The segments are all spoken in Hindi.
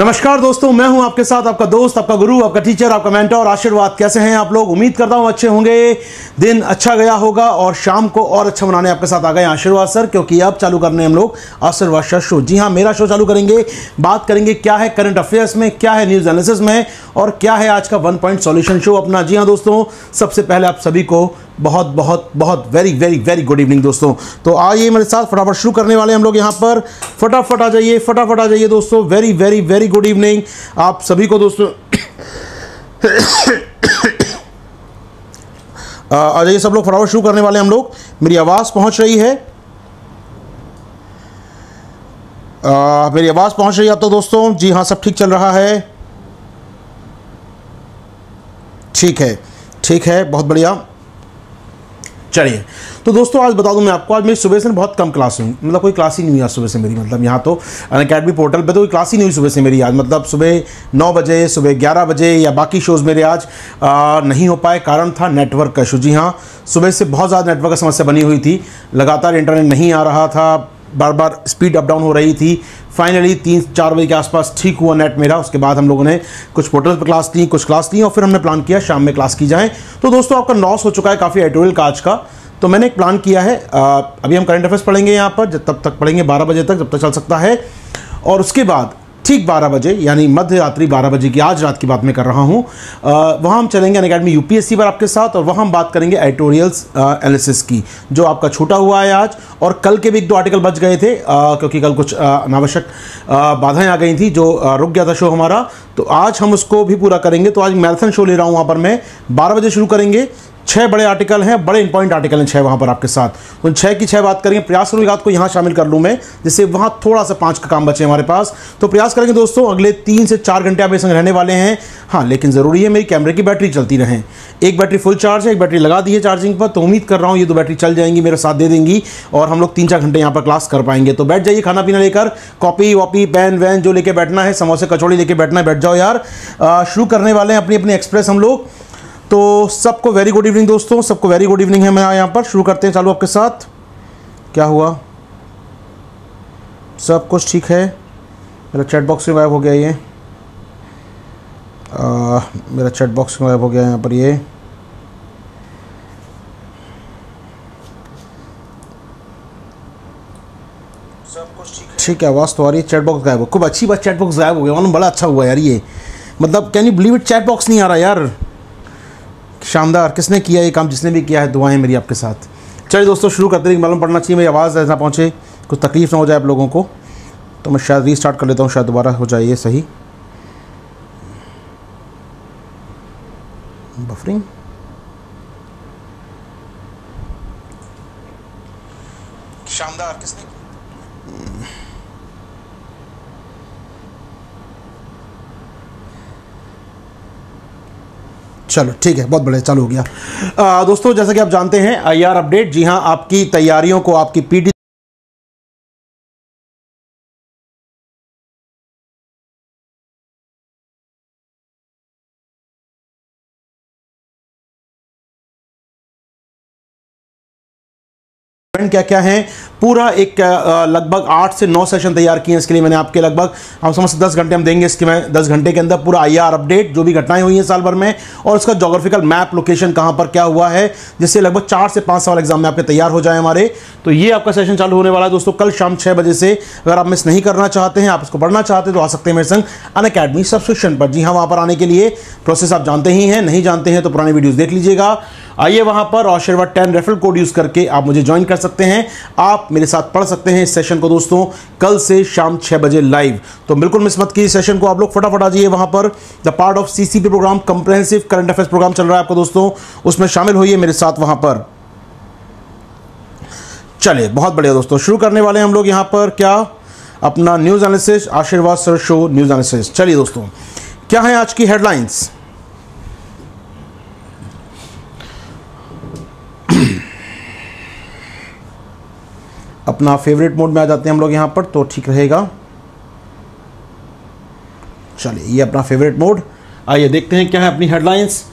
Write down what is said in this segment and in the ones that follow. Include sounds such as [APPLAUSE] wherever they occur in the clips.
नमस्कार दोस्तों, मैं हूँ आपके साथ आपका दोस्त, आपका गुरु, आपका टीचर आपका मेंटर आशीर्वाद। कैसे हैं आप लोग? उम्मीद करता हूँ अच्छे होंगे। दिन अच्छा गया होगा और शाम को और अच्छा बनाने आपके साथ आ गए आशीर्वाद सर, क्योंकि अब चालू करने हम लोग आशीर्वाद सर शो जी हाँ मेरा शो चालू करेंगे। बात करेंगे क्या है करंट अफेयर्स में, क्या है न्यूज़ एनालिसिस में और क्या है आज का वन पॉइंट सॉल्यूशन शो अपना। जी हाँ दोस्तों, सबसे पहले आप सभी को बहुत बहुत बहुत very very very good evening दोस्तों। तो आइए मेरे साथ फटाफट शुरू करने वाले हम लोग यहाँ पर। फटाफट आ जाइए फटाफट आ जाइए दोस्तों। Very very very good evening आप सभी को दोस्तों [COUGHS] आ जाइए सब लोग फटाफट शुरू करने वाले हम लोग। मेरी आवाज़ पहुँच रही है। आ, मेरी आवाज़ पहुँच रही है आप तो दोस्तों। जी हाँ सब ठीक चल रहा है। ठीक है ठीक है बहुत बढ़िया। चलिए तो दोस्तों आज बता दूँ मैं आपको आज मेरी सुबह से बहुत कम क्लास हुई। मतलब कोई क्लास ही नहीं हुई आज सुबह से मेरी मतलब यहाँ तो अन अकेडमी पोर्टल पे तो कोई क्लास ही नहीं हुई सुबह से मेरी आज। मतलब सुबह नौ बजे सुबह ग्यारह बजे या बाकी शोज़ मेरे आज आ, नहीं हो पाए। कारण था नेटवर्क का इशू। जी हाँ सुबह से बहुत ज़्यादा नेटवर्क का समस्या बनी हुई थी। लगातार इंटरनेट नहीं आ रहा था। बार बार स्पीड अप डाउन हो रही थी। फाइनली तीन, चार बजे के आसपास ठीक हुआ नेट मेरा। उसके बाद हम लोगों ने कुछ पोर्टल पर क्लास ली, कुछ क्लास ली और फिर हमने प्लान किया शाम में क्लास की जाए। तो दोस्तों, आपका लॉस हो चुका है काफ़ी एडिटोरियल का आज का। तो मैंने एक प्लान किया है। अभी हम करंट अफेयर्स पढ़ेंगे यहाँ पर, जब तब तक पढ़ेंगे बारह बजे तक, जब तक चल सकता है। और उसके बाद ठीक 12 बजे यानी मध्य रात्रि 12 बजे की आज रात की बात मैं कर रहा हूँ। वहाँ हम चलेंगे अन अकेडमी यूपीएससी पर आपके साथ और वहाँ हम बात करेंगे एडिटोरियल्स एनालिसिस की जो आपका छोटा हुआ है आज और कल के भी एक दो आर्टिकल बच गए थे आ, क्योंकि कल कुछ अनावश्यक बाधाएँ आ गई थी जो आ, रुक गया था शो हमारा। तो आज हम उसको भी पूरा करेंगे। तो आज मैराथन शो ले रहा हूँ वहाँ पर मैं। बारह बजे शुरू करेंगे। छह बड़े आर्टिकल हैं, बड़े इंपॉर्टेंट आर्टिकल हैं छह वहाँ पर आपके साथ। उन छह की छह बात करेंगे। प्रयास करूँगी रात को यहाँ शामिल कर लूँ मैं, जिससे वहाँ थोड़ा सा पाँच का काम बचे हमारे पास। तो प्रयास करेंगे दोस्तों, अगले तीन से चार घंटे आप संग रहने वाले हैं। हाँ लेकिन ज़रूरी है मेरी कैमरे की बैटरी चलती रहे। एक बैटरी फुल चार्ज है, एक बैटरी लगा दी है चार्जिंग पर तो उम्मीद कर रहा हूँ ये दो बैटरी चल जाएँगी, मेरा साथ दे देंगी, और हम लोग तीन चार घंटे यहाँ पर क्लास कर पाएँगे। तो बैठ जाइए खाना पीना लेकर कॉपी वॉपी पेन वैन जो लेके बैठना है, समोसे, कचौड़ी लेके बैठना है, बैठ जाओ यार। शुरू करने वाले हैं अपनी अपनी एक्सप्रेस हम लोग। तो सबको वेरी गुड इवनिंग दोस्तों सबको वेरी गुड इवनिंग है मैं यहाँ पर शुरू करते हैं चालू आपके साथ। क्या हुआ? सब कुछ ठीक है? मेरा चैट बॉक्स गायब हो गया ये। आ, मेरा चैट बॉक्स गायब हो गया यहाँ पर ये। ठीक है? आवाज़ तो आ रही है चैट बॉक्स गायब हो खूब अच्छी बात चैट बॉक्स गायब हो गया। मालूम बड़ा अच्छा हुआ यार ये। मतलब can you believe it chat box नहीं आ रहा यार। शानदार। किसने किया ये काम? जिसने भी किया है, दुआएँ मेरी आपके साथ। चलिए दोस्तों, शुरू करते हैं। मालूम पड़ना चाहिए, मेरी आवाज़ ऐसा पहुँचे कुछ तकलीफ़ ना हो जाए आप लोगों को। तो मैं शायद रीस्टार्ट कर लेता हूँ, शायद दोबारा हो जाए ये सही। बफरिंग शानदार। किसने चलो ठीक है बहुत बढ़िया चालू हो गया। आ, दोस्तों जैसा कि आप जानते हैं आई आर अपडेट। जी हाँ आपकी तैयारियों को आपकी पीटी क्या क्या हैं? पूरा एक लगभग आठ से नौ सेशन तैयार किए हैं इसके लिए मैंने आपके लगभग हम समझ दस घंटे हम देंगे इसके मैं, दस घंटे के अंदर पूरा आईआर अपडेट जो भी घटनाएँ हुई हैं साल भर में, और उसका जोग्राफिकल मैप लोकेशन कहाँ पर क्या हुआ है, जिससे लगभग चार से पाँच सवाल एग्ज़ाम में आपके तैयार हो जाए हमारे। तो ये आपका सेशन चालू होने वाला है दोस्तों, कल शाम छः बजे से। अगर आप मिस नहीं करना चाहते हैं, आप इसको पढ़ना चाहते हैं तो आ सकते हैं मेरे संग अन अकेडमी सब्सक्रिप्शन पर। जी हाँ वहाँ पर आने के लिए प्रोसेस आप जानते ही हैं, नहीं जानते हैं तो पुरानी वीडियोज़ देख लीजिएगा। आइए वहाँ पर आशीर्वाद टेन रेफरल कोड यूज़ करके आप मुझे ज्वाइन कर सकते हैं। आप मेरे साथ पढ़ सकते हैं इस सेशन को दोस्तों, कल से शाम छह बजे लाइव। तो बिल्कुल मिस मत कीजिए सेशन को, आप लोग फटाफट आ जाइए वहाँ पर। The part of CCP program, comprehensive current affairs program चल रहा है आपको दोस्तों, उसमें शामिल होइए मेरे साथ वहाँ पर। चलिए, बहुत बढ़िया दोस्तों, शुरू करने वाले हम लोग यहाँ पर। क्या? अपना news analysis, Ashirwad sir show news analysis. चलिए दोस्तों, क्या है आज की हेडलाइंस? अपना फेवरेट मोड में आ जाते हैं हम लोग यहाँ पर तो ठीक रहेगा। चलिए, ये अपना फेवरेट मोड आइए देखते हैं क्या है अपनी हेडलाइंस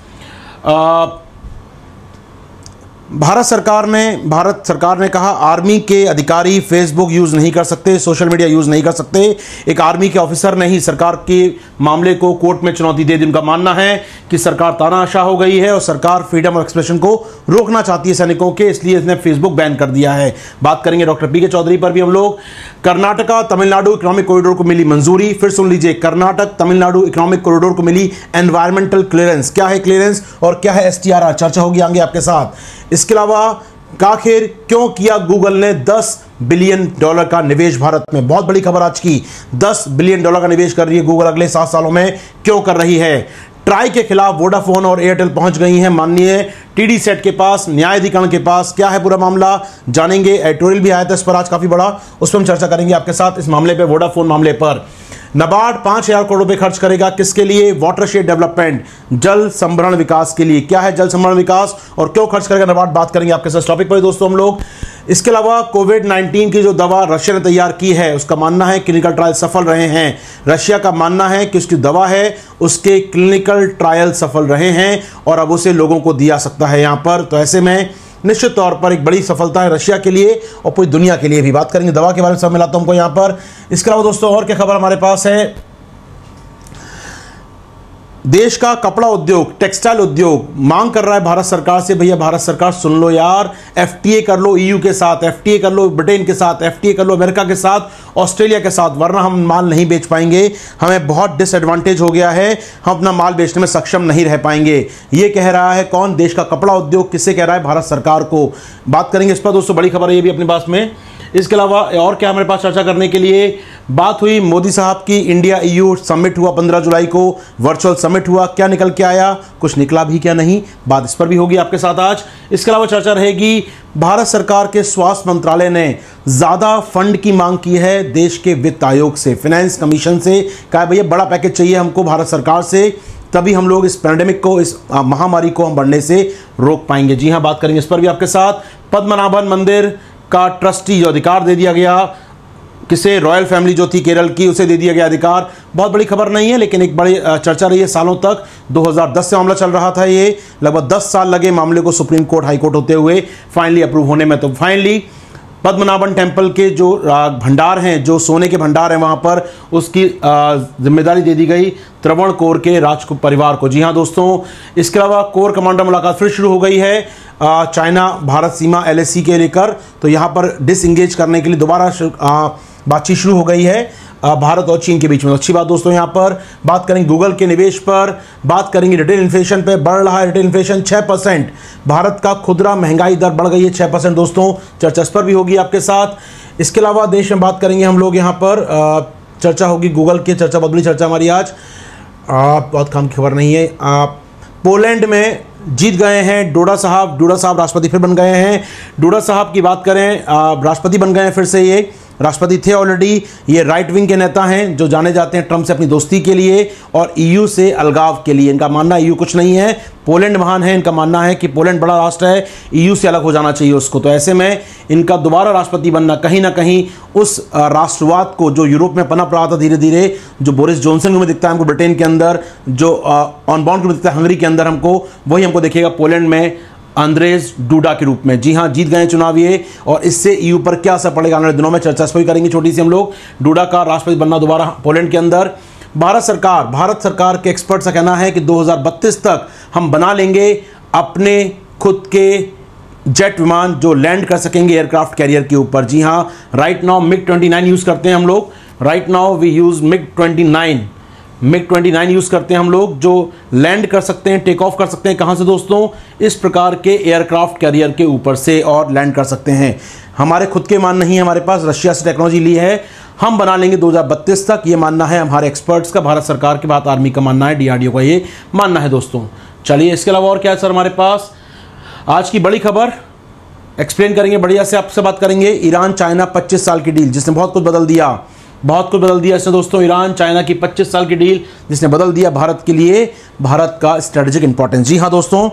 भारत सरकार ने, भारत सरकार ने कहा, आर्मी के अधिकारी फेसबुक यूज़ नहीं कर सकते सोशल मीडिया यूज़ नहीं कर सकते। एक आर्मी के ऑफिसर ने ही सरकार के मामले को कोर्ट में चुनौती दे दी। उनका मानना है कि सरकार तानाशाह हो गई है और सरकार फ्रीडम ऑफ़ एक्सप्रेशन को रोकना चाहती है सैनिकों के, इसलिए इसने फेसबुक बैन कर दिया है। बात करेंगे डॉक्टर पी चौधरी पर भी हम लोग। कर्नाटका, तमिलनाडु इकोनॉमिक कॉरिडोर को मिली मंजूरी। फिर सुन लीजिए कर्नाटक, तमिलनाडु इकोनॉमिक कॉरिडोर को मिली एनवायरमेंटल क्लियरेंस क्या है क्लियरेंस और क्या है एसटीआरआर चर्चा होगी आगे आपके साथ। इसके अलावा, आखिर क्यों किया गूगल ने 10 बिलियन डॉलर का निवेश भारत में? बहुत बड़ी खबर आज की। 10 बिलियन डॉलर का निवेश कर रही है गूगल अगले सात सालों में। क्यों कर रही है? ट्राई के खिलाफ वोडाफोन और एयरटेल पहुँच गई हैं। माननीय टीडी सेट के पास, न्यायाधिकरण के पास क्या है पूरा मामला? जानेंगे एडिटोरियल भी आया था इस पर आज काफ़ी बड़ा। उस पर हम चर्चा करेंगे आपके साथ इस मामले पर वोडाफोन मामले पर। नबार्ड पाँच हज़ार करोड़ रुपए खर्च करेगा। किसके लिए? वाटरशेड डेवलपमेंट जल संभरण विकास के लिए। क्या है जल संभरण विकास और क्यों खर्च करेगा नबार्ड? बात करेंगे आपके साथ टॉपिक पर दोस्तों हम लोग। इसके अलावा कोविड 19 की जो दवा रशिया ने तैयार की है, उसका मानना है क्लिनिकल ट्रायल सफल रहे हैं। रशिया का मानना है कि उसकी दवा है, उसके क्लिनिकल ट्रायल सफल रहे हैं और अब उसे लोगों को दिया सकता है यहाँ पर। तो ऐसे में निश्चित तौर पर एक बड़ी सफलता है रशिया के लिए और पूरी दुनिया के लिए भी। बात करेंगे दवा के बारे में, सब मिलाता हूँ हमको यहाँ पर। इसके अलावा दोस्तों और क्या खबर हमारे पास है? देश का कपड़ा उद्योग, टेक्सटाइल उद्योग, मांग कर रहा है भारत सरकार से, भैया, भारत सरकार सुन लो यार एफटीए कर लो ईयू के साथ एफटीए कर लो ब्रिटेन के साथ एफटीए कर लो अमेरिका के साथ ऑस्ट्रेलिया के साथ, वरना हम माल नहीं बेच पाएँगे। हमें बहुत डिसएडवांटेज हो गया है, हम अपना माल बेचने में सक्षम नहीं रह पाएँगे। ये कह रहा है कौन? देश का कपड़ा उद्योग किससे कह रहा है? भारत सरकार को। बात करेंगे इस पर, दोस्तों, बड़ी खबर है ये भी अपने पास में। इसके अलावा और क्या हमारे पास चर्चा करने के लिए बात हुई मोदी साहब की इंडिया ईयू समिट हुआ 15 जुलाई को वर्चुअल समिट हुआ, क्या निकल के आया, कुछ निकला भी क्या नहीं, बात इस पर भी होगी आपके साथ आज। इसके अलावा चर्चा रहेगी, भारत सरकार के स्वास्थ्य मंत्रालय ने ज़्यादा फंड की मांग की है देश के वित्त आयोग से फाइनेंस कमीशन से, कहा भैया, बड़ा पैकेज चाहिए हमको भारत सरकार से, तभी हम लोग इस पैंडेमिक को, इस महामारी को हम बढ़ने से रोक पाएँगे। जी हाँ बात करेंगे इस पर भी आपके साथ। पद्मनाभन मंदिर का ट्रस्टी जो अधिकार दे दिया गया, किसे रॉयल फैमिली जो थी केरल की उसे दे दिया गया अधिकार, बहुत बड़ी खबर नहीं है, लेकिन एक बड़ी चर्चा रही है सालों तक। 2010 से मामला चल रहा था ये, लगभग 10 साल लगे मामले को सुप्रीम कोर्ट हाई कोर्ट होते हुए, फाइनली अप्रूव होने में तो फाइनली पद्मनाभन टेंपल के जो भंडार हैं, जो सोने के भंडार हैं, वहाँ पर उसकी ज़िम्मेदारी दे दी गई त्रवण कोर के राज परिवार को। जी हाँ दोस्तों, इसके अलावा कोर कमांडर मुलाकात फिर शुरू हो गई है चाइना भारत सीमा एलएसी के लेकर। तो यहाँ पर डिसंगेज करने के लिए दोबारा बातचीत शुरू हो गई है। भारत और चीन के बीच में। अच्छी बात दोस्तों यहाँ पर। बात करेंगे गूगल के निवेश पर। बात करेंगे रिटेल इन्फ्लेशन पे। बढ़ रहा है रिटेल इन्फ्लेशन छः परसेंट। भारत का खुदरा महँगाई दर बढ़ गई है छः परसेंट दोस्तों। चर्चा पर भी होगी आपके साथ। इसके अलावा देश में बात करेंगे हम लोग यहाँ पर। चर्चा होगी गूगल की। चर्चा बड़ी चर्चा हमारी आज। बहुत कम खबर नहीं है। पोलैंड में जीत गए हैं डोडा साहब। डोडा साहब राष्ट्रपति फिर बन गए हैं। डोडा साहब की बात करें। राष्ट्रपति बन गए हैं फिर से ये। राष्ट्रपति थे ऑलरेडी ये राइट विंग के नेता हैं जो जाने जाते हैं ट्रंप से अपनी दोस्ती के लिए और ईयू से अलगाव के लिए। इनका मानना ईयू कुछ नहीं है। पोलैंड महान है, इनका मानना है कि पोलैंड बड़ा राष्ट्र है। ईयू से अलग हो जाना चाहिए उसको। तो ऐसे में इनका दोबारा राष्ट्रपति बनना कहीं ना कहीं उस राष्ट्रवाद को जो यूरोप में पनप रहा था धीरे धीरे जो बोरिस जॉनसन को दिखता है हमको ब्रिटेन के अंदर, जो ऑन बाउंड को दिखता है हंगरी के अंदर हमको, वही हमको देखेगा पोलैंड में। अंद्रेज डूडा के रूप में। जी हाँ जीत गए चुनाव ये, और इससे ईयू पर क्या असर पड़ेगा? आने दिनों में चर्चा इस पर करेंगे छोटी सी हम लोग। डूडा का राष्ट्रपति बनना दोबारा पोलैंड के अंदर। भारत सरकार भारत सरकार के एक्सपर्ट का कहना है कि 2032 तक हम बना लेंगे अपने खुद के जेट विमान जो लैंड कर सकेंगे एयरक्राफ्ट कैरियर के ऊपर। जी हाँ राइट नाउ मिग 29 यूज़ करते हैं हम लोग। Right now we use MiG 29 MiG 29 use करते हैं हम लोग, जो लैंड कर सकते हैं टेक ऑफ़ कर सकते हैं। कहाँ से दोस्तों? इस प्रकार के एयरक्राफ्ट कैरियर के ऊपर से और लैंड कर सकते हैं। हमारे खुद के मान नहीं है, हमारे पास रशिया से टेक्नोलॉजी ली है। हम बना लेंगे 2032 तक, ये मानना है हमारे एक्सपर्ट्स का, भारत सरकार के बात आर्मी का मानना है डीआरडीओ का ये मानना है दोस्तों। चलिए, इसके अलावा और क्या है सर हमारे पास? आज की बड़ी खबर एक्सप्लेन करेंगे, बढ़िया से आपसे बात करेंगे। ईरान चाइना 25 साल की डील जिसने बहुत कुछ बदल दिया। बहुत कुछ बदल दिया इसने दोस्तों, ईरान, चाइना की 25 साल की डील जिसने बदल दिया भारत के लिए, भारत का स्ट्रेटेजिक इंपॉर्टेंस जी हाँ दोस्तों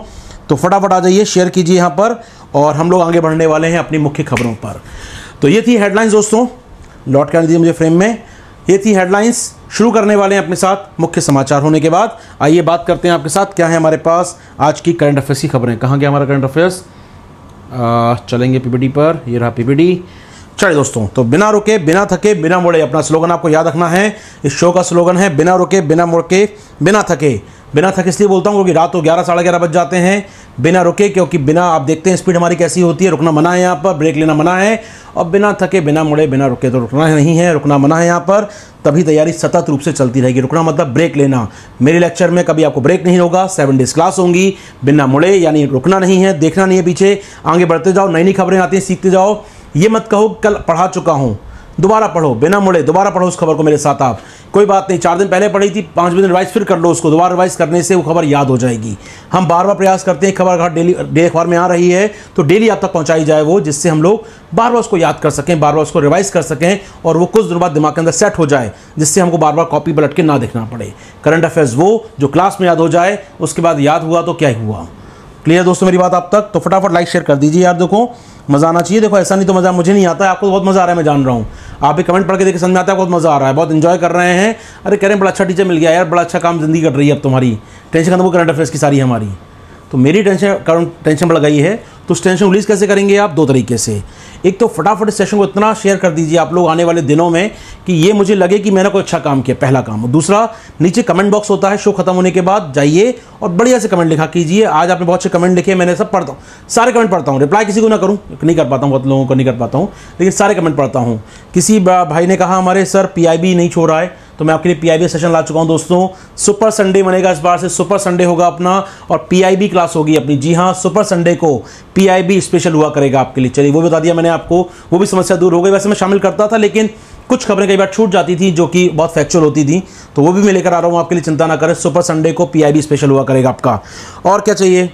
तो फटाफट आ जाइए शेयर कीजिए यहाँ पर और हम लोग आगे बढ़ने वाले हैं अपनी मुख्य खबरों पर। तो ये थी हेडलाइंस दोस्तों लौट कर दीजिए मुझे फ्रेम में। ये थी हेडलाइंस शुरू करने वाले हैं अपने साथ, मुख्य समाचार होने के बाद। आइए बात करते हैं आपके साथ, क्या है हमारे पास आज की करंट अफेयर्स की खबरें। कहाँ गया हमारा करंट अफेयर्स चलेंगे पीपीडी पर, ये रहा पीपीटी चलिए दोस्तों तो बिना रुके, बिना थके, बिना मुड़े अपना स्लोगन आपको याद रखना है। इस शो का स्लोगन है, बिना रुके, बिना मुड़ के बिना थके। बिना थके इसलिए बोलता हूँ क्योंकि रात को ग्यारह, साढ़े ग्यारह बज जाते हैं। बिना रुके, क्योंकि बिना आप देखते हैं स्पीड हमारी कैसी होती है, रुकना मना है यहाँ पर, ब्रेक लेना मना है। और बिना थके, बिना मुड़े, बिना रुके तो रुकना नहीं है, रुकना मना है यहाँ पर। तभी तैयारी सतत रूप से चलती रहेगी। रुकना मतलब ब्रेक लेना। मेरे लेक्चर में कभी आपको ब्रेक नहीं होगा, सेवन डेज़ क्लास होंगी। बिना मुड़े, यानी रुकना नहीं है, देखना नहीं है पीछे। आगे बढ़ते जाओ, नई नई खबरें आती हैं, सीखते जाओ। ये मत कहो, कल पढ़ा चुका हूँ। दोबारा पढ़ो, बिना मुड़े, दोबारा पढ़ो उस खबर को मेरे साथ आप। कोई बात नहीं, चार दिन पहले पढ़ी थी, पाँच दिन रिवाइज फिर कर लो उसको, दोबारा रिवाइज करने से वो खबर याद हो जाएगी। हम बार बार प्रयास करते हैं, खबर डेली डेली अखबार में आ रही है तो डेली आप तक पहुंचाई जाए वो, जिससे हम लोग बार बार उसको याद कर सकें, बार बार उसको रिवाइज कर सकें, और वो कुछ दिन बाद दिमाग के अंदर सेट हो जाए, जिससे हमको बार बार कॉपी पलट के ना देखना पड़े। करंट अफेयर्स वो, जो क्लास में याद हो जाए, उसके बाद याद हुआ तो क्या हुआ। क्लियर दोस्तों, मेरी बात आप तक तो फटाफट लाइक शेयर कर दीजिए यार, देखो। मज़ा आना चाहिए। देखो, ऐसा नहीं तो मज़ा, मुझे नहीं आता। है आपको बहुत मज़ा आ रहा है, मैं जान रहा हूँ। आप भी कमेंट पढ़ के देखिए, समझ में आता है, बहुत मज़ा आ रहा है, बहुत इन्जॉय कर रहे हैं। अरे, कह रहे हैं, बड़ा अच्छा टीचर मिल गया यार, बड़ा अच्छा काम ज़िंदगी कट रही है अब तुम्हारी। टेंशन खत्म करंट अफेयर्स की सारी हमारी। तो मेरी टेंशन टेंशन बढ़ गई है। तो टेंशन रिलीज़ कैसे करेंगे आप? दो तरीके से। एक तो फटाफट सेशन को इतना शेयर कर दीजिए आप लोग आने वाले दिनों में कि ये मुझे लगे कि मैंने कोई अच्छा काम किया, पहला काम। दूसरा, नीचे कमेंट बॉक्स होता है शो खत्म होने के बाद जाइए और बढ़िया से कमेंट लिखा कीजिए। आज आपने बहुत से कमेंट लिखे मैंने सब पढ़ता हूँ। सारे कमेंट पढ़ता हूँ। रिप्लाई किसी को ना करूँ, नहीं कर पाता हूँ, बहुत लोगों को नहीं कर पाता हूँ। लेकिन सारे कमेंट पढ़ता हूँ। किसी भाई ने कहा, हमारे सर पीआईबी नहीं छोड़ रहा है। तो मैं आपके लिए पीआईबी सेशन ला चुका हूँ, दोस्तों। सुपर संडे बनेगा इस बार से। सुपर संडे होगा अपना, और पीआईबी क्लास होगी अपनी। जी हाँ सुपर संडे को पीआईबी स्पेशल हुआ करेगा आपके लिए। चलिए, वो बता दिया मैंने आपको, वो भी समस्या दूर हो गई। वैसे मैं शामिल करता था, लेकिन कुछ खबरें कई बार छूट जाती थी, जो कि बहुत फैक्चुअल होती थी। तो वो भी मैं लेकर आ रहा हूँ, आपके लिए चिंता ना करें। सुपर संडे को पीआईबी स्पेशल हुआ करेगा आपका। और क्या चाहिए?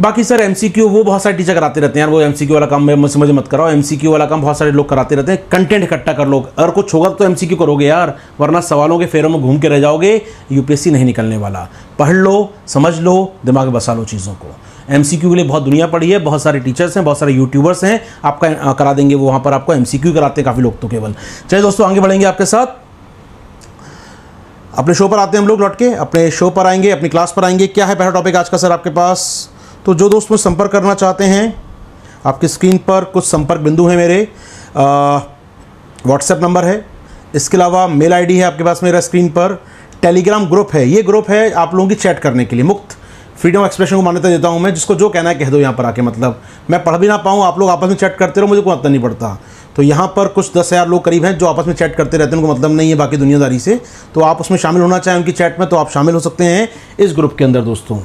बाकी सर एमसीक्यू वो बहुत सारे टीचर कराते रहते हैं यार, वो एमसीक्यू वाला काम मैं मुझसे मुझे मत कराओ एमसीक्यू वाला काम बहुत सारे लोग कराते रहते हैं कंटेंट इकट्ठा कर लो अगर कुछ होगा तो एमसीक्यू करोगे यार, वरना सवालों के फेरों में घूम के रह जाओगे यूपीएससी नहीं निकलने वाला। पढ़ लो, समझ लो, दिमाग बसा लो चीज़ों को। एमसीक्यू के लिए बहुत दुनिया पड़ी है, बहुत सारे टीचर्स हैं, बहुत सारे यूट्यूबर्स हैं, आपका करा देंगे वो, वहाँ पर आपको एमसीक्यू कराते हैं काफ़ी लोग तो केवल। चलिए दोस्तों, आगे बढ़ेंगे आपके साथ। अपने शो पर आते हैं हम लोग लौट के, अपने शो पर आएँगे, अपनी क्लास पर आएँगे। क्या है पहला टॉपिक आज का सर आपके पास? तो जो दोस्त मुझे संपर्क करना चाहते हैं, आपकी स्क्रीन पर कुछ संपर्क बिंदु हैं मेरे। व्हाट्सएप नंबर है। इसके अलावा मेल आईडी है आपके पास मेरा स्क्रीन पर। टेलीग्राम ग्रुप है। ये ग्रुप है आप लोगों की चैट करने के लिए। मुक्त फ्रीडम एक्सप्रेशन को मान्यता देता हूँ मैं, जिसको जो कहना है कह दो यहाँ पर आके। मतलब मैं पढ़ भी ना पाऊँ, आप लोग आपस में चैट करते रहो, मुझे कोई मतलब नहीं पड़ता। तो यहाँ पर कुछ दस हज़ार लोग करीब हैं जो आपस में चैट करते रहते हैं, उनको मतलब नहीं है बाकी दुनियादारी से। तो आप उसमें शामिल होना चाहें उनकी चैट में तो आप शामिल हो सकते हैं इस ग्रुप के अंदर, दोस्तों।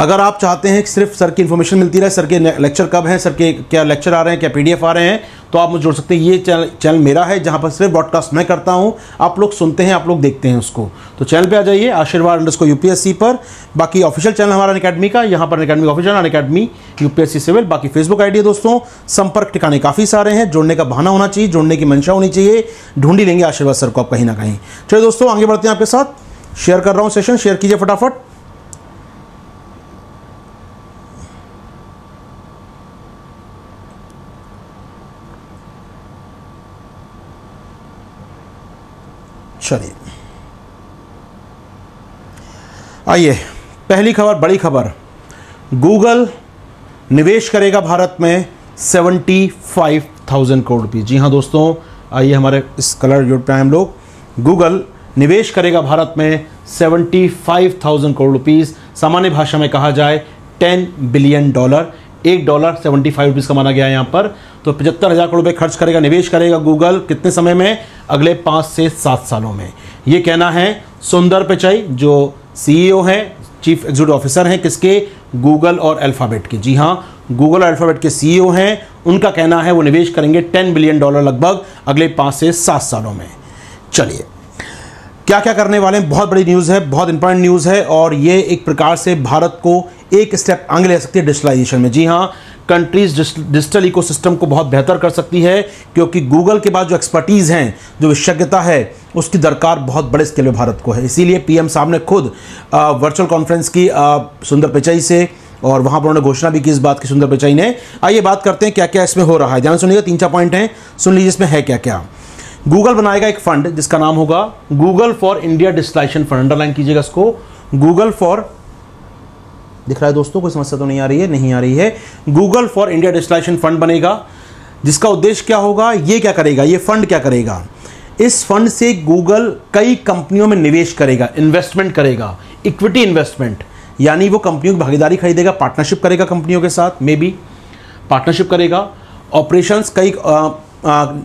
अगर आप चाहते हैं कि सिर्फ़ सर की इन्फॉर्मेशन मिलती रहे, सर के लेक्चर कब हैं, सर के क्या लेक्चर आ रहे हैं, क्या पीडीएफ आ रहे हैं तो आप मुझे जोड़ सकते हैं। ये चैनल चैनल मेरा है, जहाँ पर सिर्फ़ ब्रॉडकास्ट मैं करता हूँ। आप लोग सुनते हैं, आप लोग देखते हैं उसको। तो चैनल पे आ जाइए, आशीर्वाद अंडर को यूपीएससी पर। बाकी ऑफिशियल चैनल हमारा अकेडमी का, यहाँ पर academy official academy UPSC civil बाकी फेसबुक आई है दोस्तों, संपर्क ठिकाने काफ़ी सारे हैं। जोड़ने का बहाना होना चाहिए, जोड़ने की मंशा होनी चाहिए। ढूंढी लेंगे आशीर्वाद सर को आप कहीं ना कहीं। चलिए दोस्तों, आगे बढ़ते हैं आपके साथ। शेयर कर रहा हूँ सेशन शेयर कीजिए फटाफट। चलिए। आइए, पहली खबर, बड़ी खबर। गूगल निवेश करेगा भारत में सेवेंटी फाइव थाउज़ेंड करोड़ रुपये जी हाँ दोस्तों, आइए हमारे इस कलर जुड़ पे हम लोग। गूगल निवेश करेगा भारत में seventy five thousand crore rupees सामान्य भाषा में कहा जाए, टेन बिलियन डॉलर। एक डॉलर सेवेंटी फाइव रुपीज़ का माना गया है यहाँ पर। तो पचहत्तर हज़ार करोड़ रुपये खर्च करेगा, निवेश करेगा गूगल कितने समय में? अगले पाँच से सात सालों में। ये कहना है सुंदर पिचाई, जो सीईओ हैं चीफ एग्जीक्यूटिव ऑफिसर हैं, किसके? गूगल और अल्फ़ाबेट के। जी हाँ गूगल और अल्फ़ाबेट के सीईओ हैं। उनका कहना है वो निवेश करेंगे टेन बिलियन डॉलर लगभग अगले पाँच से सात सालों में। चलिए क्या क्या करने वाले हैं? बहुत बड़ी न्यूज़ है, बहुत इंपॉर्टेंट न्यूज़ है और ये एक प्रकार से भारत को एक स्टेप आगे ले सकती है डिजिटलाइजेशन में। जी हाँ कंट्रीज़ डिजिटल इकोसिस्टम को बहुत बेहतर कर सकती है, क्योंकि गूगल के बाद जो एक्सपर्टीज़ हैं, जो विशेषज्ञता है, उसकी दरकार बहुत बड़े स्केल में भारत को है। इसीलिए पीएम साहब ने खुद वर्चुअल कॉन्फ्रेंस की सुंदर पिचाई से, और वहाँ पर उन्होंने घोषणा भी की इस बात की सुंदर पिचाई ने। आइए बात करते हैं क्या क्या इसमें हो रहा है। ध्यान सुनिएगा, तीन चार पॉइंट हैं, सुन लीजिए इसमें है क्या क्या गूगल बनाएगा एक फंड जिसका नाम होगा Google for India digitalization fund underline कीजिएगा इसको। गूगल फॉर दिख रहा है दोस्तों, कोई समस्या तो नहीं आ रही है, नहीं आ रही है। Google for India digitalization fund बनेगा। जिसका उद्देश्य क्या होगा? ये क्या करेगा? ये फंड क्या करेगा? इस फंड से गूगल कई कंपनियों में निवेश करेगा इन्वेस्टमेंट करेगा इक्विटी इन्वेस्टमेंट यानी वो कंपनियों की भागीदारी खरीदेगा पार्टनरशिप करेगा कंपनियों के साथ मे बी पार्टनरशिप करेगा ऑपरेशंस कई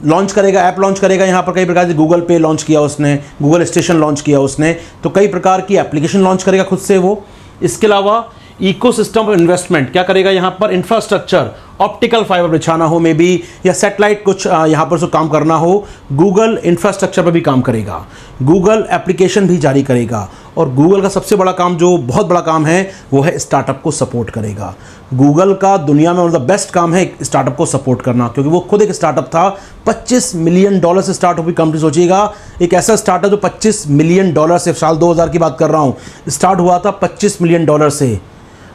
लॉन्च करेगा ऐप लॉन्च करेगा यहाँ पर कई प्रकार से। गूगल पे लॉन्च किया उसने गूगल स्टेशन लॉन्च किया उसने। तो कई प्रकार की एप्लीकेशन लॉन्च करेगा खुद से वो। इसके अलावा इकोसिस्टम इन्वेस्टमेंट क्या करेगा यहाँ पर? इंफ्रास्ट्रक्चर ऑप्टिकल फाइबर बिछाना हो मे बी या सेटेलाइट कुछ यहाँ पर काम करना हो गूगल इंफ्रास्ट्रक्चर पर भी काम करेगा। गूगल एप्लीकेशन भी जारी करेगा। और गूगल का सबसे बड़ा काम, जो बहुत बड़ा काम है, वो है स्टार्टअप को सपोर्ट करेगा। गूगल का दुनिया में वन ऑफ़ द बेस्ट काम है स्टार्टअप को सपोर्ट करना, क्योंकि वो खुद एक स्टार्टअप था। 25 मिलियन डॉलर से स्टार्ट हुई कंपनी सोचिएगा। एक ऐसा स्टार्टअप जो 25 मिलियन डॉलर से, साल 2000 की बात कर रहा हूँ स्टार्ट हुआ था 25 मिलियन डॉलर से।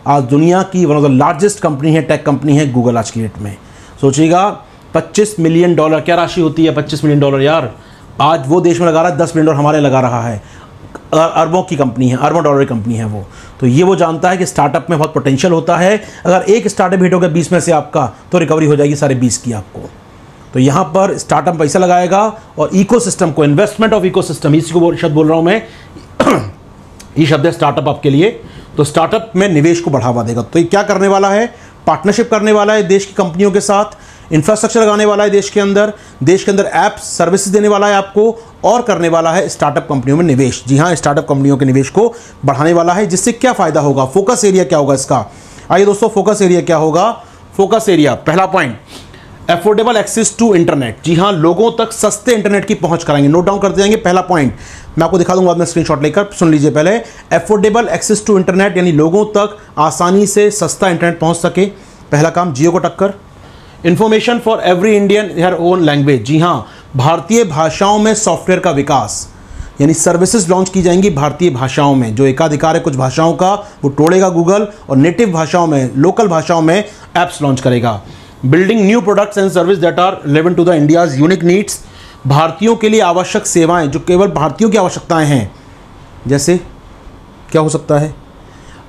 आज दुनिया की one of the largest company है टेक कंपनी है गूगल आज की डेट में। सोचिएगा 25 मिलियन डॉलर क्या राशि होती है 25 मिलियन डॉलर यार? आज वो देश में लगा रहा है 10 मिलियन डॉलर हमारे लगा रहा है। अरबों की कंपनी है, अरबों डॉलर की कंपनी है वो। तो ये वो जानता है कि स्टार्टअप में बहुत पोटेंशियल होता है। अगर एक स्टार्टअप हिट हो गया बीस में से आपका तो रिकवरी हो जाएगी सारे बीस की आपको। तो यहाँ पर स्टार्टअप पैसा लगाएगा और इको को इन्वेस्टमेंट ऑफ़ इको सिस्टम इसी को शब्द बोल रहा हूँ मैं। [COUGHS] ये शब्द है स्टार्टअप आपके लिए। तो स्टार्टअप में निवेश को बढ़ावा देगा। तो ये क्या करने वाला है? पार्टनरशिप करने वाला है देश की कंपनियों के साथ इंफ्रास्ट्रक्चर लगाने वाला है देश के अंदर, देश के अंदर ऐप सर्विसेज़ देने वाला है आपको, और करने वाला है स्टार्टअप कंपनियों में निवेश। जी हाँ स्टार्टअप कंपनियों के निवेश को बढ़ाने वाला है, जिससे क्या फ़ायदा होगा? फोकस एरिया क्या होगा इसका? आइए दोस्तों फोकस एरिया क्या होगा? फोकस एरिया पहला point affordable access to internet जी हाँ लोगों तक सस्ते इंटरनेट की पहुँच कराएँगे। नोट डाउन करते जाएँगे, पहला पॉइंट मैं आपको दिखा दूँगा अपना स्क्रीनशॉट लेकर सुन लीजिए पहले। एफोर्डेबल एक्सेस टू इंटरनेट यानी लोगों तक आसानी से सस्ता इंटरनेट पहुँच सके। पहला काम, जियो को टक्कर। Information for every Indian her own language जी हाँ भारतीय भाषाओं में सॉफ्टवेयर का विकास, यानी सर्विसेज़ लॉन्च की जाएँगी भारतीय भाषाओं में। जो एकाधिकार है, कुछ भाषाओं का, वो तोड़ेगा गूगल और नेटिव भाषाओं में लोकल भाषाओं में एप्स लॉन्च करेगा। Building new products and service that are relevant to the India's unique needs भारतीयों के लिए आवश्यक सेवाएँ, जो केवल भारतीयों की आवश्यकताएँ हैं। जैसे, क्या हो सकता है?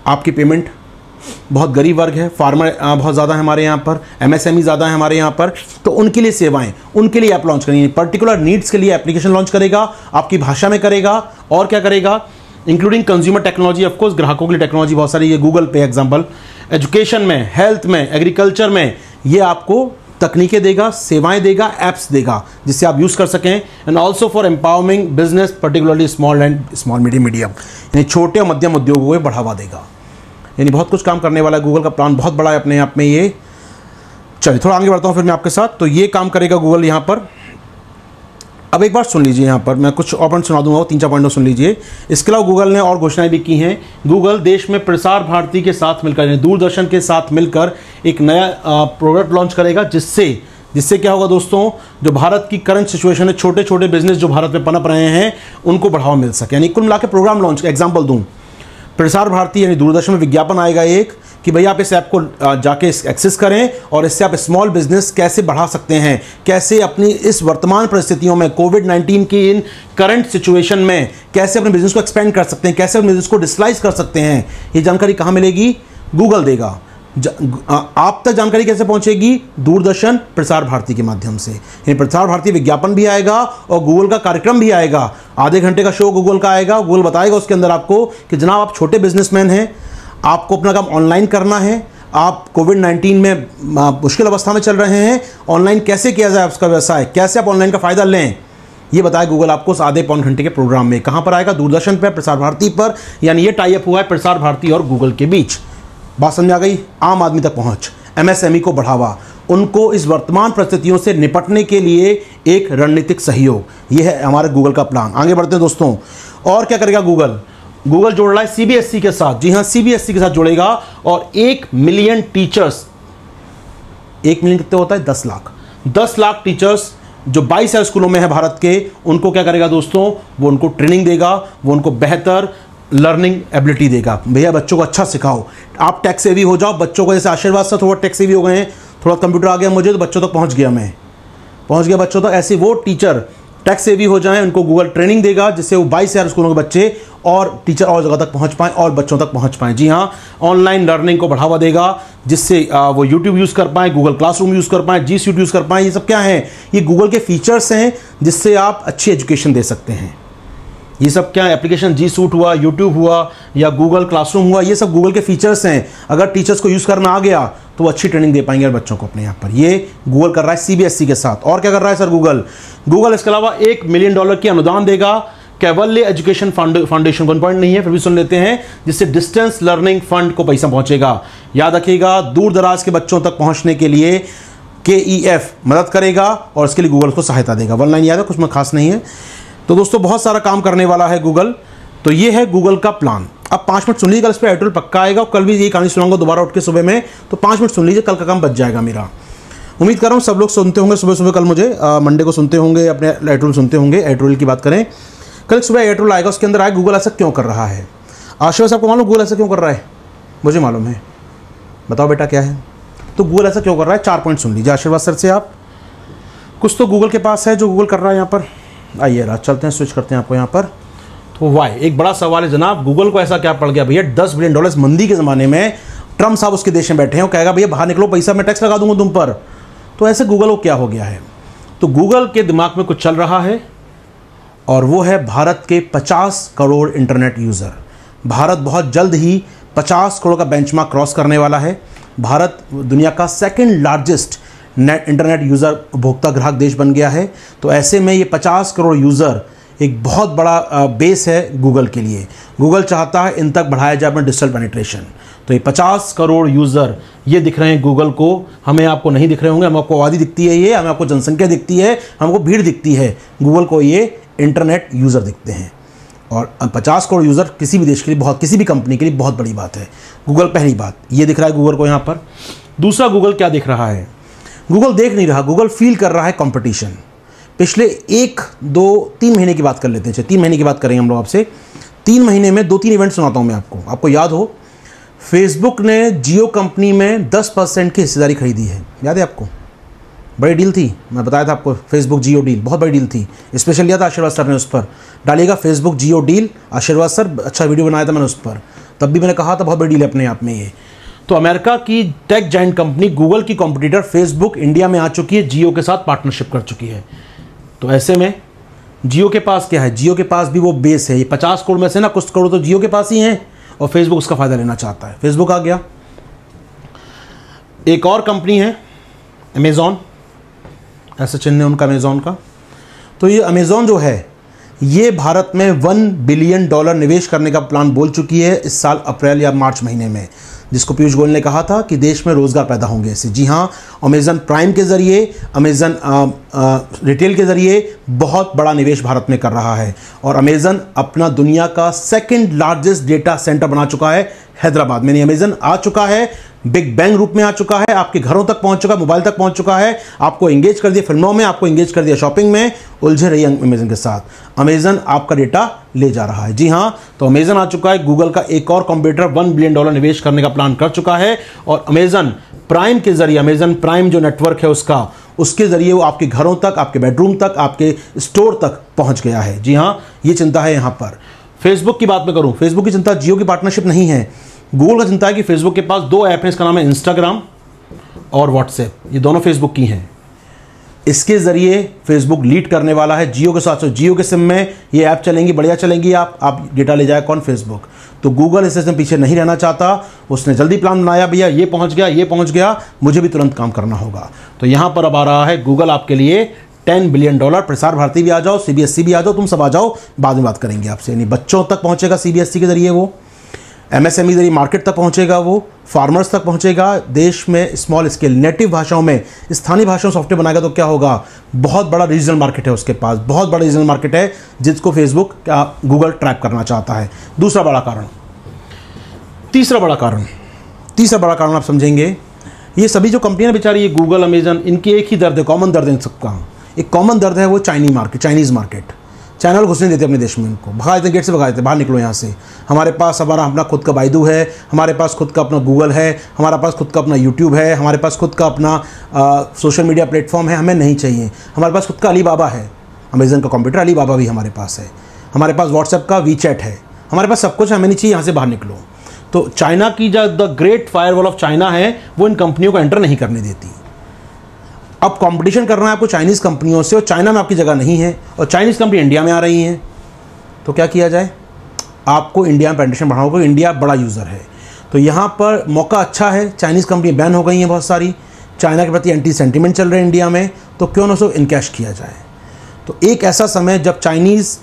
आपकी पेमेंट बहुत गरीब वर्ग है, फार्मर बहुत ज़्यादा है हमारे यहाँ पर, एमएसएमई ज़्यादा है हमारे यहाँ पर तो उनके लिए सेवाएँ, उनके लिए ऐप लॉन्च करेंगे पर्टिकुलर नीड्स के लिए एप्लीकेशन लॉन्च करेगा, आपकी भाषा में करेगा, और क्या करेगा? इंक्लूडिंग कंज्यूमर टेक्नोलॉजी ऑफकोर्स ग्राहकों के लिए टेक्नोलॉजी बहुत सारी है गूगल पे एग्ज़ाम्पल एजुकेशन में हेल्थ में एग्रीकल्चर में, ये आपको तकनीकें देगा, सेवाएँ देगा एप्स देगा, जिससे आप यूज़ कर सकें। And also for empowering business particularly small and small medium medium यानी छोटे और मध्यम उद्योगों को बढ़ावा देगा। यानी बहुत कुछ काम करने वाला गूगल का प्लान बहुत बड़ा है अपने आप में ये। चलिए, थोड़ा आगे बढ़ता हूँ फिर मैं आपके साथ। तो ये काम करेगा गूगल यहाँ पर। अब एक बार सुन लीजिए यहाँ पर, मैं कुछ और पॉइंट सुना दूँगा तीन चार पॉइंट सुन लीजिए। इसके अलावा गूगल ने और घोषणाएँ भी की हैं। गूगल देश में प्रसार भारती के साथ मिलकर, यानी दूरदर्शन के साथ मिलकर एक नया प्रोडक्ट लॉन्च करेगा, जिससे जिससे क्या होगा दोस्तों, जो भारत की करंट सिचुएशन है छोटे छोटे बिज़नेस जो भारत में पनप रहे हैं, उनको बढ़ावा मिल सके। यानी कुल मिला प्रोग्राम लॉन्च एग्ज़ाम्पल दूँ। प्रसार भारती, यानी दूरदर्शन में विज्ञापन आएगा एक कि भैया आप इस ऐप को जाके एक्सेस करें और इससे आप स्मॉल बिज़नेस कैसे बढ़ा सकते हैं, कैसे अपनी इस वर्तमान परिस्थितियों में, कोविड नाइन्टीन की इन करंट सिचुएशन में कैसे अपने बिज़नेस को एक्सपेंड कर सकते हैं, कैसे अपने बिज़नेस को डिसलाइज कर सकते हैं, ये जानकारी कहाँ मिलेगी? गूगल देगा। आप तक जानकारी कैसे पहुंचेगी? दूरदर्शन प्रसार भारती के माध्यम से। यानी प्रसार भारती विज्ञापन भी आएगा और गूगल का कार्यक्रम भी आएगा। आधे घंटे का शो गूगल का आएगा, गूगल बताएगा उसके अंदर आपको कि जनाब आप छोटे बिजनेसमैन हैं आपको अपना काम ऑनलाइन करना है। आप कोविड नाइन्टीन में मुश्किल अवस्था में चल रहे हैं। ऑनलाइन कैसे किया जाए उसका व्यवसाय? कैसे आप ऑनलाइन का फ़ायदा लें? ये बताया गूगल आपको उस आधे पौन घंटे के प्रोग्राम में। कहाँ पर आएगा? दूरदर्शन पर, प्रसार भारती पर, यानी ये टाइप हुआ है प्रसार भारती और गूगल के बीच। बात समझ आ गई? आम आदमी तक पहुँच। एमएसएमई को बढ़ावा। उनको इस वर्तमान परिस्थितियों से निपटने के लिए एक रणनीतिक सहयोग। यह है हमारे गूगल का प्लान आगे बढ़ते हैं दोस्तों। और क्या करेगा गूगल गूगल जोड़ रहा है सीबीएसई के साथ। जी हाँ सीबीएसई के साथ जोड़ेगा और एक मिलियन टीचर्स एक मिलियन कितने होता है? दस लाख। दस लाख टीचर्स जो बाईस हज़ार स्कूलों में है भारत के, उनको क्या करेगा दोस्तों? वो उनको ट्रेनिंग देगा, वो उनको बेहतर लर्निंग एबिलिटी देगा। भैया, बच्चों को अच्छा सिखाओ। आप टैक्स सेवी हो जाओ, बच्चों को जैसे आशीर्वाद से थोड़ा टैक्स सेवी हो गए हैं, थोड़ा कंप्यूटर आ गया मुझे तो बच्चों तक तो पहुँच गया मैं। पहुँच गया बच्चों तक। तो ऐसे वो टीचर टैक्स सेवी हो जाएँ, उनको गूगल ट्रेनिंग देगा, जिससे वो बाईस हज़ार स्कूलों के बच्चे और टीचर और जगह तक पहुँच पाएँ और बच्चों तक पहुँच पाएँ। जी हाँ ऑनलाइन लर्निंग को बढ़ावा देगा, जिससे वो यूट्यूब यूज़ कर पाएँ गूगल क्लासरूम यूज़ कर पाएँ जी यूज़ कर पाएँ, ये सब क्या है? ये गूगल के फीचर्स हैं, जिससे आप अच्छी एजुकेशन दे सकते हैं। ये सब क्या एप्लीकेशन जी सूट हुआ यूट्यूब हुआ, या गूगल क्लासरूम हुआ, ये सब गूगल के फीचर्स हैं। अगर टीचर्स को यूज़ करना आ गया तो अच्छी ट्रेनिंग दे पाएँगे बच्चों को अपने यहाँ पर। ये गूगल कर रहा है सीबीएसई के साथ। और क्या कर रहा है सर गूगल गूगल इसके अलावा एक मिलियन डॉलर की अनुदान देगा कैवल्य एजुकेशन फाउंडेशन वन पॉइंट नहीं है, फिर भी सुन लेते हैं, जिससे डिस्टेंस लर्निंग फंड को पैसा पहुंचेगा। याद रखिएगा, दूर दराज के बच्चों तक पहुँचने के लिए के ई एफ़ मदद करेगा और इसके लिए गूगल को सहायता देगा। वन लाइन याद है, कुछ में खास नहीं है। तो दोस्तों, बहुत सारा काम करने वाला है गूगल तो ये है गूगल का प्लान अब पाँच मिनट सुन लीजिए, कल इस पर एयरटेल पक्का आएगा और कल भी ये कहानी सुनाऊँगा दोबारा उठ के सुबह में। तो पाँच मिनट सुन लीजिए, कल का काम बच जाएगा मेरा। उम्मीद कर रहा हूँ सब लोग सुनते होंगे सुबह सुबह कल मुझे। मंडे को सुनते होंगे, अपने एयरटेल सुनते होंगे। एयरटेल की बात करें। कल सुबह एयरटेल आएगा उसके अंदर आए गूगल ऐसा क्यों कर रहा है? आशीर्वाद आपको मालूम गूगल ऐसा क्यों कर रहा है? मुझे मालूम है। बताओ बेटा क्या है? तो गूगल ऐसा क्यों कर रहा है? चार पॉइंट सुन लीजिए आशीर्वाद सर से आप। कुछ तो गूगल के पास है जो गूगल कर रहा है यहाँ पर। आइए रात चलते हैं स्विच करते हैं आपको यहाँ पर। तो वाई एक बड़ा सवाल है जनाब गूगल को ऐसा क्या पड़ गया? भैया, दस बिलियन डॉलर मंदी के ज़माने में ट्रंप साहब उसके देश में बैठे हैं कहेगा, भैया, बाहर निकलो, पैसा मैं टैक्स लगा दूँगा तुम पर। तो ऐसे गूगल को क्या हो गया है? तो गूगल के दिमाग में कुछ चल रहा है। और वो है भारत के 50 करोड़ इंटरनेट यूज़र। भारत बहुत जल्द ही 50 करोड़ का बेंचमार्क क्रॉस करने वाला है। भारत दुनिया का second largest net internet user उपभोक्ता ग्राहक देश बन गया है। तो ऐसे में ये 50 करोड़ यूज़र एक बहुत बड़ा बेस है गूगल के लिए। गूगल चाहता है इन तक बढ़ाया जाए अपना डिजिटल पेनिट्रेशन तो ये 50 करोड़ यूज़र ये दिख रहे हैं गूगल को। हमें आपको नहीं दिख रहे होंगे, हमें आपको आबादी दिखती है ये, हमें आपको जनसंख्या दिखती है, हमको भीड़ दिखती है। गूगल को ये इंटरनेट यूज़र दिखते हैं। और 50 करोड़ यूज़र किसी भी देश के लिए, बहुत किसी भी कंपनी के लिए बहुत बड़ी बात है। गूगल पहली बात, ये दिख रहा है गूगल को यहाँ पर। दूसरा, गूगल क्या दिख रहा है? गूगल देख नहीं रहा, गूगल फील कर रहा है कॉम्पिटिशन पिछले एक, दो, तीन महीने की बात कर लेते हैं। तीन महीने की बात करेंगे हम लोग आपसे। तीन महीने में दो तीन इवेंट सुनाता हूँ मैं आपको। आपको याद हो फेसबुक ने जियो कंपनी में दस परसेंट की हिस्सेदारी खरीदी है। याद है आपको? बड़ी डील थी। मैं बताया था आपको फेसबुक जियो डील, बहुत बड़ी डील थी। स्पेशल लिया था आशीर्वाद सर ने उस पर। डालिएगा Facebook Jio deal, Ashirwad sir अच्छा वीडियो बनाया था मैंने उस पर। तब भी मैंने कहा था बहुत बड़ी डील है अपने आप में ये। तो अमेरिका की टेक जॉइंट कंपनी गूगल की कॉम्पिटिटर फेसबुक इंडिया में आ चुकी है जियो के साथ पार्टनरशिप कर चुकी है। तो ऐसे में जियो के पास क्या है? जियो के पास भी वो बेस है। ये पचास करोड़ में से ना कुछ करोड़ तो जियो के पास ही हैं और फेसबुक उसका फ़ायदा लेना चाहता है। फेसबुक आ गया। एक और कंपनी है अमेज़ॉन ऐसा चिन्ह है उनका अमेज़ॉन का। तो ये अमेज़ॉन जो है, ये भारत में वन बिलियन डॉलर निवेश करने का प्लान बोल चुकी है इस साल अप्रैल या मार्च महीने में। जिसको पीयूष गोयल ने कहा था कि देश में रोज़गार पैदा होंगे इससे जी हाँ अमेज़न प्राइम के ज़रिए अमेज़न रिटेल के ज़रिए बहुत बड़ा निवेश भारत में कर रहा है। और अमेज़न अपना दुनिया का सेकंड लार्जेस्ट डेटा सेंटर बना चुका है हैदराबाद में। अमेज़न आ चुका है बिग बैंग रूप में आ चुका है, आपके घरों तक पहुँच चुका है, मोबाइल तक पहुँच चुका है, आपको एंगेज कर दिया फ़िल्मों में, आपको एंगेज कर दिया शॉपिंग में, उलझे रही अमेजन के साथ। अमेजन आपका डेटा ले जा रहा है। जी हाँ तो अमेजन आ चुका है गूगल का एक और कंप्यूटर वन बिलियन डॉलर निवेश करने का प्लान कर चुका है, और अमेजन प्राइम के ज़रिए अमेजन प्राइम जो नेटवर्क है उसका, उसके ज़रिए वो आपके घरों तक, आपके बेडरूम तक, आपके स्टोर तक पहुँच गया है। जी हाँ ये चिंता है यहाँ पर। फेसबुक की बात मैं करूँ फेसबुक की चिंता जियो की पार्टनरशिप नहीं है। गूगल का चिंता है कि फेसबुक के पास दो ऐप हैं, इसका नाम है इंस्टाग्राम और व्हाट्सएप ये दोनों फेसबुक की हैं। इसके ज़रिए फेसबुक लीड करने वाला है जियो के साथ। जियो के सिम में ये ऐप चलेंगी, बढ़िया चलेंगी आप। आप डेटा ले जाए कौन फेसबुक तो गूगल इस सिस्टम पीछे नहीं रहना चाहता। उसने जल्दी प्लान बनाया, भैया, ये पहुँच गया, ये पहुँच गया, मुझे भी तुरंत काम करना होगा। तो यहाँ पर अब आ रहा है गूगल आपके लिए ten billion dollar. Prasar Bharati भी आ जाओ सीबीएसई भी आ जाओ, तुम सब आ जाओ। बाद में बात करेंगे आपसे। यानी बच्चों तक पहुंचेगा सीबीएसई के ज़रिए वो। एमएसएमई ज़रिए मार्केट तक पहुंचेगा वो। फार्मर्स तक पहुंचेगा। देश में स्मॉल स्केल नेटिव भाषाओं में स्थानीय भाषाओं सॉफ्टवेयर बनाएगा तो क्या होगा? बहुत बड़ा रीजनल मार्केट है उसके पास। बहुत बड़ा रीजनल मार्केट है, जिसको फेसबुक क्या गूगल ट्रैप करना चाहता है। दूसरा बड़ा कारण। तीसरा बड़ा कारण। तीसरा बड़ा कारण आप समझेंगे। ये सभी जो कंपनियाँ बेचारी, ये गूगल अमेजन इनकी एक ही दर्द है कॉमन दर्द है इन सबका। एक कॉमन दर्द है वो चाइनी market Chinese market China channel घुसने देते अपने देश में इनको। भगा देते गेट से भगा देते, बाहर निकलो यहाँ से। हमारे पास हमारा अपना खुद का बाइदू है, हमारे पास खुद का अपना गूगल है, हमारे पास खुद का अपना यूट्यूब है, हमारे पास खुद का अपना सोशल मीडिया प्लेटफॉर्म है, हमें नहीं चाहिए। हमारे पास खुद का अली बाबा है। अमेज़न का कंप्यूटर अली बाबा भी हमारे पास है। हमारे पास व्हाट्सएप का वी है। हमारे पास सब कुछ हमें नहीं चाहिए यहाँ से बाहर निकलो। तो चाइना की जो the Great Firewall of China है, वो इन कंपनियों को एंटर नहीं करने देती। अब कंपटीशन करना है आपको चाइनीज़ कंपनियों से और चाइना में आपकी जगह नहीं है और चाइनीज़ कंपनी इंडिया में आ रही हैं। तो क्या किया जाए? आपको इंडिया में पेंटेशन बढ़ाओ, क्योंकि इंडिया बड़ा यूज़र है। तो यहाँ पर मौका अच्छा है। चाइनीज़ कंपनी बैन हो गई हैं बहुत सारी। चाइना के प्रति एंटी सेंटीमेंट चल रहे हैं इंडिया में। तो क्यों ना उसको इनकेश किया जाए? तो एक ऐसा समय जब चाइनीज़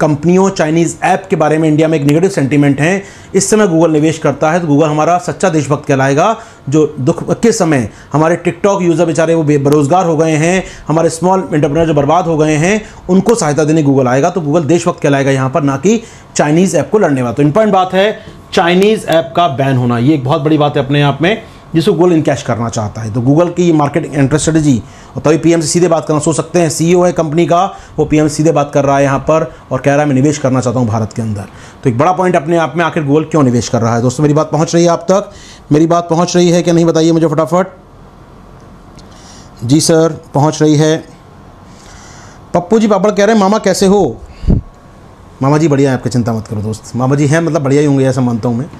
कंपनियों चाइनीज़ ऐप के बारे में इंडिया में एक निगेटिव सेंटीमेंट है। इस समय गूगल निवेश करता है तो गूगल हमारा सच्चा देशभक्त कहलाएगा, जो दुख के समय हमारे टिकटॉक यूज़र बेचारे वो बेरोजगार हो गए हैं, हमारे स्मॉल एंटरप्रेनर जो बर्बाद हो गए हैं, उनको सहायता देने गूगल आएगा तो गूगल देशभक्त कहलाएगा यहाँ पर, ना कि चाइनीज़ ऐप को लड़ने वाला। तो इंपॉर्टेंट बात है, चाइनीज़ ऐप का बैन होना, ये एक बहुत बड़ी बात है अपने आप में। जिसको गूगल इनकैश करना चाहता है। तो गूगल की मार्केटिंग एंट्रेंस स्ट्रेटजी और तभी पीएम से सीधे बात करना, सोच सकते हैं सीईओ है कंपनी का, वो पीएम सीधे बात कर रहा है यहाँ पर, और कह रहा है, मैं निवेश करना चाहता हूँ भारत के अंदर। तो एक बड़ा पॉइंट अपने आप में आखिर गूगल क्यों निवेश कर रहा है? दोस्तों, मेरी बात पहुँच रही है आप तक। मेरी बात पहुँच रही है कि नहीं बताइए मुझे फटाफट? जी सर, पहुँच रही है। पप्पू जी पापड़ कह रहे हैं, मामा कैसे हो? मामा जी, बढ़िया है, आपकी चिंता मत करो दोस्त। मामा जी हैं मतलब बढ़िया ही होंगे, ऐसा मानता हूँ मैं।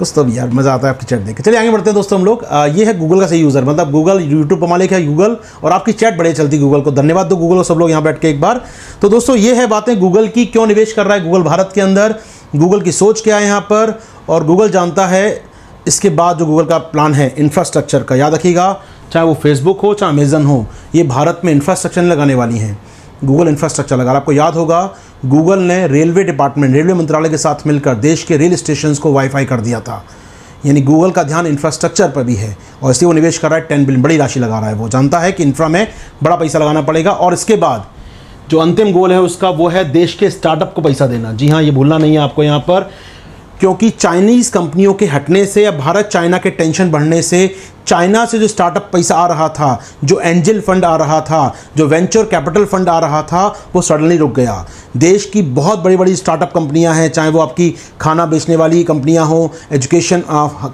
कुछ तो यार, मज़ा आता है आपकी चैट देख के। चलिए आगे बढ़ते हैं दोस्तों हम लोग। ये है गूगल का सही यूज़र मतलब गूगल यूट्यूब पर मालिक है गूगल और आपकी चैट बढ़िया चलती गूगल को। धन्यवाद दो गूगल को सब लोग यहाँ बैठ के एक बार। तो दोस्तों ये है बातें गूगल की, क्यों निवेश कर रहा है गूगल भारत के अंदर? गूगल की सोच क्या है यहाँ पर? और गूगल जानता है इसके बाद जो गूगल का प्लान है इंफ्रास्ट्रक्चर का। याद रखिएगा, चाहे वो फेसबुक हो, चाहे अमेजन हो, ये भारत में इंफ्रास्ट्रक्चर लगाने वाली हैं। गूगल इंफ्रास्ट्रक्चर लगा। आपको याद होगा गूगल ने रेलवे डिपार्टमेंट, रेलवे मंत्रालय के साथ मिलकर देश के रेल स्टेशन को वाईफाई कर दिया था। यानी गूगल का ध्यान इंफ्रास्ट्रक्चर पर भी है। और इसलिए वो निवेश कर रहा है, टेन बिलियन, बड़ी राशि लगा रहा है वो। जानता है कि इंफ्रा में बड़ा पैसा लगाना पड़ेगा। और इसके बाद जो अंतिम गोल है उसका, वो है देश के स्टार्टअप को पैसा देना। जी हाँ ये भूलना नहीं है आपको यहाँ पर। क्योंकि चाइनीज़ कंपनियों के हटने से या भारत चाइना के टेंशन बढ़ने से चाइना से जो स्टार्टअप पैसा आ रहा था, जो एंजल फंड आ रहा था, जो वेंचर कैपिटल फंड आ रहा था, वो सडनली रुक गया। देश की बहुत बड़ी बड़ी स्टार्टअप कंपनियाँ हैं, चाहे वो आपकी खाना बेचने वाली कंपनियाँ हों, एजुकेशन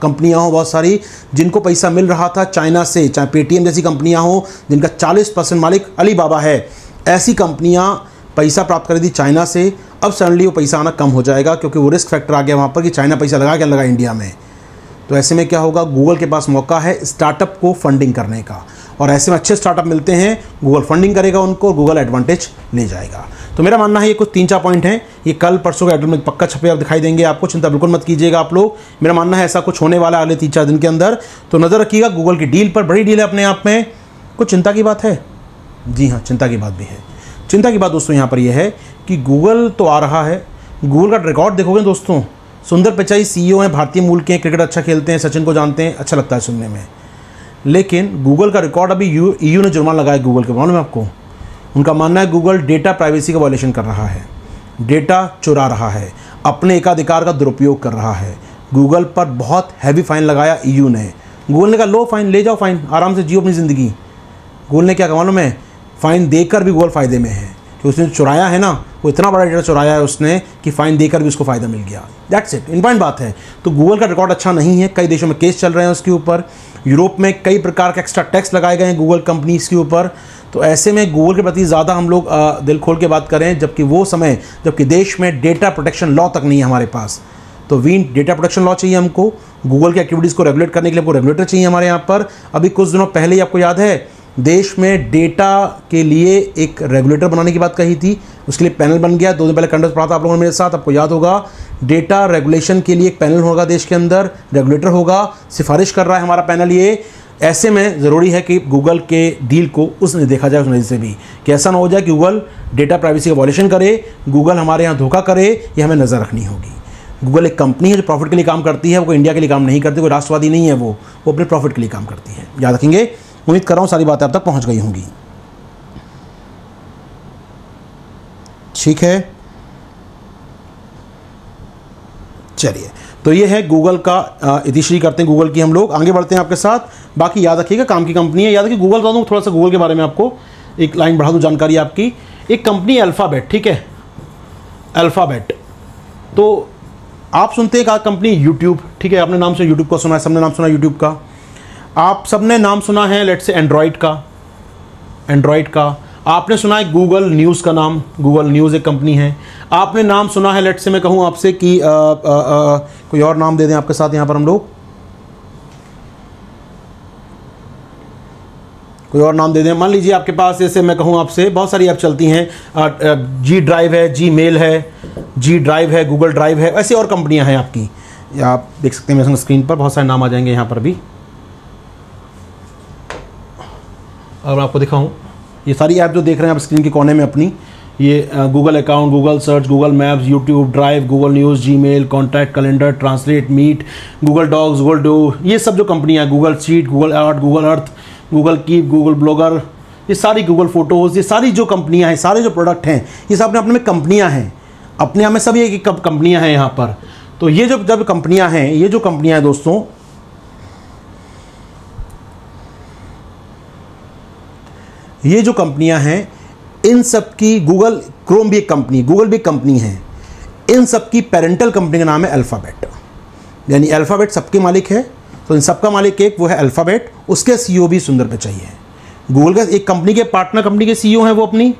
कंपनियाँ हों, बहुत सारी, जिनको पैसा मिल रहा था चाइना से, चाहे पेटीएम जैसी कंपनियाँ हों, जिनका 40 परसेंट मालिक अली बाबा है, ऐसी कंपनियाँ पैसा प्राप्त कर दी चाइना से अब सडनली वो पैसा आना कम हो जाएगा क्योंकि वो रिस्क फैक्टर आ गया वहाँ पर कि चाइना पैसा लगा क्या, लगा इंडिया में। तो ऐसे में क्या होगा गूगल के पास मौका है स्टार्टअप को फंडिंग करने का। और ऐसे में अच्छे स्टार्टअप मिलते हैं गूगल फंडिंग करेगा उनको गूगल एडवांटेज ले जाएगा। तो मेरा मानना है ये कुछ तीन चार पॉइंट हैं। ये कल, परसों के एडवल में पक्का छपे आप दिखाई देंगे आपको, चिंता बिल्कुल मत कीजिएगा आप लोग। मेरा मानना है ऐसा कुछ होने वाला है अगले तीन चार दिन के अंदर। तो नज़र रखिएगा गूगल की डील पर बड़ी डील है अपने आप में। कुछ चिंता की बात है? जी हाँ चिंता की बात भी है। चिंता की बात दोस्तों यहाँ पर यह है कि गूगल तो आ रहा है। गूगल का रिकॉर्ड देखोगे दोस्तों? सुंदर पिचाई सीईओ हैं, भारतीय मूल के हैं, क्रिकेट अच्छा खेलते हैं, सचिन को जानते हैं अच्छा लगता है सुनने में। लेकिन गूगल का रिकॉर्ड अभी यू ईयू ने जुर्माना लगाया गूगल के मालूम में आपको। उनका मानना है गूगल डेटा प्राइवेसी का वॉलेशन कर रहा है। डेटा चुरा रहा है। अपने एकाधिकार का दुरुपयोग कर रहा है। गूगल पर बहुत हैवी फाइन लगाया ईयू ने। गूगल ने कहा, लो फाइन ले जाओ फाइन आराम से जियो अपनी ज़िंदगी। गूगल ने क्या कहा मालूम है? फ़ाइन देकर भी गूगल फ़ायदे में है। कि उसने चुराया है ना, वो इतना बड़ा डेटा चुराया है उसने कि फ़ाइन देकर भी उसको फ़ायदा मिल गया। दैट्स इट इंपॉर्टेंट बात है। तो गूगल का रिकॉर्ड अच्छा नहीं है। कई देशों में केस चल रहे हैं उसके ऊपर। यूरोप में कई प्रकार के एक्स्ट्रा टैक्स लगाए गए हैं गूगल कंपनीज़ के ऊपर। तो ऐसे में गूगल के प्रति ज़्यादा हम लोग दिल खोल के बात करें, जबकि वो समय, जबकि देश में डेटा प्रोटेक्शन लॉ तक नहीं है हमारे पास। तो वीन डेटा प्रोटेक्शन लॉ चाहिए हमको। गूगल की एक्टिविटीज़ को रेगुलेट करने के लिए हमको रेगुलेटर चाहिए हमारे यहाँ पर। अभी कुछ दिनों पहले ही आपको याद है देश में डेटा के लिए एक रेगुलेटर बनाने की बात कही थी। उसके लिए पैनल बन गया। दो दिन पहले कंडक्ट पढ़ा था आप लोगों ने मेरे साथ, आपको याद होगा। डेटा रेगुलेशन के लिए एक पैनल होगा देश के अंदर। रेगुलेटर होगा। सिफारिश कर रहा है हमारा पैनल ये। ऐसे में ज़रूरी है कि गूगल के डील को उस देखा जाए, उस नज़र से भी। कि ऐसा ना हो जाए कि गूगल डेटा प्राइवेसी का वॉलेशन करे, गूगल हमारे यहाँ धोखा करे, ये हमें नज़र रखनी होगी। गूगल एक कंपनी है जो प्रॉफिट के लिए काम करती है, वो इंडिया के लिए काम नहीं करती, कोई राष्ट्रवादी नहीं है वो। वो अपने प्रॉफिट के लिए काम करती है। याद रखेंगे उम्मीद कर रहा हूँ सारी बातें अब तक पहुँच गई होंगी। ठीक है? चलिए तो ये है गूगल का इतिश्री करते हैं गूगल की हम लोग। आगे बढ़ते हैं आपके साथ। बाकी याद रखिएगा, काम की कंपनी है। याद रखिए गूगल बता दूँ, थोड़ा सा गूगल के बारे में आपको एक लाइन बढ़ा दूँ जानकारी आपकी। एक कंपनी अल्फ़ाबेट ठीक है? अल्फ़ाबेट तो आप सुनते हैं कंपनी? यूट्यूब ठीक है? आपने नाम से यूट्यूब का सुना है, सबने नाम सुना यूट्यूब का। आप सबने नाम सुना है लेट से एंड्रॉयड का। एंड्रॉयड का। आपने सुना है गूगल न्यूज़ का नाम। गूगल न्यूज़ एक कंपनी है। आपने नाम सुना है लेट से मैं कहूँ आपसे कि आ, आ, आ, कोई और नाम दे दें आपके साथ यहाँ पर हम लोग। कोई और नाम दे दें। मान लीजिए आपके पास जैसे मैं कहूँ आपसे बहुत सारी ऐप चलती हैं। जी ड्राइव है जी मेल है जी ड्राइव है गूगल ड्राइव है ऐसी और कंपनियाँ हैं आपकी। आप देख सकते हैं मेरे स्क्रीन पर बहुत सारे नाम आ जाएँगे यहाँ पर भी। और मैं आपको दिखाऊँ। ये सारी ऐप जो देख रहे हैं आप स्क्रीन के कोने में अपनी, ये Google account Google search Google maps YouTube drive Google news Gmail contact calendar translate meet Google docs Google dough ये सब जो कंपनियाँ Google sheet Google art Google earth Google keep Google blogger ये सारी गूगल फ़ोटोज़ ये सारी जो कंपनियाँ हैं सारे जो प्रोडक्ट हैं, ये सब अपने अपने में कंपनियाँ हैं। अपने आप में सब ये कंपनियाँ हैं यहाँ पर। तो ये जो, जब कंपनियाँ हैं, ये जो कंपनियाँ हैं दोस्तों ये जो कंपनियाँ हैं, इन सब की गूगल क्रोम भी एक कंपनी गूगल भी कंपनी है। इन सब की पेरेंटल कंपनी का नाम है अल्फ़ाबेट यानी अल्फ़ाबेट सबके मालिक है तो इन सबका मालिक एक वो है अल्फ़ाबेट उसके सीईओ भी सुंदर पे चाहिए। गूगल का एक कंपनी के पार्टनर कंपनी के सीईओ हैं वो अपनी,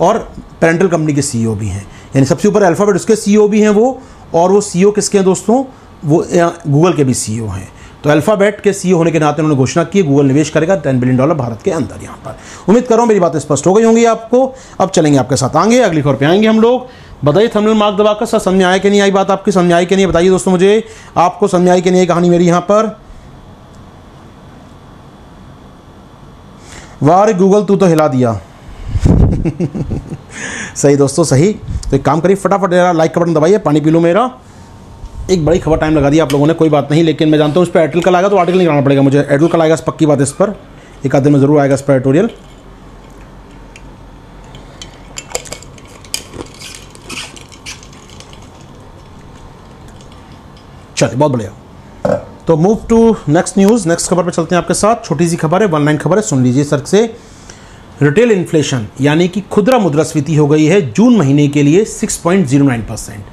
और पेरेंटल कंपनी के सीईओ भी हैं। यानी सबसे ऊपर अल्फ़ाबेट उसके सीईओ भी हैं वो, और वो सीईओ किसके हैं दोस्तों? वो गूगल के भी सीईओ हैं। तो अल्फ़ाबेट के सीईओ होने के नाते उन्होंने घोषणा की गूगल निवेश करेगा टेन बिलियन डॉलर भारत के अंदर यहाँ पर। उम्मीद करो मेरी बातें स्पष्ट हो गई होंगी आपको। अब चलेंगे आपके साथ आएँगे अगली खबर पे आएँगे हम लोग। बताइए थंबनेल मार्क दबाकर सर समझ आया कि नहीं आई बात आपकी समझ आई कि नहीं, बताइए दोस्तों मुझे। आपको समझ आई कि नहीं कहानी मेरी यहाँ पर। वार गूगल तू तो हिला दिया। [LAUGHS] सही दोस्तों, सही। तो एक काम करिए, फटाफट जरा लाइक का बटन दबाइए, पानी पी लो मेरा। एक बड़ी खबर टाइम लगा दी आप लोगों ने, कोई बात नहीं, लेकिन मैं जानता हूँ इस पर एयरटेल का आएगा तो आर्टिकल निकालना पड़ेगा मुझे। एयरटेल का आएगा पक्की बात इस पर। एक आधे में ज़रूर आएगा इस पर एडिटोरियल चलिए, बहुत बढ़िया। तो move to next news next खबर पे चलते हैं आपके साथ। छोटी सी खबर है वन लाइन खबर है, सुन लीजिए सर से। रिटेल इन्फ्लेशन यानी कि खुदरा मुद्रास्फीति हो गई है जून महीने के लिए 6.09 परसेंट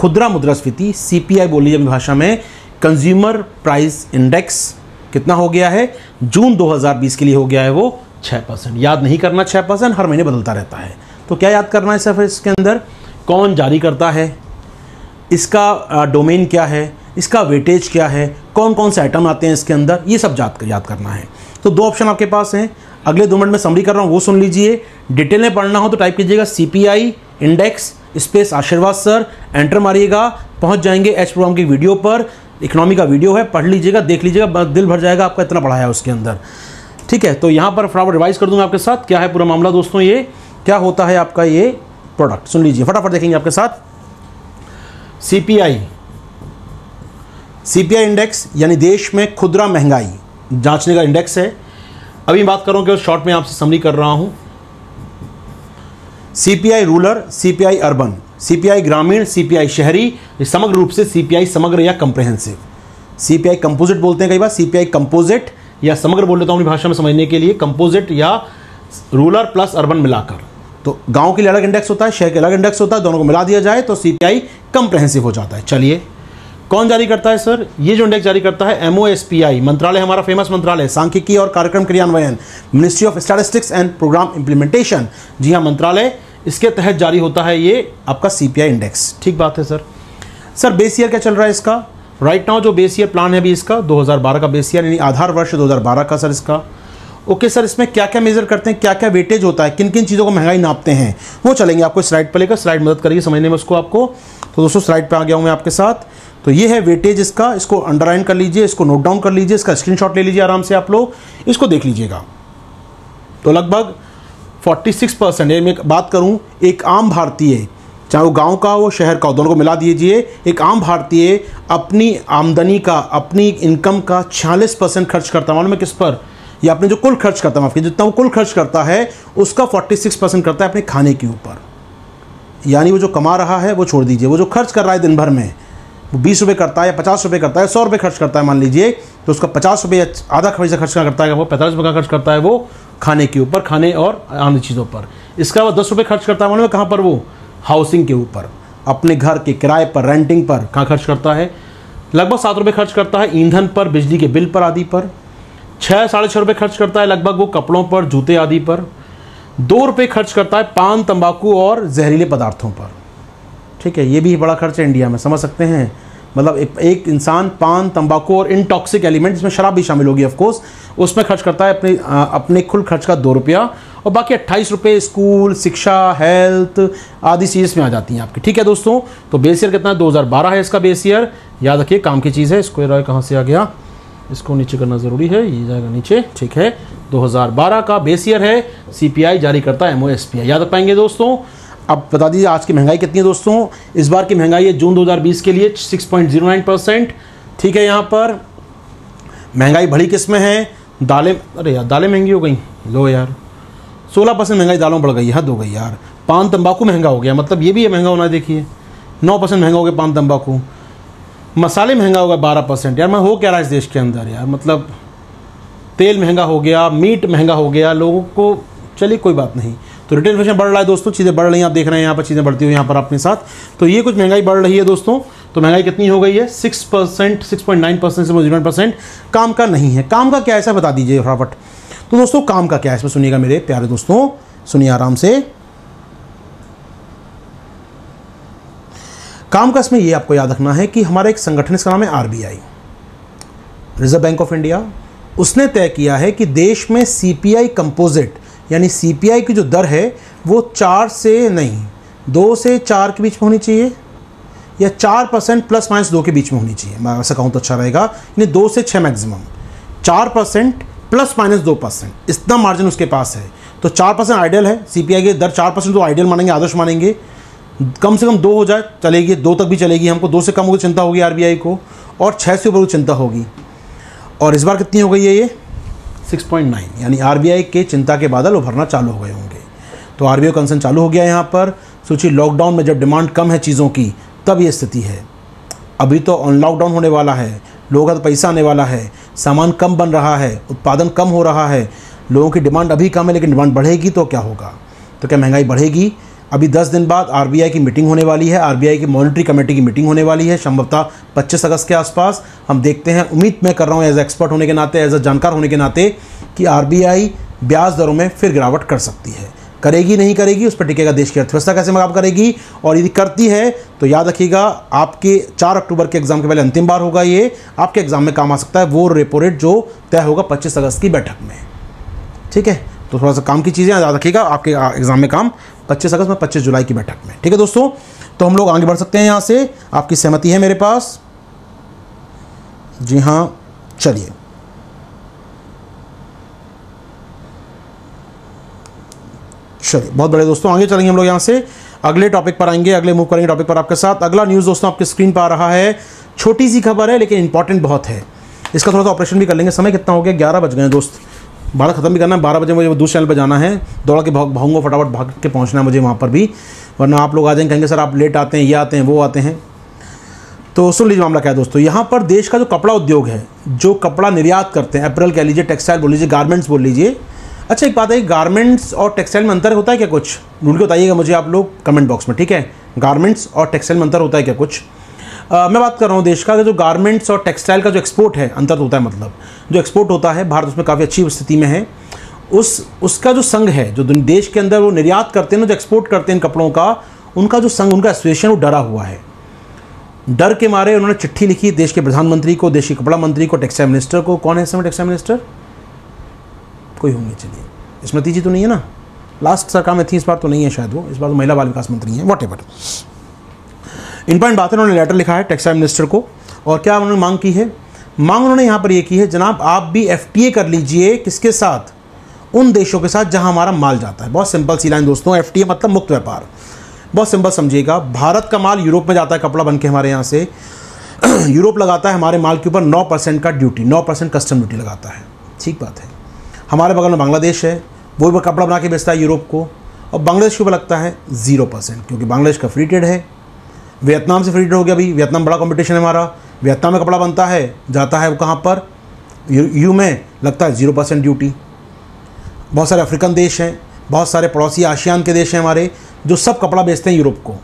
खुदरा मुद्रास्फीति सीपीआई बोली भाषा में कंज्यूमर प्राइस इंडेक्स कितना हो गया है? जून 2020 के लिए हो गया है वो 6 परसेंट। याद नहीं करना 6 परसेंट हर महीने बदलता रहता है। तो क्या याद करना है सर इसके अंदर? कौन जारी करता है? इसका डोमेन क्या है? इसका वेटेज क्या है? कौन कौन से आइटम आते हैं इसके अंदर? ये सब याद याद करना है। तो दो ऑप्शन आपके पास हैं। अगले दो मिनट में समरी कर रहा हूँ, वो सुन लीजिए। डिटेल में पढ़ना हो तो टाइप कीजिएगा सीपीआई इंडेक्स स्पेस आशीर्वाद सर, एंटर मारिएगा, पहुँच जाएँगे एच प्रोग्राम की वीडियो पर। इकोनॉमी का वीडियो है, पढ़ लीजिएगा, देख लीजिएगा दिल भर जाएगा आपका इतना पढ़ाया उसके अंदर। ठीक है तो यहाँ पर फटाफट रिवाइज कर दूँगा आपके साथ, क्या है पूरा मामला दोस्तों ये, क्या होता है आपका ये प्रोडक्ट सुन लीजिए, फटाफट देखेंगे आपके साथ। सीपीआई सीपीआई इंडेक्स यानी देश में खुदरा महँगाई, जांचने का इंडेक्स है। अभी बात करूँ कि शॉर्ट में आपसे समरी कर रहा हूँ। CPI rural CPI urban CPI ग्रामीण सीपीआई शहरी समग्र रूप से सीपीआई समग्र या कंप्रेहेंसिव सीपीआई कंपोजिट बोलते हैं कई बार सीपीआई कंपोजिट या समग्र बोल लेता हूँ अपनी भाषा में समझने के लिए कंपोजिट या रूलर प्लस अर्बन मिलाकर। तो गाँव के लिए अलग इंडेक्स होता है, शहर के अलग इंडेक्स होता है, दोनों को मिला दिया जाए तो सीपीआई कंप्रेहेंसिव हो जाता है। चलिए कौन जारी करता है सर? ये जो इंडेक्स जारी करता है एमओएसपीआई मंत्रालय हमारा फ़ेमस मंत्रालय सांख्यिकी और कार्यक्रम क्रियान्वयन ministry of statistics and programme implementation जी हाँ मंत्रालय इसके तहत जारी होता है ये आपका सीपीआई इंडेक्स ठीक बात है सर। सर बेस ईयर क्या चल रहा है इसका? राइट नाउ जो बेस ईयर प्लान है अभी इसका 2012 का बेस ईयर यानी आधार वर्ष 2012 का सर इसका। ओके okay, सर इसमें क्या क्या मेजर करते हैं क्या क्या वेटेज होता है किन किन चीज़ों को महँगाई नापते हैं वो चलेंगे आपको स्लाइड पर लेकर स्लाइड मदद करेगी समझने में उसको आपको। तो दोस्तों स्लाइड पे आ गया हूँ मैं आपके साथ। तो ये है वेटेज इसका। इसको अंडरलाइन कर लीजिए, इसको नोट डाउन कर लीजिए, इसका स्क्रीनशॉट ले लीजिए आराम से आप लोग। इसको देख लीजिएगा। तो लगभग 46 परसेंट मैं बात करूँ, एक आम भारतीय, चाहे वो गाँव का हो, शहर का हो, दोनों को मिला दीजिए। एक आम भारतीय अपनी आमदनी का, अपनी इनकम का छियालीस परसेंट खर्च करता मालूम है किस पर? या अपने जो कुल खर्च करता है जितना वो कुल खर्च करता है, उसका 46 परसेंट करता है अपने खाने के ऊपर। यानी वो जो कमा रहा है, वो छोड़ दीजिए। वो जो खर्च कर रहा है दिन भर में वो बीस रुपये करता है या पचास रुपये करता है, सौ रुपये खर्च करता है, मान लीजिए तो उसका पचास रुपये आधा पैसा खर्च करता है वो, पैंतालीस रुपये का खर्च करता है वो खाने के ऊपर, खाने और अन्य चीज़ों पर। इसका वो दस रुपये खर्च करता है, मालूम है कहाँ पर वो? हाउसिंग के ऊपर। अपने घर के किराए पर रेंटिंग पर कहाँ खर्च करता है? लगभग सात रुपये खर्च करता है ईंधन पर, बिजली के बिल पर आदि पर। छः साढ़े छः रुपये खर्च करता है लगभग वो कपड़ों पर, जूते आदि पर। दो रुपये खर्च करता है पान, तंबाकू और जहरीले पदार्थों पर। ठीक है ये भी बड़ा खर्च है इंडिया में समझ सकते हैं। मतलब एक, एक इंसान पान तंबाकू और इनटॉक्सिक एलिमेंट जिसमें शराब भी शामिल होगी ऑफकोर्स उसमें खर्च करता है अपने अपने कुल खर्च का दो रुपया और बाकी अट्ठाईस रुपये स्कूल शिक्षा हेल्थ आदि चीज़ में आ जाती हैं आपकी। ठीक है दोस्तों तो बेस ईयर कितना? है 2012 है इसका बेस ईयर याद रखिए काम की चीज़ है इसको रॉय कहाँ से आ गया? इसको नीचे करना ज़रूरी है ये जाएगा नीचे ठीक है। 2012 का बेस ईयर है सीपीआई जारी करता है एमओएसपीआई याद रख पाएँगे दोस्तों? अब बता दीजिए, आज की महँगाई कितनी है दोस्तों? इस बार की महँगाई है जून 2020 के लिए 6.09 परसेंट ठीक है यहाँ पर। महँगाई बढ़ी किसमें है? दालें, अरे यार, दालें महँगी हो गई। लो यार। 16 परसेंट महँगाई दालों बढ़ गई, हद हो गई यार। पान तंबाकू महँगा हो गया मतलब ये भी है, महँगा होना देखिए। नौ परसेंट महँगा हो गया पान तंबाकू। मसाले महँगा हो गया बारह परसेंट यार मैं हो क्या रहा इस देश के अंदर यार? मतलब तेल महँगा हो गया, मीट महँगा हो गया, लोगों को, चलिए कोई बात नहीं। तो रिटेल इन्फ्लेशन बढ़ रहा है दोस्तों, चीज़ें बढ़ रही हैं, आप देख रहे हैं, यहाँ पर चीज़ें बढ़ती हुई यहाँ पर अपने साथ। तो ये कुछ महँगाई बढ़ रही है दोस्तों तो महँगाई कितनी हो गई है? Six percent, six point nine percent से ज़ीरो परसेंट काम का नहीं है। काम का क्या ऐसा बता दीजिए फटाफट। तो दोस्तों, काम का क्या है, इसमें सुनिएगा मेरे प्यारे दोस्तों, सुनिए आराम से। काम का इसमें ये आपको याद रखना है कि हमारा एक संगठन इसका नाम है RBI, reserve bank of India. उसने तय किया है कि देश में सीपीआई कंपोजिट यानी सीपीआई की जो दर है, वो चार से नहीं, दो से चार के बीच में होनी चाहिए, या चार परसेंट प्लस माइनस दो के बीच में होनी चाहिए? मैं ऐसा कहूँ तो अच्छा रहेगा। यानी दो से छः मैक्सिमम चार परसेंट प्लस माइनस दो परसेंट। इतना मार्जिन उसके पास है। तो चार परसेंट आइडियल है। सी सीपीआई की दर चार परसेंट तो आइडियल मानेंगे, आदर्श मानेंगे। कम से कम दो हो जाए, चलेगी, दो तक भी चलेगी। हमको दो से कम होगी, चिंता होगी आरबीआई को। और छः से ऊपर चिंता होगी। और इस बार कितनी हो गई है ये? 6.9 यानी आरबीआई के चिंता के बादल उभरना चालू हो गए होंगे। तो आरबीआई कंसर्न चालू हो गया यहाँ पर। सोचिए लॉकडाउन में जब डिमांड कम है चीज़ों की, तब ये स्थिति है। अभी तो ऑन लॉकडाउन होने वाला है, लोगों का तो पैसा आने वाला है, सामान कम बन रहा है, उत्पादन कम हो रहा है, लोगों की डिमांड अभी कम है, लेकिन डिमांड बढ़ेगी तो क्या होगा? तो क्या महँगाई बढ़ेगी? अभी 10 दिन बाद आरबीआई की मीटिंग होने वाली है। आरबीआई की मॉनिटरी कमेटी की मीटिंग होने वाली है संभवतः 25 अगस्त के आसपास। हम देखते हैं। उम्मीद मैं कर रहा हूँ एज एक्सपर्ट होने के नाते एज अ जानकार होने के नाते, कि आरबीआई ब्याज दरों में फिर गिरावट कर सकती है। करेगी, नहीं करेगी, उस पर टिकेगा देश की अर्थव्यवस्था कैसे काम करेगी? और यदि करती है तो याद रखिएगा, आपके चार अक्टूबर के एग्ज़ाम के पहले अंतिम बार होगा ये। आपके एग्ज़ाम में काम आ सकता है वो रेपो रेट जो तय होगा पच्चीस अगस्त की बैठक में। ठीक है? तो थोड़ा सा काम की चीज़ें याद रखिएगा, आपके एग्ज़ाम में काम 25 अगस्त में 25 जुलाई की बैठक में। ठीक है दोस्तों? तो हम लोग आगे बढ़ सकते हैं यहाँ से। आपकी सहमति है मेरे पास? जी हाँ चलिए। चलिए, बहुत बड़े दोस्तों, आगे चलेंगे हम लोग यहाँ से। अगले टॉपिक पर आएँगे, अगले मूव करेंगे टॉपिक पर आपके साथ। अगला न्यूज़ दोस्तों आपके स्क्रीन पर आ रहा है। छोटी सी खबर है, लेकिन इंपॉर्टेंट बहुत है। इसका थोड़ा सा ऑपरेशन भी कर लेंगे। समय कितना हो गया? ग्यारह बज गए दोस्त। बारह ख़त्म भी करना है। बारह बजे मुझे दूसरे चैनल पर जाना है। दौड़ा के भागूँगा फटाफट, भाग के पहुँचना है मुझे वहाँ पर भी। वरना आप लोग आ जाएँगे, कहेंगे, सर, आप लेट आते हैं, ये आते हैं, वो आते हैं। तो सुन लीजिए मामला क्या है दोस्तों। यहाँ पर देश का जो कपड़ा उद्योग है, जो कपड़ा निर्यात करते हैं अप्रैल कह लीजिए टेक्सटाइल बोल लीजिए गारमेंट्स बोल लीजिए। अच्छा एक बात है गारमेंट्स और टेक्सटाइल में अंतर होता है क्या कुछ? ढूंढ के बताइएगा मुझे आप लोग कमेंट बॉक्स में, ठीक है? गारमेंट्स और टेक्सटाइल में अंतर होता है क्या कुछ? आ, मैं बात कर रहा हूँ देश का जो गारमेंट्स और टेक्सटाइल का जो एक्सपोर्ट है अंतर होता है मतलब जो एक्सपोर्ट होता है भारत उसमें काफ़ी अच्छी स्थिति में है। उस उसका जो संघ है जो देश के अंदर वो निर्यात करते हैं जो एक्सपोर्ट करते हैं कपड़ों का उनका जो संघ उनका एसोसिएशन वो डरा हुआ है। डर के मारे उन्होंने चिट्ठी लिखी देश के प्रधानमंत्री को देश के कपड़ा मंत्री को टेक्सटाइल मिनिस्टर को। कौन है इस समय टेक्सटाइल मिनिस्टर कोई होंगे चलिए। स्मृति जी तो नहीं है ना? लास्ट सरकार में थी इस बार तो नहीं है शायद वो इस बार तो महिला बाल विकास मंत्री हैं वॉट एवर इंपॉर्टेंट बात है उन्होंने लेटर लिखा है टेक्सटाइल मिनिस्टर को। और क्या उन्होंने मांग की है? मांग उन्होंने यहाँ पर यह की है, जनाब, आप भी एफटीए कर लीजिए किसके साथ? उन देशों के साथ जहाँ हमारा माल जाता है। बहुत सिंपल सी लाइन दोस्तों एफटीए मतलब मुक्त व्यापार। बहुत सिंपल समझिएगा, भारत का माल यूरोप में जाता है कपड़ा बन के हमारे यहाँ से। [CLEARS THROAT] यूरोप लगाता है हमारे माल के ऊपर नौ परसेंट का ड्यूटी नौ परसेंट कस्टम ड्यूटी लगाता है। ठीक बात है। हमारे बगल में बांग्लादेश है, वो भी कपड़ा बना के बेचता है यूरोप को। और बांग्लादेश के ऊपर लगता है ज़ीरो परसेंट, क्योंकि बांग्लादेश का फ्री ट्रेड है। वियतनाम से फ्री ट्रेड हो गया अभी। वियतनाम बड़ा कॉम्पिटिशन है हमारा। वियतनाम में कपड़ा बनता है, जाता है वो कहाँ पर? यू में लगता है ज़ीरो परसेंट ड्यूटी बहुत सारे अफ्रीकन देश हैं, बहुत सारे पड़ोसी आशियान के देश हैं हमारे, जो सब कपड़ा बेचते हैं यूरोप को।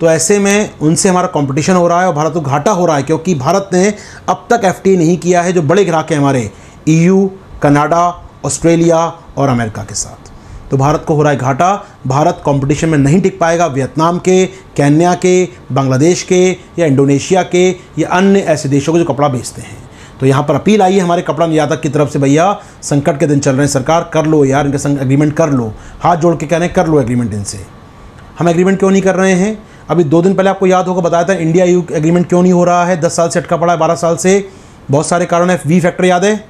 तो ऐसे में उनसे हमारा कंपटीशन हो रहा है और भारत को घाटा हो रहा है, क्योंकि भारत ने अब तक एफटी नहीं किया है, जो बड़े ग्राहक हैं हमारे ईयू कनाडा ऑस्ट्रेलिया और अमेरिका के साथ। तो भारत को हो रहा है घाटा। भारत कंपटीशन में नहीं टिक पाएगा। वियतनाम के, कैन्या के, बांग्लादेश के या इंडोनेशिया के या अन्य ऐसे देशों को जो कपड़ा बेचते हैं। तो यहाँ पर अपील आई है हमारे कपड़ा निर्यातक की तरफ़ से, भैया, संकट के दिन चल रहे हैं, सरकार कर लो यार, इनके संग एग्रीमेंट कर लो। हाथ जोड़ के कह रहे हैं, कर लो एग्रीमेंट इनसे। हम एग्रीमेंट क्यों नहीं कर रहे हैं? अभी दो दिन पहले आपको याद होगा, बताया था इंडिया यू एग्रीमेंट क्यों नहीं हो रहा है? दस साल से अटका पड़ा है, बारह साल से। बहुत सारे कारण है। वी फैक्टर याद है?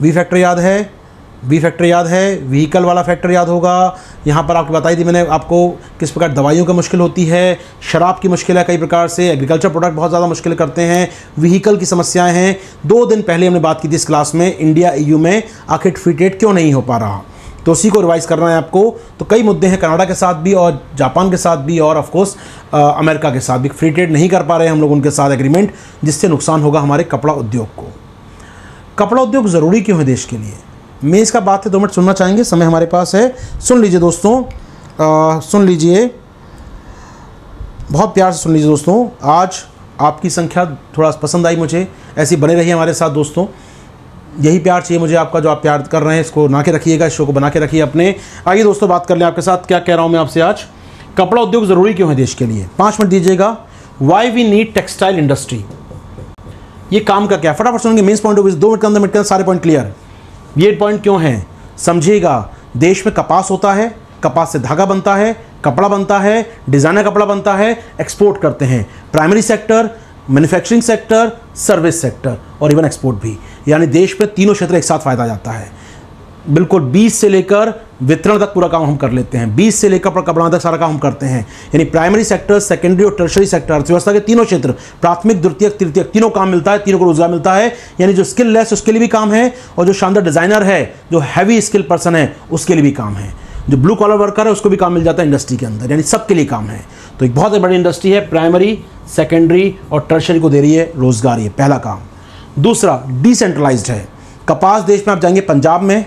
वी फैक्टर याद है? वी फैक्टर याद है व्हीकल वाला फैक्टर याद होगा। यहाँ पर आपको बताई थी मैंने आपको किस प्रकार दवाइयों की मुश्किल होती है, शराब की मुश्किल है कई प्रकार से एग्रीकल्चर प्रोडक्ट बहुत ज़्यादा मुश्किल करते हैं व्हीकल की समस्याएँ हैं। दो दिन पहले हमने बात की थी इस क्लास में इंडिया यू में, आखिर ट्रेड क्यों नहीं हो पा रहा? तो उसी को रिवाइज करना है आपको। तो कई मुद्दे हैं कनाडा के साथ भी और जापान के साथ भी और ऑफकोर्स अमेरिका के साथ भी। फ्री ट्रेड नहीं कर पा रहे हम लोग उनके साथ एग्रीमेंट जिससे नुकसान होगा हमारे कपड़ा उद्योग को। कपड़ा उद्योग ज़रूरी क्यों है देश के लिए? मैं इसका बात है दो मिनट सुनना चाहेंगे समय हमारे पास है। सुन लीजिए दोस्तों आ, सुन लीजिए। बहुत प्यार से सुन लीजिए दोस्तों आज आपकी संख्या थोड़ा पसंद आई मुझे ऐसी बने रही हमारे साथ दोस्तों। यही प्यार चाहिए मुझे आपका जो आप प्यार कर रहे हैं इसको ना के रखिएगा इस शो को बना के रखिए अपने। आइए दोस्तों बात कर लें आपके साथ क्या कह रहा हूँ मैं आपसे आज। कपड़ा उद्योग ज़रूरी क्यों है देश के लिए? पाँच मिनट दीजिएगा। Why we need textile industry ये काम का क्या फटाफट सुनेंगे मेन्स पॉइंट ऑफ़ दो मिनट के अंदर मिनट के अंदर सारे पॉइंट क्लियर ये पॉइंट क्यों है? समझिएगा, देश में कपास होता है, कपास से धागा बनता है, कपड़ा बनता है डिज़ाइनर कपड़ा बनता है एक्सपोर्ट करते हैं। Primary sector manufacturing sector service sector और इवन एक्सपोर्ट भी। यानी देश में तीनों क्षेत्र एक साथ फ़ायदा जाता है। बिल्कुल बीज से लेकर वितरण तक पूरा काम हम कर लेते हैं। बीज से लेकर कपड़ा तक सारा काम हम करते हैं। यानी प्राइमरी सेक्टर सेकेंडरी और टर्शरी सेक्टर अर्थव्यवस्था के तीनों क्षेत्र, प्राथमिक द्वितीय तृतीय तीनों काम मिलता है, तीनों को रोज़गार मिलता है। यानी जो स्किल लेस उसके लिए भी काम है और जो शानदार डिज़ाइनर है, जो हैवी स्किल पर्सन है, उसके लिए भी काम है। जो ब्लू कॉलर वर्कर है, उसको भी काम मिल जाता है इंडस्ट्री के अंदर। यानी सबके लिए काम है। तो एक बहुत बड़ी इंडस्ट्री है प्राइमरी सेकेंडरी और टर्शरी को दे रही है रोज़गार, ये पहला काम। दूसरा डिसेंट्रलाइज्ड है। कपास देश में आप जाएँगे, पंजाब में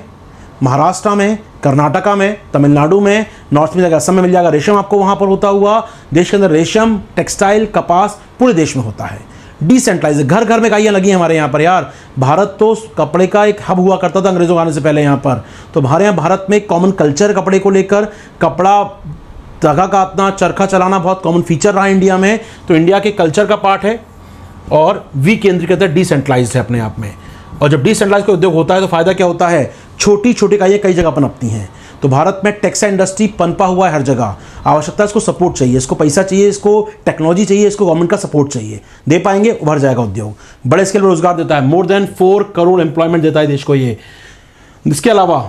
महाराष्ट्र में, कर्नाटका में, तमिलनाडु में, नॉर्थ में जाएगा असम में मिल जाएगा, रेशम आपको वहाँ पर होता हुआ, देश के अंदर रेशम, टेक्सटाइल, कपास पूरे देश में होता है। डिसेंट्रलाइज घर घर में इकाइयाँ लगी हैं हमारे यहाँ पर यार। भारत तो कपड़े का एक हब हुआ करता था अंग्रेज़ों आने से पहले यहाँ पर। तो हमारे यहाँ भारत में कॉमन कल्चर कपड़े को लेकर, कपड़ा धागा काटना चरखा चलाना बहुत कॉमन फीचर रहा इंडिया में। तो इंडिया के कल्चर का पार्ट है और वी केंद्रीकृत है डिसेंट्रलाइज है अपने आप में। और जब डिसेंट्रलाइज का उद्योग होता है तो फ़ायदा क्या होता है? छोटी छोटी इकाइयाँ कई जगह पनपती हैं। तो भारत में टेक्सा इंडस्ट्री पनपा हुआ है हर जगह। आवश्यकता इसको सपोर्ट चाहिए, इसको पैसा चाहिए, इसको टेक्नोलॉजी चाहिए, इसको गवर्नमेंट का सपोर्ट चाहिए। दे पाएँगे, उभर जाएगा उद्योग। बड़े स्केल पर रोज़गार देता है। More than four crore employment देता है देश को ये। इसके अलावा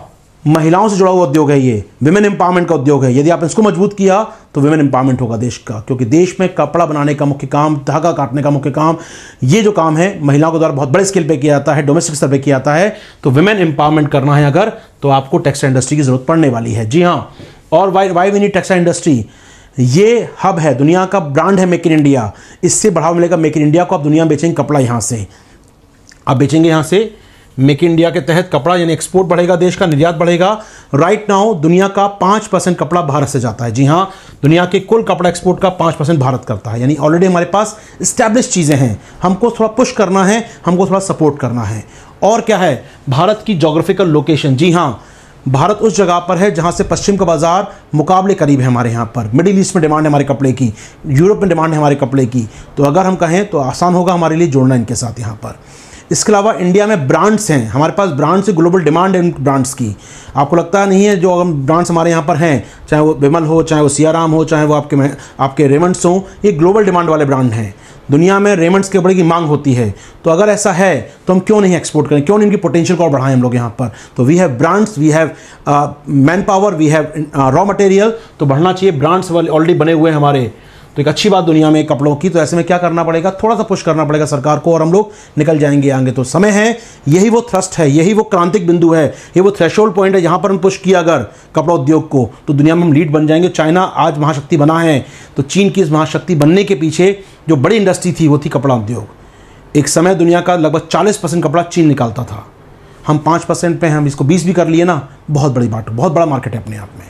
महिलाओं से जुड़ा हुआ उद्योग है ये विमेन एम्पावरमेंट का उद्योग है। यदि आपने इसको मज़बूत किया तो विमेन एम्पावरमेंट होगा देश का, क्योंकि देश में कपड़ा बनाने का मुख्य काम, धागा काटने का मुख्य काम, ये जो काम है, महिलाओं के द्वारा बहुत बड़े स्केल पे किया जाता है डोमेस्टिक स्तर पर किया जाता है तो विमेन एम्पावरमेंट करना है अगर तो आपको टेक्सटाइल इंडस्ट्री की ज़रूरत पड़ने वाली है। जी हाँ और why why we need textile industry ये हब है, दुनिया का ब्रांड है मेक इन इंडिया इससे बढ़ावा मिलेगा मेक इन इंडिया को, आप दुनिया बेचेंगे कपड़ा यहाँ से। आप बेचेंगे यहाँ से मेक इंडिया के तहत कपड़ा यानी एक्सपोर्ट बढ़ेगा, देश का निर्यात बढ़ेगा। राइट नाउ दुनिया का पाँच परसेंट कपड़ा भारत से जाता है। जी हाँ दुनिया के कुल कपड़ा एक्सपोर्ट का पाँच परसेंट भारत करता है। यानी ऑलरेडी हमारे पास स्टैब्लिश चीज़ें हैं। हमको थोड़ा पुश करना है, हमको थोड़ा सपोर्ट करना है। और क्या है? भारत की जोग्राफिकल लोकेशन जी हाँ भारत उस जगह पर है जहाँ से पश्चिम का बाज़ार मुकाबले करीब है हमारे यहाँ पर। मिडिल ईस्ट में डिमांड है हमारे कपड़े की। यूरोप में डिमांड है हमारे कपड़े की। तो अगर हम कहें तो आसान होगा हमारे लिए जोड़ना इनके साथ यहाँ पर। इसके अलावा इंडिया में ब्रांड्स हैं। हमारे पास ब्रांड्स ग्लोबल डिमांड है इन ब्रांड्स की। आपको लगता नहीं है जो ब्रांड्स हमारे यहाँ पर हैं, चाहे वो विमल हो, चाहे वो सियाराम हो, चाहे वो आपके आपके रेमंड्स हों, ये ग्लोबल डिमांड वाले ब्रांड हैं। दुनिया में रेमंड्स के बड़े की मांग होती है। तो अगर ऐसा है तो हम क्यों नहीं एक्सपोर्ट करें? क्यों नहीं इनकी पोटेंशियल को और बढ़ाएँ हम लोग यहाँ पर? तो we have brands we have manpower we have raw material तो बढ़ना चाहिए। ब्रांड्स वाले ऑलरेडी बने हुए हैं हमारे। तो एक अच्छी बात दुनिया में कपड़ों की तो ऐसे में क्या करना पड़ेगा? थोड़ा सा पुश करना पड़ेगा सरकार को और हम लोग निकल जाएँगे आगे। तो समय है, यही वो थ्रस्ट है, यही वो क्रांतिक बिंदु है, ये वो थ्रेशोल्ड पॉइंट है जहाँ पर हम पुश किया अगर कपड़ा उद्योग को तो दुनिया में हम लीड बन जाएँगे। चाइना आज महाशक्ति बना है तो चीन की इस महाशक्ति बनने के पीछे जो बड़ी इंडस्ट्री थी, वो थी कपड़ा उद्योग। एक समय दुनिया का लगभग चालीस परसेंट कपड़ा चीन निकालता था। हम पाँच परसेंट पे हम इसको बीस भी कर लिए ना, बहुत बड़ी बात, बहुत बड़ा मार्केट है अपने आप में।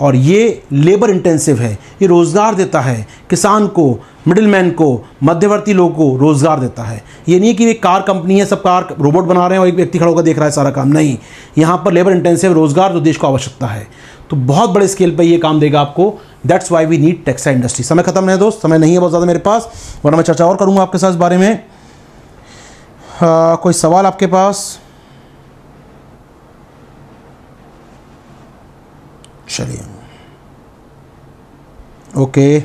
और ये लेबर इंटेंसिव है ये रोज़गार देता है किसान को मिडिल मैन को मध्यवर्ती लोगों को रोज़गार देता है। ये नहीं कि एक कार कंपनी है सब कार रोबोट बना रहे हैं और एक व्यक्ति खड़ा होकर देख रहा है सारा काम। नहीं यहाँ पर लेबर इंटेंसिव रोज़गार जो देश को आवश्यकता है। तो बहुत बड़े स्केल पर ये काम देगा आपको। That's why we need textile industry समय खत्म है दोस्त समय नहीं है बहुत ज़्यादा मेरे पास वरना मैं चर्चा और करूँगा आपके साथ इस बारे में। आ, कोई सवाल आपके पास? चलिए ओके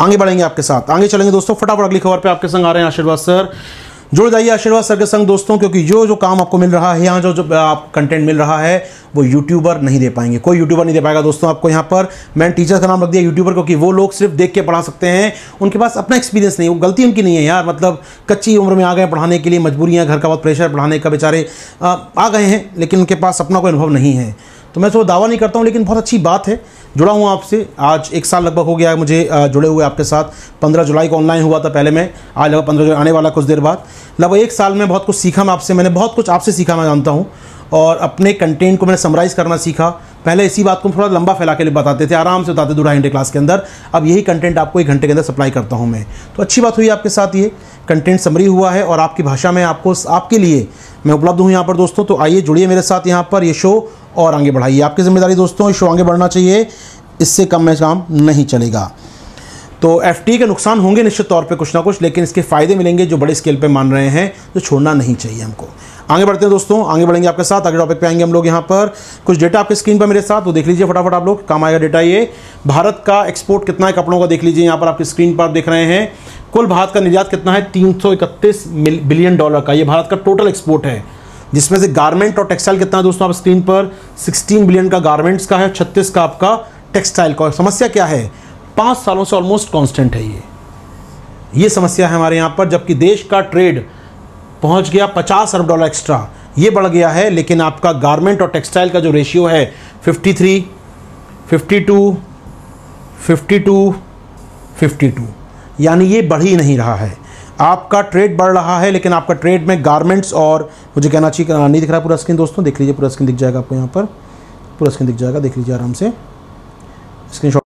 आगे बढ़ेंगे आपके साथ। आगे चलेंगे दोस्तों, फटाफट अगली खबर पे आपके संग आ रहे हैं आशीर्वाद सर। जुड़ जाइए आशीर्वाद सर के संग दोस्तों, क्योंकि जो जो काम आपको मिल रहा है, यहाँ जो जो आप कंटेंट मिल रहा है, वो यूट्यूबर नहीं दे पाएँगे। कोई यूट्यूबर नहीं दे पाएगा दोस्तों आपको यहाँ पर। मैंने टीचर का नाम रख दिया यूट्यूबर क्योंकि वो लोग सिर्फ़ देख के पढ़ा सकते हैं। उनके पास अपना एक्सपीरियंस नहीं, वो गलती उनकी नहीं है यार। मतलब कच्ची उम्र में आ गए पढ़ाने के लिए, मजबूरियाँ, घर का बहुत प्रेशर पढ़ाने का बेचारे आ गए हैं, लेकिन उनके पास अपना कोई अनुभव नहीं है। तो मैं तो दावा नहीं करता हूँ, लेकिन बहुत अच्छी बात है। जुड़ा हूँ आपसे। आज एक साल लगभग हो गया है मुझे जुड़े हुए आपके साथ। पंद्रह जुलाई को ऑनलाइन हुआ था पहले मैं। आज लगभग पंद्रह जुलाई आने वाला कुछ देर बाद। लगभग एक साल में बहुत कुछ सीखा मैं आपसे। मैंने बहुत कुछ आपसे सीखा, मैं जानता हूँ। और अपने कंटेंट को मैंने समराइज़ करना सीखा। पहले इसी बात को थोड़ा लंबा फैला के लिए बताते थे। आराम से बताते दो ढाई घंटे क्लास के अंदर। अब यही कंटेंट आपको एक घंटे के अंदर सप्लाई करता हूँ मैं। तो अच्छी बात हुई आपके साथ ये। कंटेंट समरी हुआ है और आपकी भाषा में आपको, आपके लिए मैं उपलब्ध हूँ यहाँ पर दोस्तों। तो आइए जुड़िए मेरे साथ यहाँ पर ये शो और आगे बढ़ाइए। आपकी ज़िम्मेदारी दोस्तों शो आगे बढ़ना चाहिए। इससे कम में काम नहीं चलेगा। तो एफटी के नुकसान होंगे निश्चित तौर पे कुछ ना कुछ, लेकिन इसके फ़ायदे मिलेंगे जो बड़े स्केल पे मान रहे हैं तो छोड़ना नहीं चाहिए हमको। आगे बढ़ते हैं दोस्तों, आगे बढ़ेंगे आपके साथ। आगे टॉपिक पे आएँगे हम लोग यहाँ पर। कुछ डेटा आपके स्क्रीन पर मेरे साथ वो देख लीजिए फटाफट आप लोग। काम आएगा डेटा ये। भारत का एक्सपोर्ट कितना है कपड़ों का देख लीजिए। यहाँ पर आपकी स्क्रीन पर आप देख रहे हैं। कुल भारत का निर्यात कितना है? तीन सौ इकतीस बिलियन डॉलर का। ये भारत का टोटल एक्सपोर्ट है। जिसमें से गारमेंट और टेक्सटाइल कितना है दोस्तों आप स्क्रीन पर? 16 बिलियन का गारमेंट्स का है 36 का आपका टेक्सटाइल का। समस्या क्या है? पाँच सालों से ऑलमोस्ट कांस्टेंट है ये। ये समस्या है हमारे यहाँ पर, जबकि देश का ट्रेड पहुँच गया पचास अरब डॉलर एक्स्ट्रा ये बढ़ गया है, लेकिन आपका गारमेंट और टेक्सटाइल का जो रेशियो है fifty three fifty two fifty two fifty two यानी ये बढ़ ही नहीं रहा है। आपका ट्रेड बढ़ रहा है, लेकिन आपका ट्रेड में गारमेंट्स और मुझे कहना चाहिए नहीं दिख रहा पूरा स्क्रीन दोस्तों, देख लीजिए पूरा स्क्रीन दिख जाएगा आपको यहाँ पर। पूरा स्क्रीन दिख जाएगा, देख लीजिए आराम से। स्क्रीन शॉट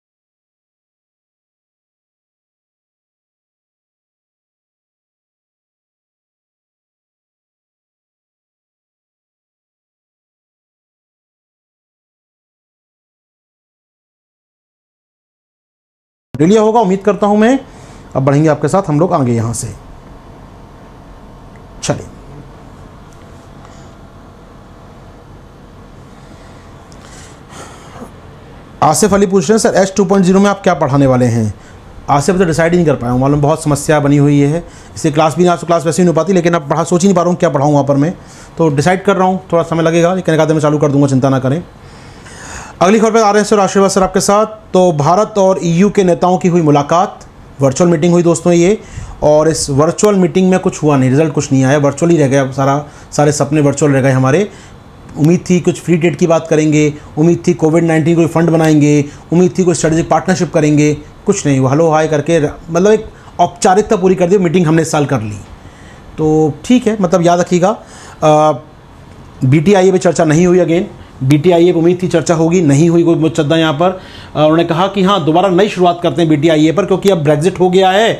लिया होगा, उम्मीद करता हूँ मैं। अब बढ़ेंगे आपके साथ, हम लोग आगे यहाँ से। चलिए। आसिफ अली पूछ रहे हैं, sir H two point zero में आप क्या पढ़ाने वाले हैं? आसिफ तो डिसाइड ही नहीं कर पाया हूँ, मालूम, बहुत समस्या बनी हुई है। इससे क्लास भी नहीं, आज तो क्लास वैसे ही नहीं पाती, लेकिन अब पढ़ा, सोच ही नहीं पा रहा हूँ क्या पढ़ाऊँ वहाँ पर मैं। तो डिसाइड कर रहा हूँ, थोड़ा समय लगेगा, लेकिन एक आधे में चालू कर दूँगा, चिंता ना करें। अगली खबर पर आ रहे हैं, सर, आशीर्वाद सर आपके साथ। तो भारत और ईयू के नेताओं की हुई मुलाकात। वर्चुअल मीटिंग हुई दोस्तों ये, और इस वर्चुअल मीटिंग में कुछ हुआ नहीं रिज़ल्ट कुछ नहीं आया। वर्चुअल ही रह गया सारा, सारे सपने वर्चुअल रह गए हमारे। उम्मीद थी कुछ फ्री डेट की बात करेंगे, उम्मीद थी कोविड नाइन्टीन कोई फंड बनाएँगे, उम्मीद थी कोई स्ट्रेटेजिक पार्टनरशिप करेंगे, कुछ नहीं हुआ। हलो हाय करके मतलब एक औपचारिकता पूरी कर दी मीटिंग हमने इस साल कर ली। तो ठीक है मतलब याद रखिएगा बी टी आई पे चर्चा नहीं हुई अगेन बी टी आई उम्मीद थी चर्चा होगी, नहीं हुई कोई मुचद्दा यहाँ पर। उन्होंने कहा कि हाँ दोबारा नई शुरुआत करते हैं बी टी आई पर, क्योंकि अब ब्रेग्जिट हो गया है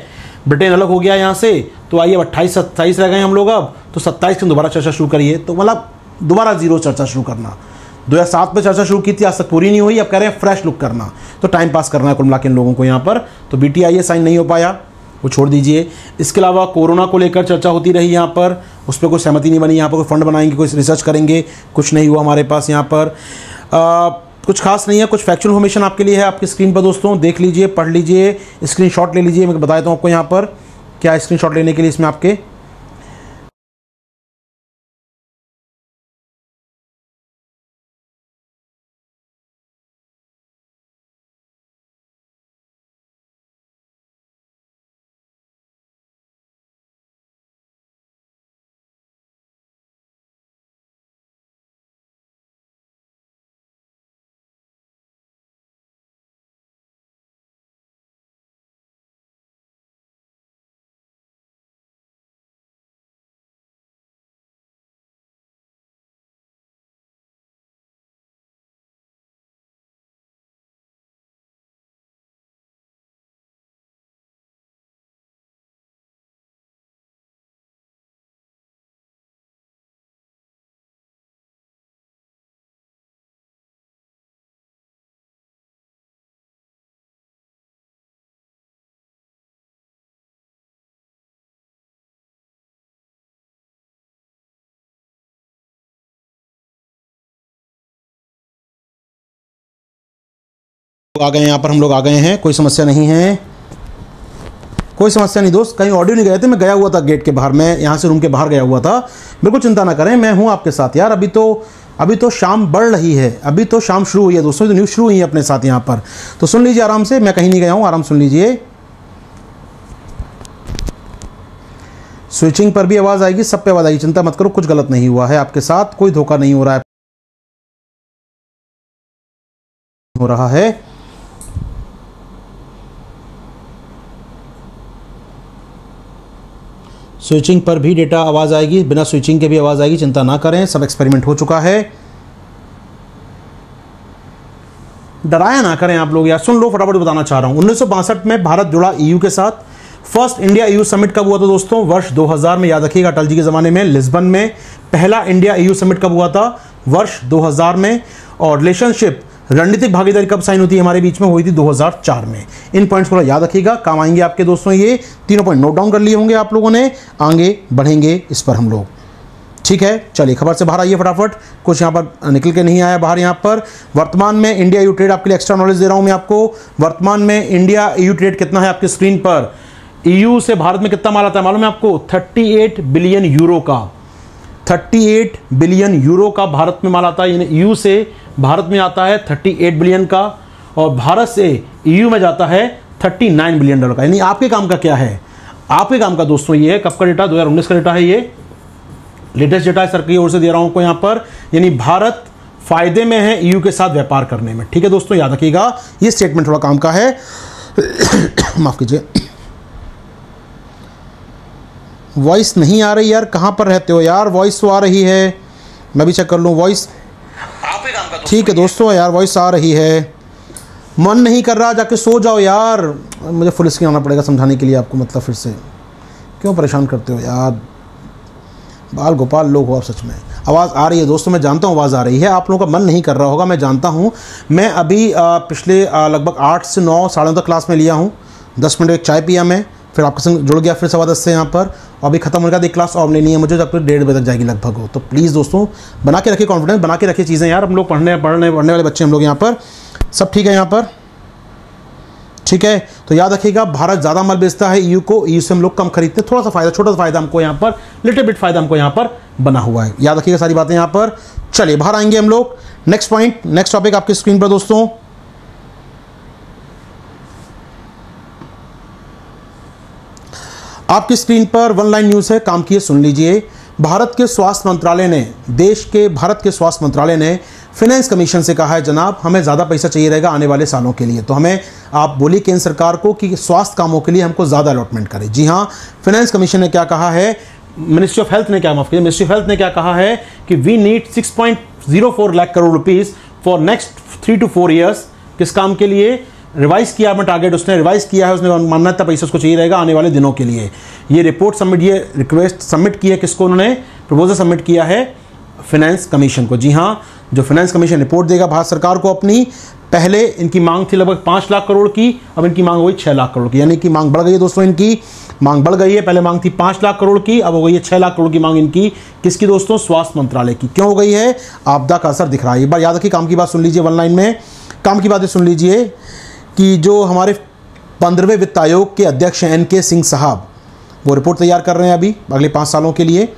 ब्रिटेन अलग हो गया यहाँ से। तो आइए अब अट्ठाईस, सत्ताईस रह गए हम लोग अब तो सत्ताईस की दोबारा चर्चा शुरू करिए। तो मतलब दोबारा ज़ीरो चर्चा शुरू करना। दो हज़ार सात में चर्चा शुरू की थी, आज तक पूरी नहीं हुई, अब कह रहे हैं फ्रेश लुक करना। तो टाइम पास करना है कुल मिला के इन लोगों को यहाँ पर। तो बी साइन नहीं हो पाया। वो छोड़ दीजिए। इसके अलावा कोरोना को लेकर चर्चा होती रही यहाँ पर। उस पर कोई सहमति नहीं बनी। यहाँ पर कोई फंड बनाएँगे कोई रिसर्च करेंगे। कुछ नहीं हुआ हमारे पास यहाँ पर। आ, कुछ खास नहीं है कुछ फैक्चुअल इन्फॉर्मेशन आपके लिए है आपकी स्क्रीन पर दोस्तों। देख लीजिए पढ़ लीजिए स्क्रीन ले लीजिए। मैं बताता हूँ आपको यहाँ पर क्या स्क्रीन लेने के लिए इसमें आपके आ गए यहाँ पर हम लोग आ गए हैं। कोई समस्या नहीं है। कोई समस्या नहीं, दोस्त। कहीं ऑडियो नहीं गए थे, मैं गया हुआ था गेट के बाहर। मैं यहाँ से रूम के बाहर गया हुआ था। बिल्कुल चिंता ना करें, मैं हूँ आपके साथ। यार, अभी तो अभी तो शाम बढ़ रही है। अभी तो शाम शुरू हुई है, दोस्तों। तो न्यूज़ शुरू हुई है अपने साथ यहाँ पर। तो सुन लीजिए आराम से, मैं कहीं नहीं गया हूँ। आराम सुन लीजिए। स्विचिंग पर भी आवाज़ आएगी, सब पे आवाज़ आएगी। चिंता मत करो, कुछ गलत नहीं हुआ है आपके साथ। कोई धोखा नहीं हो रहा है। हो रहा है। स्विचिंग पर भी डेटा आवाज़ आएगी, बिना स्विचिंग के भी आवाज़ आएगी, चिंता ना करें, सब एक्सपेरिमेंट हो चुका है। डराया ना करें आप लोग यार सुन लो फटाफट बताना चाह रहा हूँ। उन्नीस में भारत जुड़ा ईयू के साथ। फ़र्स्ट इंडिया ईयू समिट कब हुआ था दोस्तों? वर्ष 2000 में, याद रखिएगा, अटल जी के ज़माने में लिस्बन में। पहला इंडिया ईयू समिट कब हुआ था? वर्ष 2000 में। और रिलेशनशिप रणनीतिक भागीदारी कब साइन होती है हमारे बीच में? हुई थी 2004 में। इन पॉइंट्स को याद रखिएगा। काम आएँगे आपके दोस्तों ये। तीनों पॉइंट नोट डाउन कर लिए होंगे आप लोगों ने। आगे बढ़ेंगे इस पर हम लोग। ठीक है? चलिए, खबर से बाहर आइए फटाफट। कुछ यहाँ पर निकल के नहीं आया बाहर यहाँ पर। वर्तमान में इंडिया यू ट्रेड आपके लिए एक्स्ट्रा नॉलेज दे रहा हूँ मैं आपको। वर्तमान में इंडिया यू ट्रेड कितना है आपकी स्क्रीन पर? ईयू से भारत में कितना माल आता है? मालूम है आपको? 38 बिलियन यूरो का। 38 बिलियन यूरो का भारत में माल आता है। ईयू से भारत में आता है 38 बिलियन का और भारत से ईयू में जाता है 39 बिलियन डॉलर का। यानी आपके काम का क्या है? आपके काम का दोस्तों ये है, कब का डेटा? 2019 का डेटा है ये। लेटेस्ट डेटा है सर की ओर से दे रहा हूँ आपको यहाँ पर। यानी भारत फ़ायदे में है ईयू के साथ व्यापार करने में। ठीक है दोस्तों, याद रखिएगा, ये स्टेटमेंट थोड़ा काम का है। [COUGHS] माफ़ कीजिए। वॉइस नहीं आ रही यार कहाँ पर रहते हो यार? वॉइस तो आ रही है। मैं भी चेक कर लूँ वॉइस ठीक है दोस्तों यार वॉइस आ रही है। मन नहीं कर रहा जाके सो जाओ यार। मुझे फुल स्क्रीन आना पड़ेगा समझाने के लिए आपको मतलब फिर से। क्यों परेशान करते हो यार? बाल गोपाल लोग हो आप सच में। आवाज़ आ रही है दोस्तों मैं जानता हूँ आवाज़ आ रही है। आप लोगों का मन नहीं कर रहा होगा मैं जानता हूँ। मैं अभी पिछले लगभग आठ से नौ साढ़े नौ तक क्लास में लिया हूँ। दस मिनट एक चाय पिया मैं। फिर आपके संग जुड़ गया, फिर सवा दस से यहाँ पर अभी खत्म होने का एक क्लास और लेनी है मुझे जब फिर डेढ़ बजे तक जाएगी लगभग हो तो प्लीज़ दोस्तों, बना के रखिए कॉन्फिडेंस बना के रखिए चीज़ें यार, हम लोग पढ़ने पढ़ने पढ़ने वाले बच्चे हम लोग यहाँ पर। सब ठीक है यहाँ पर? ठीक है? तो याद रखिएगा, भारत ज़्यादा माल बेचता है यू को यू से हम लोग कम खरीदते हैं। थोड़ा सा फ़ायदा, छोटा सा फ़ायदा हमको यहाँ पर लिटिल बिट फ़ायदा हमको यहाँ पर बना हुआ है। याद रखिएगा सारी बातें यहाँ पर। चलिए, बाहर आएँगे हम लोग। नेक्स्ट पॉइंट नेक्स्ट टॉपिक आपकी स्क्रीन पर दोस्तों। आपकी स्क्रीन पर वन लाइन न्यूज़ है। काम किए सुन लीजिए। भारत के स्वास्थ्य मंत्रालय ने, देश के भारत के स्वास्थ्य मंत्रालय ने फाइनेंस कमीशन से कहा है, जनाब, हमें ज़्यादा पैसा चाहिए रहेगा आने वाले सालों के लिए। तो हमें, आप बोली केंद्र सरकार को कि स्वास्थ्य कामों के लिए हमको ज़्यादा अलॉटमेंट करें। जी हाँ फाइनेंस कमीशन ने क्या कहा है? मिनिस्ट्री ऑफ़ हेल्थ ने क्या, माफ़ किया मिनिस्ट्री ऑफ़ हेल्थ ने क्या कहा है कि we need 6.04 lakh crore rupees for next three to four years किस काम के लिए? रिवाइज किया अपना टारगेट उसने रिवाइज किया है, उसने मानना था पैसा उसको चाहिए रहेगा आने वाले दिनों के लिए। ये रिपोर्ट सबमिट ये रिक्वेस्ट सबमिट की है किसको उन्होंने? प्रपोजल सबमिट किया है फाइनेंस कमीशन को। जी हाँ जो फाइनेंस कमीशन रिपोर्ट देगा भारत सरकार को अपनी, पहले इनकी मांग थी लगभग पाँच लाख करोड़ की, अब इनकी मांग हुई छः लाख करोड़ की। यानी कि मांग बढ़ गई है दोस्तों इनकी, मांग बढ़ गई है, पहले मांग थी पाँच लाख करोड़ की, अब हो गई है छः लाख करोड़ की मांग इनकी। किसकी दोस्तों? स्वास्थ्य मंत्रालय की। क्यों हो गई है? आपदा का असर दिख रहा है। एक बार याद रखिए, काम की बात सुन लीजिए वन लाइन में। काम की बातें सुन लीजिए। कि जो हमारे पंद्रहवें वित्त आयोग के अध्यक्ष एन के सिंह साहब, वो रिपोर्ट तैयार कर रहे हैं अभी, अगले पाँच सालों के लिए।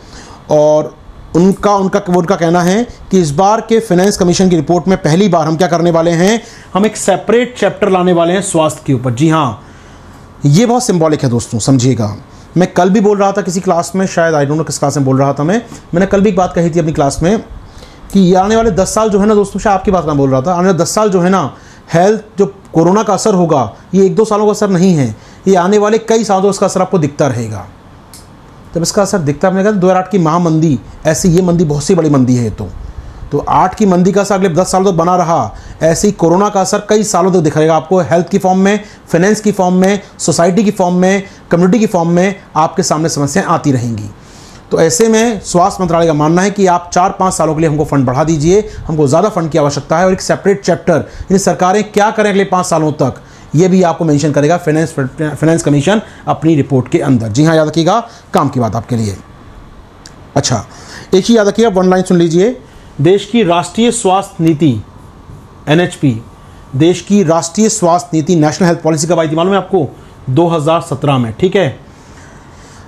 और उनका उनका उनका कहना है कि इस बार के फाइनेंस कमीशन की रिपोर्ट में पहली बार हम क्या करने वाले हैं? हम एक सेपरेट चैप्टर लाने वाले हैं स्वास्थ्य के ऊपर। जी हाँ ये बहुत सिंबॉलिक है दोस्तों, समझिएगा। मैं कल भी बोल रहा था किसी क्लास में, शायद आई डोंट नो किस क्लास में बोल रहा था मैं। मैंने कल भी एक बात कही थी अपनी क्लास में कि आने वाले दस साल जो है ना दोस्तों, शायद आपकी बात ना बोल रहा था, आने वाले दस साल जो है ना हेल्थ जो कोरोना का असर होगा, ये एक दो सालों का असर नहीं है। ये आने वाले कई सालों इसका असर आपको दिखता रहेगा। जब इसका असर दिखता रहेगा दो हज़ार आठ की महामंदी ऐसी ये मंदी बहुत सी बड़ी मंदी है तो। तो आठ की मंदी का असर अगले दस सालों तक बना रहा, ऐसे ही कोरोना का असर कई सालों तक दिखाएगा आपको। हेल्थ की फॉर्म में फाइनेंस की फॉर्म में सोसाइटी की फॉर्म में कम्युनिटी की फॉर्म में आपके सामने समस्याएँ आती रहेंगी। तो ऐसे में स्वास्थ्य मंत्रालय का मानना है कि आप चार पाँच सालों के लिए हमको फंड बढ़ा दीजिए, हमको ज़्यादा फंड की आवश्यकता है और एक सेपरेट चैप्टर यानी सरकारें क्या करें अगले पाँच सालों तक, ये भी आपको मेंशन करेगा फाइनेंस फाइनेंस कमीशन अपनी रिपोर्ट के अंदर। जी हाँ याद रखिएगा, काम की बात आपके लिए। अच्छा एक ही याद रखिएगा वन लाइन सुन लीजिए। देश की राष्ट्रीय स्वास्थ्य नीति एनएचपी देश की राष्ट्रीय स्वास्थ्य नीति नेशनल हेल्थ पॉलिसी कब आई थी मालूम है आपको? 2017 में, ठीक है?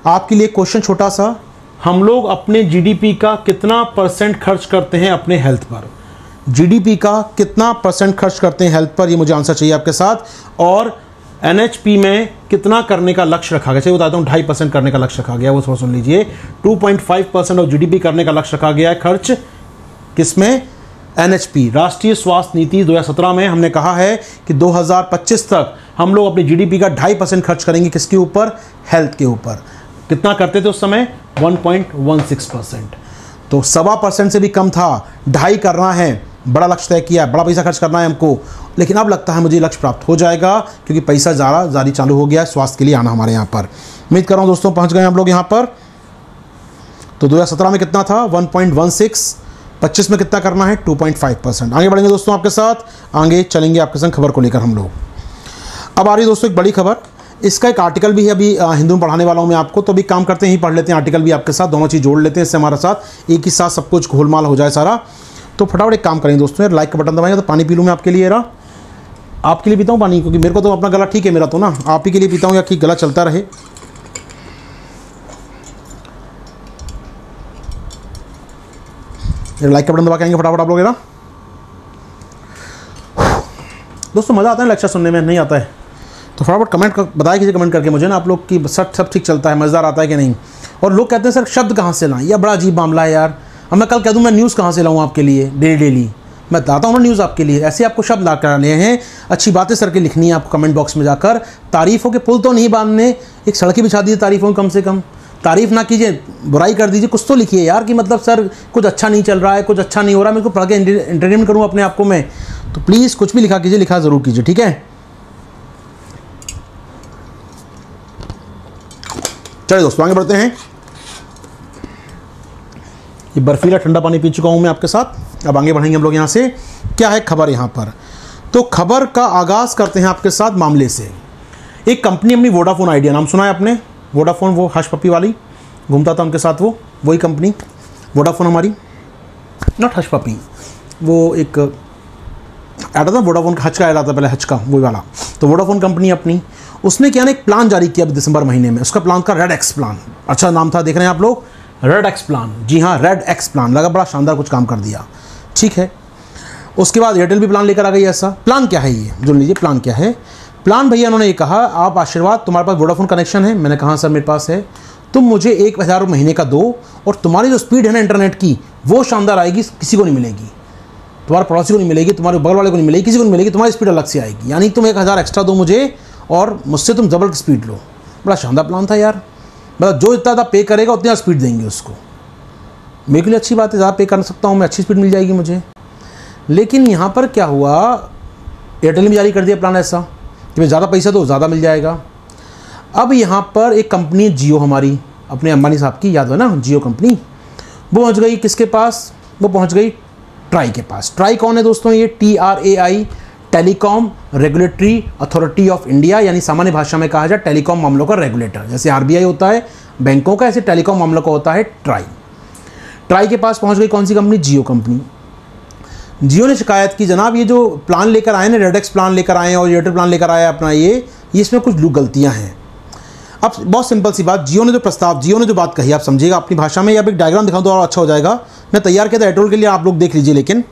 आपके लिए क्वेश्चन छोटा सा हम लोग अपने जीडीपी का कितना परसेंट खर्च करते हैं अपने हेल्थ पर? जीडीपी का कितना परसेंट खर्च करते हैं हेल्थ पर? ये मुझे आंसर चाहिए आपके साथ। और एनएचपी में कितना करने का लक्ष्य रखा गया? चाहिए बताता हूँ, ढाई परसेंट करने का लक्ष्य रखा गया, वो थोड़ा सुन लीजिए। 2.5 परसेंट ऑफ़ जीडीपी करने का लक्ष्य रखा गया है खर्च। किसमें? एनएचपी राष्ट्रीय स्वास्थ्य नीति 2017 में हमने कहा है कि 2025 तक हम लोग अपनी जीडीपी का ढाई परसेंट खर्च करेंगे किसके ऊपर? हेल्थ के ऊपर। कितना करते थे उस समय? 1.16 परसेंट तो सवा परसेंट से भी कम था, ढाई करना है, बड़ा लक्ष्य तय किया, बड़ा पैसा खर्च करना है हमको। लेकिन अब लगता है मुझे लक्ष्य प्राप्त हो जाएगा, क्योंकि पैसा ज़्यादा जारी चालू हो गया है स्वास्थ्य के लिए आना हमारे यहाँ पर। उम्मीद कर रहा हूँ दोस्तों पहुँच गए हम लोग यहाँ पर। तो 2017 में कितना था? 1.16 25 में कितना करना है? 2.5 परसेंट आगे बढ़ेंगे दोस्तों आपके साथ, आगे चलेंगे आपके संग खबर को लेकर हम लोग। अब आ रही दोस्तों एक बड़ी खबर। इसका एक आर्टिकल भी है अभी हिंदू में पढ़ाने वाला हूँ मैं आपको तो अभी काम करते ही पढ़ लेते हैं आर्टिकल भी आपके साथ, दोनों चीज़ जोड़ लेते हैं इससे हमारे साथ, एक ही साथ सब कुछ घोलमाल हो जाए सारा। तो फटाफट एक काम करेंगे दोस्तों लाइक का बटन दबाएँगे तो पानी पी लूँ मैं आपके लिए रहा आपके लिए पीता हूँ पानी, क्योंकि मेरे को तो अपना गला ठीक है मेरा तो ना। आप ही के लिए पीता हूँ या कि गला चलता रहे? लाइक का बटन दबा के आएँगे फटाफट आप लोग दोस्तों, मज़ा आता है लेक्चर सुनने में? नहीं आता है? तो फटाफट कमेंट कर बताया कीजिए कमेंट करके मुझे ना आप लोग की सब सब ठीक चलता है, मज़ेदार आता है कि नहीं? और लोग कहते हैं, सर, शब्द कहाँ से लाएँ? यह बड़ा अजीब मामला है यार। अब मैं कल कह दूँ, मैं न्यूज़ कहाँ से लाऊँ आपके लिए डेली डेली मैं बताता हूँ ना न्यूज़ आपके लिए। ऐसे आपको शब्द ला कर लिए हैं। अच्छी बातें सर के लिखनी है आपको कमेंट बॉक्स में जाकर। तारीफ़ों के पुल तो नहीं बांधने। एक सड़कें बिछा दीजिए तारीफ़ों कम से कम। तारीफ़ ना कीजिए, बुराई कर दीजिए, कुछ तो लिखिए यार कि मतलब सर, कुछ अच्छा नहीं चल रहा है, कुछ अच्छा नहीं हो रहा है मेरे को पढ़ के एंटरटेनमेंट करूँ अपने आप को मैं। तो प्लीज़ कुछ भी लिखा कीजिए, लिखा ज़रूर कीजिए, ठीक है? चलिए दोस्तों, आगे बढ़ते हैं। ये बर्फीला ठंडा पानी पी चुका हूँ मैं आपके साथ। अब आगे बढ़ेंगे हम लोग यहाँ से। क्या है खबर यहाँ पर? तो खबर का आगाज़ करते हैं आपके साथ मामले से। एक कंपनी अपनी वोडाफोन आइडिया, नाम सुना है आपने? वोडाफोन, वो हश पप्पी वाली। घूमता था उनके साथ वो, वही कंपनी। वोडाफोन हमारी। Not hush puppy. वो एक आता था, वोडाफोन का हच का आया था, पहले हच का, वही वाला। तो वोडाफोन कंपनी अपनी उसने क्या एक प्लान जारी किया दिसंबर महीने में। उसका प्लान था रेड एक्स प्लान अच्छा नाम था, देख रहे हैं आप लोग? रेड एक्स प्लान जी हाँ रेड एक्स प्लान लगा बड़ा शानदार कुछ काम कर दिया। ठीक है। उसके बाद एयरटेल भी प्लान लेकर आ गई ऐसा। प्लान क्या है ये? जो लीजिए प्लान क्या है? प्लान भैया, उन्होंने ये कहा, आप आशीर्वाद, तुम्हारे पास वोडाफोन कनेक्शन है। मैंने कहा, सर, मेरे पास है। तुम मुझे एक हज़ार महीने का दो और तुम्हारी जो स्पीड है ना इंटरनेट की, वो शानदार आएगी, किसी को नहीं मिलेगी। तुम्हारे पड़ोसी को नहीं मिलेगी, तुम्हारे बगल वाले को नहीं मिलेगी, किसी को नहीं मिलेगी, तुम्हारी स्पीड अलग से आएगी। यानी तुम एक हज़ार एक्स्ट्रा दो मुझे और मुझसे तुम जबल की स्पीड लो। बड़ा शानदार प्लान था यार। मतलब जो इतना ज़्यादा पे करेगा, उतनी स्पीड देंगे उसको। मेरे के लिए अच्छी बात है, ज़्यादा पे कर सकता हूँ मैं, अच्छी स्पीड मिल जाएगी मुझे। लेकिन यहाँ पर क्या हुआ? एयरटेल ने भी जारी कर दिया प्लान ऐसा कि भाई ज़्यादा पैसा तो ज़्यादा मिल जाएगा। अब यहाँ पर एक कंपनी जियो हमारी, अपने अंबानी साहब की, याद है ना? जियो कंपनी वो पहुँच गई किसके पास? वो पहुँच गई ट्राई के पास। ट्राई कौन है दोस्तों ये? T R A I telecom regulatory authority of India, यानी सामान्य भाषा में कहा जाए टेलीकॉम मामलों का रेगुलेटर। जैसे आरबीआई होता है, बैंकों का ऐसे टेलीकॉम मामलों का होता है ट्राई। ट्राई के पास पहुँच गई कौन सी कंपनी? जियो कंपनी। जियो ने शिकायत की, जनाब, ये जो प्लान लेकर आए ना रेडेक्स प्लान लेकर आए और एयरटेल प्लान लेकर आए अपना ये ये इसमें कुछ गलतियाँ हैं। अब बहुत सिंपल सी बात, जियो ने जो प्रस्ताव, जियो ने जो बात कही, आप समझिएगा अपनी भाषा में, या एक डायग्राम दिखाऊँ तो और अच्छा हो जाएगा। मैं तैयार किया था, एयरटेल के लिए आप लोग देख लीजिए, लेकिन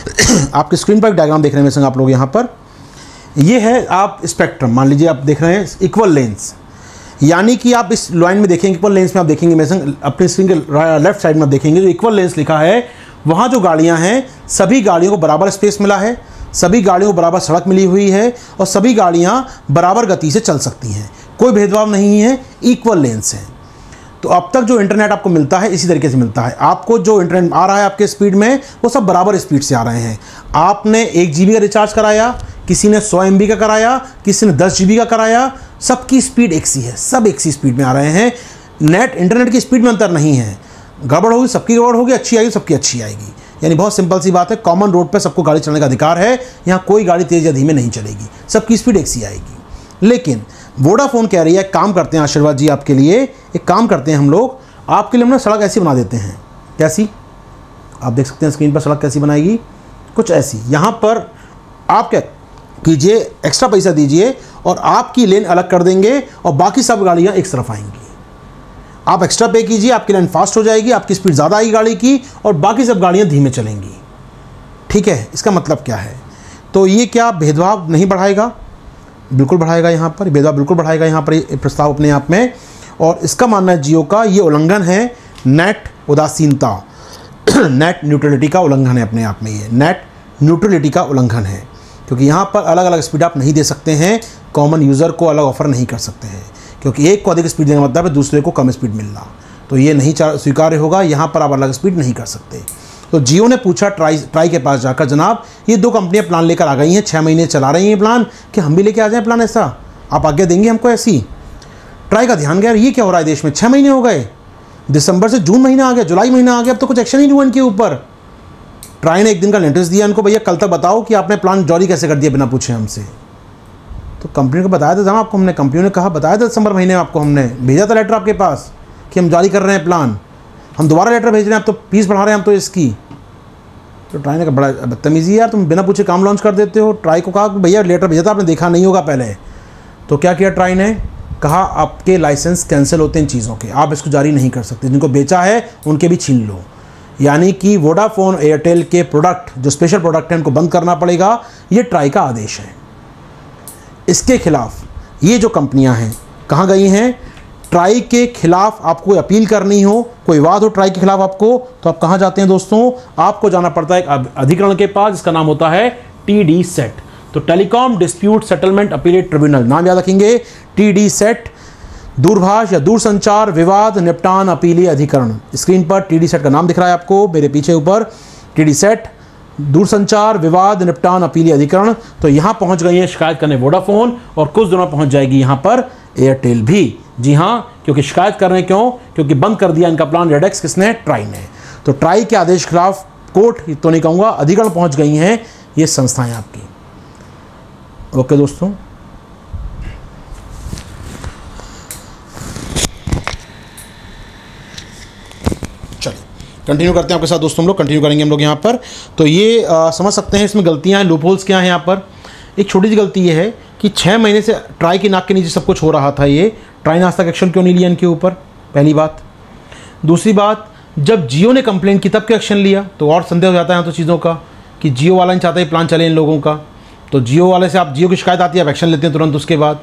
[COUGHS] आपके स्क्रीन पर एक डायग्राम देख रहे हैं आप लोग यहाँ पर। ये है आप स्पेक्ट्रम मान लीजिए आप देख रहे हैं इक्वल लेंस यानी कि आप इस लाइन में देखेंगे इक्वल लेंस में आप देखेंगे मेरे संग, अपने स्क्रीन के लेफ़्ट साइड में आप देखेंगे, जो इक्वल लेंस लिखा है, वहाँ जो गाड़ियाँ हैं, सभी गाड़ियों को बराबर स्पेस मिला है, सभी गाड़ियों को बराबर सड़क मिली हुई है, और सभी गाड़ियाँ बराबर गति से चल सकती हैं। कोई भेदभाव नहीं है इक्वल लेंस है। तो अब तक जो इंटरनेट आपको मिलता है, इसी तरीके से मिलता है। आपको जो इंटरनेट आ रहा है आपके स्पीड में, वो सब बराबर स्पीड से आ रहे हैं। आपने एक जीबी का रिचार्ज कराया, किसी ने सौ एम का कराया, किसी ने दस जीबी का कराया, सबकी स्पीड एक सी है, सब एक सी स्पीड में आ रहे हैं। नेट इंटरनेट की स्पीड में अंतर नहीं है। गड़बड़ होगी, सबकी गड़बड़ होगी, अच्छी आएगी, सबकी अच्छी आएगी। यानी बहुत सिंपल सी बात है कॉमन रोड पर सबको गाड़ी चलाने का अधिकार है, यहाँ कोई गाड़ी तेज़ या धीमे नहीं चलेगी, सबकी स्पीड एक सी आएगी। लेकिन वोडाफोन कह रही है काम करते हैं आशीर्वाद जी आपके लिए, एक काम करते हैं हम लोग, आपके लिए हम ना सड़क ऐसी बना देते हैं। कैसी? आप देख सकते हैं स्क्रीन पर सड़क कैसी बनाएगी। कुछ ऐसी। यहाँ पर आप क्या कीजिए एक्स्ट्रा पैसा दीजिए और आपकी लेन अलग कर देंगे और बाकी सब गाड़ियाँ एक तरफ़ आएँगी। आप एक्स्ट्रा पे कीजिए, आपकी लाइन फास्ट हो जाएगी, आपकी स्पीड ज़्यादा आएगी गाड़ी की और बाकी सब गाड़ियाँ धीमे चलेंगी। ठीक है? इसका मतलब क्या है? तो ये क्या भेदभाव नहीं बढ़ाएगा? बिल्कुल बढ़ाएगा यहाँ पर, भेदभाव बिल्कुल बढ़ाएगा यहाँ पर प्रस्ताव अपने आप में। और इसका मानना है जियो का, ये उल्लंघन है नेट उदासीनता। [CLEARS THROAT] नेट न्यूट्रलिटी का उल्लंघन है अपने आप में ये। नेट न्यूट्रलिटी का उल्लंघन है। क्योंकि यहाँ पर अलग अलग स्पीड आप नहीं दे सकते हैं, कॉमन यूज़र को अलग ऑफ़र नहीं कर सकते हैं। क्योंकि एक को अधिक स्पीड देने का मतलब है दूसरे को कम स्पीड मिलना। तो ये नहीं स्वीकार्य होगा, यहाँ पर आप अलग स्पीड नहीं कर सकते। तो जियो ने पूछा ट्राई ट्राई के पास जाकर, जनाब, ये दो कंपनियाँ प्लान लेकर आ गई हैं छः महीने चला रही हैं ये प्लान कि हम भी लेके आ जाएँ प्लान ऐसा? आप आगे देंगे हमको ऐसी? ट्राई का ध्यान गया ये क्या हो रहा है देश में? छः महीने हो गए। दिसंबर से जून महीना आ गया, जुलाई महीना आ गया, अब तो कुछ एक्शन ही नहीं हुआ इनके ऊपर। ट्राई ने एक दिन का नोटिस दिया इनको, भैया, कल तक बताओ कि आपने प्लान जारी कैसे कर दिया बिना पूछे हमसे? तो कंपनी को बताया था जहाँ आपको हमने कंपनी ने कहा, बताया था दिसंबर महीने में आपको हमने, भेजा था लेटर आपके पास कि हम जारी कर रहे हैं प्लान हम दोबारा लेटर भेज रहे हैं, आप तो फ़ीस बढ़ा रहे हैं, हम तो इसकी। तो ट्राई ने कहा, बड़ा बदतमीजी यार, तुम बिना पूछे काम लॉन्च कर देते हो। ट्राई को कहा, भैया लेटर भेजा था, आपने देखा नहीं होगा पहले। तो क्या किया ट्राई ने? कहा, आपके लाइसेंस कैंसिल होते हैं इन चीज़ों के, आप इसको जारी नहीं कर सकते। जिनको बेचा है, उनके भी छीन लो। यानी कि वोडाफोन एयरटेल के प्रोडक्ट जो स्पेशल प्रोडक्ट हैं, उनको बंद करना पड़ेगा। ये ट्राई का आदेश है। इसके खिलाफ ये जो कंपनियाँ हैं, कहाँ गई हैं? ट्राई के खिलाफ आपको अपील करनी हो, कोई वाद हो ट्राई के खिलाफ आपको तो आप कहाँ जाते हैं दोस्तों? आपको जाना पड़ता है एक अधिकरण के पास, जिसका नाम होता है टी डी सेट तो telecom dispute settlement appellate tribunal, नाम याद रखेंगे टी डी सेट दूरभाष या दूरसंचार, विवाद, निपटान अपीली अधिकरण. स्क्रीन पर टी डी सेट का नाम दिख रहा है आपको, मेरे पीछे ऊपर. टी डी सेट दूरसंचार, विवाद, निपटान अपीली अधिकरण. तो यहाँ पहुँच गई है शिकायत करने वोडाफोन और कुछ दिनों पहुँच जाएगी यहाँ पर एयरटेल भी. जी हाँ क्योंकि शिकायत कर रहे हैं क्यों? क्योंकि बंद कर दिया इनका प्लान रेडेक्स किसने? ट्राई ने। तो ट्राई के आदेश खिलाफ कोर्ट तो नहीं कहूँगा अधिकरण पहुँच गई हैं ये संस्थाएँ आपकी। ओके दोस्तों। कंटिन्यू करते हैं आपके साथ दोस्तों हम लोग कंटिन्यू करेंगे हम लोग यहाँ पर। तो ये आ, समझ सकते हैं इसमें गलतियाँ हैं लूपहोल्स क्या हैं यहाँ पर। एक छोटी सी गलती ये है कि छः महीने से ट्राई की नाक के नीचे सब कुछ हो रहा था ये ट्राई आज तक एक्शन क्यों नहीं लिया इनके ऊपर? पहली बात। दूसरी बात, जब जियो ने कंप्लेन की, तब क्यों एक्शन लिया? तो और संदेह हो जाता है तो चीज़ों का कि जियो वाला नहीं चाहता ये प्लान चले इन लोगों का। तो जियो वाले से आप जियो की शिकायत आती है, आप एक्शन लेते हैं तुरंत उसके बाद।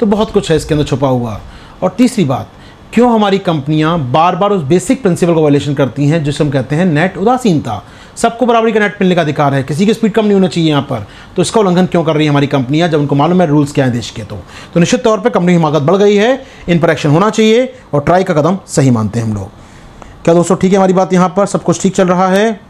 तो बहुत कुछ है इसके अंदर छुपा हुआ। और तीसरी बात, क्यों हमारी कंपनियाँ बार बार उस बेसिक प्रिंसिपल को वायलेशन करती हैं, जिसे हम कहते हैं नेट उदासीनता? सबको बराबरी का नेट मिलने का अधिकार है। किसी की स्पीड कम नहीं होना चाहिए यहाँ पर। तो इसका उल्लंघन क्यों कर रही है हमारी कंपनियाँ? जब उनको मालूम है रूल्स क्या है देश के तो। तो निश्चित तौर पर कंपनी की हिमाकत बढ़ गई है। इन पर एक्शन होना चाहिए और ट्राई का कदम सही मानते हैं हम लोग। क्या दोस्तों, ठीक है हमारी बात यहाँ पर? सब कुछ ठीक चल रहा है?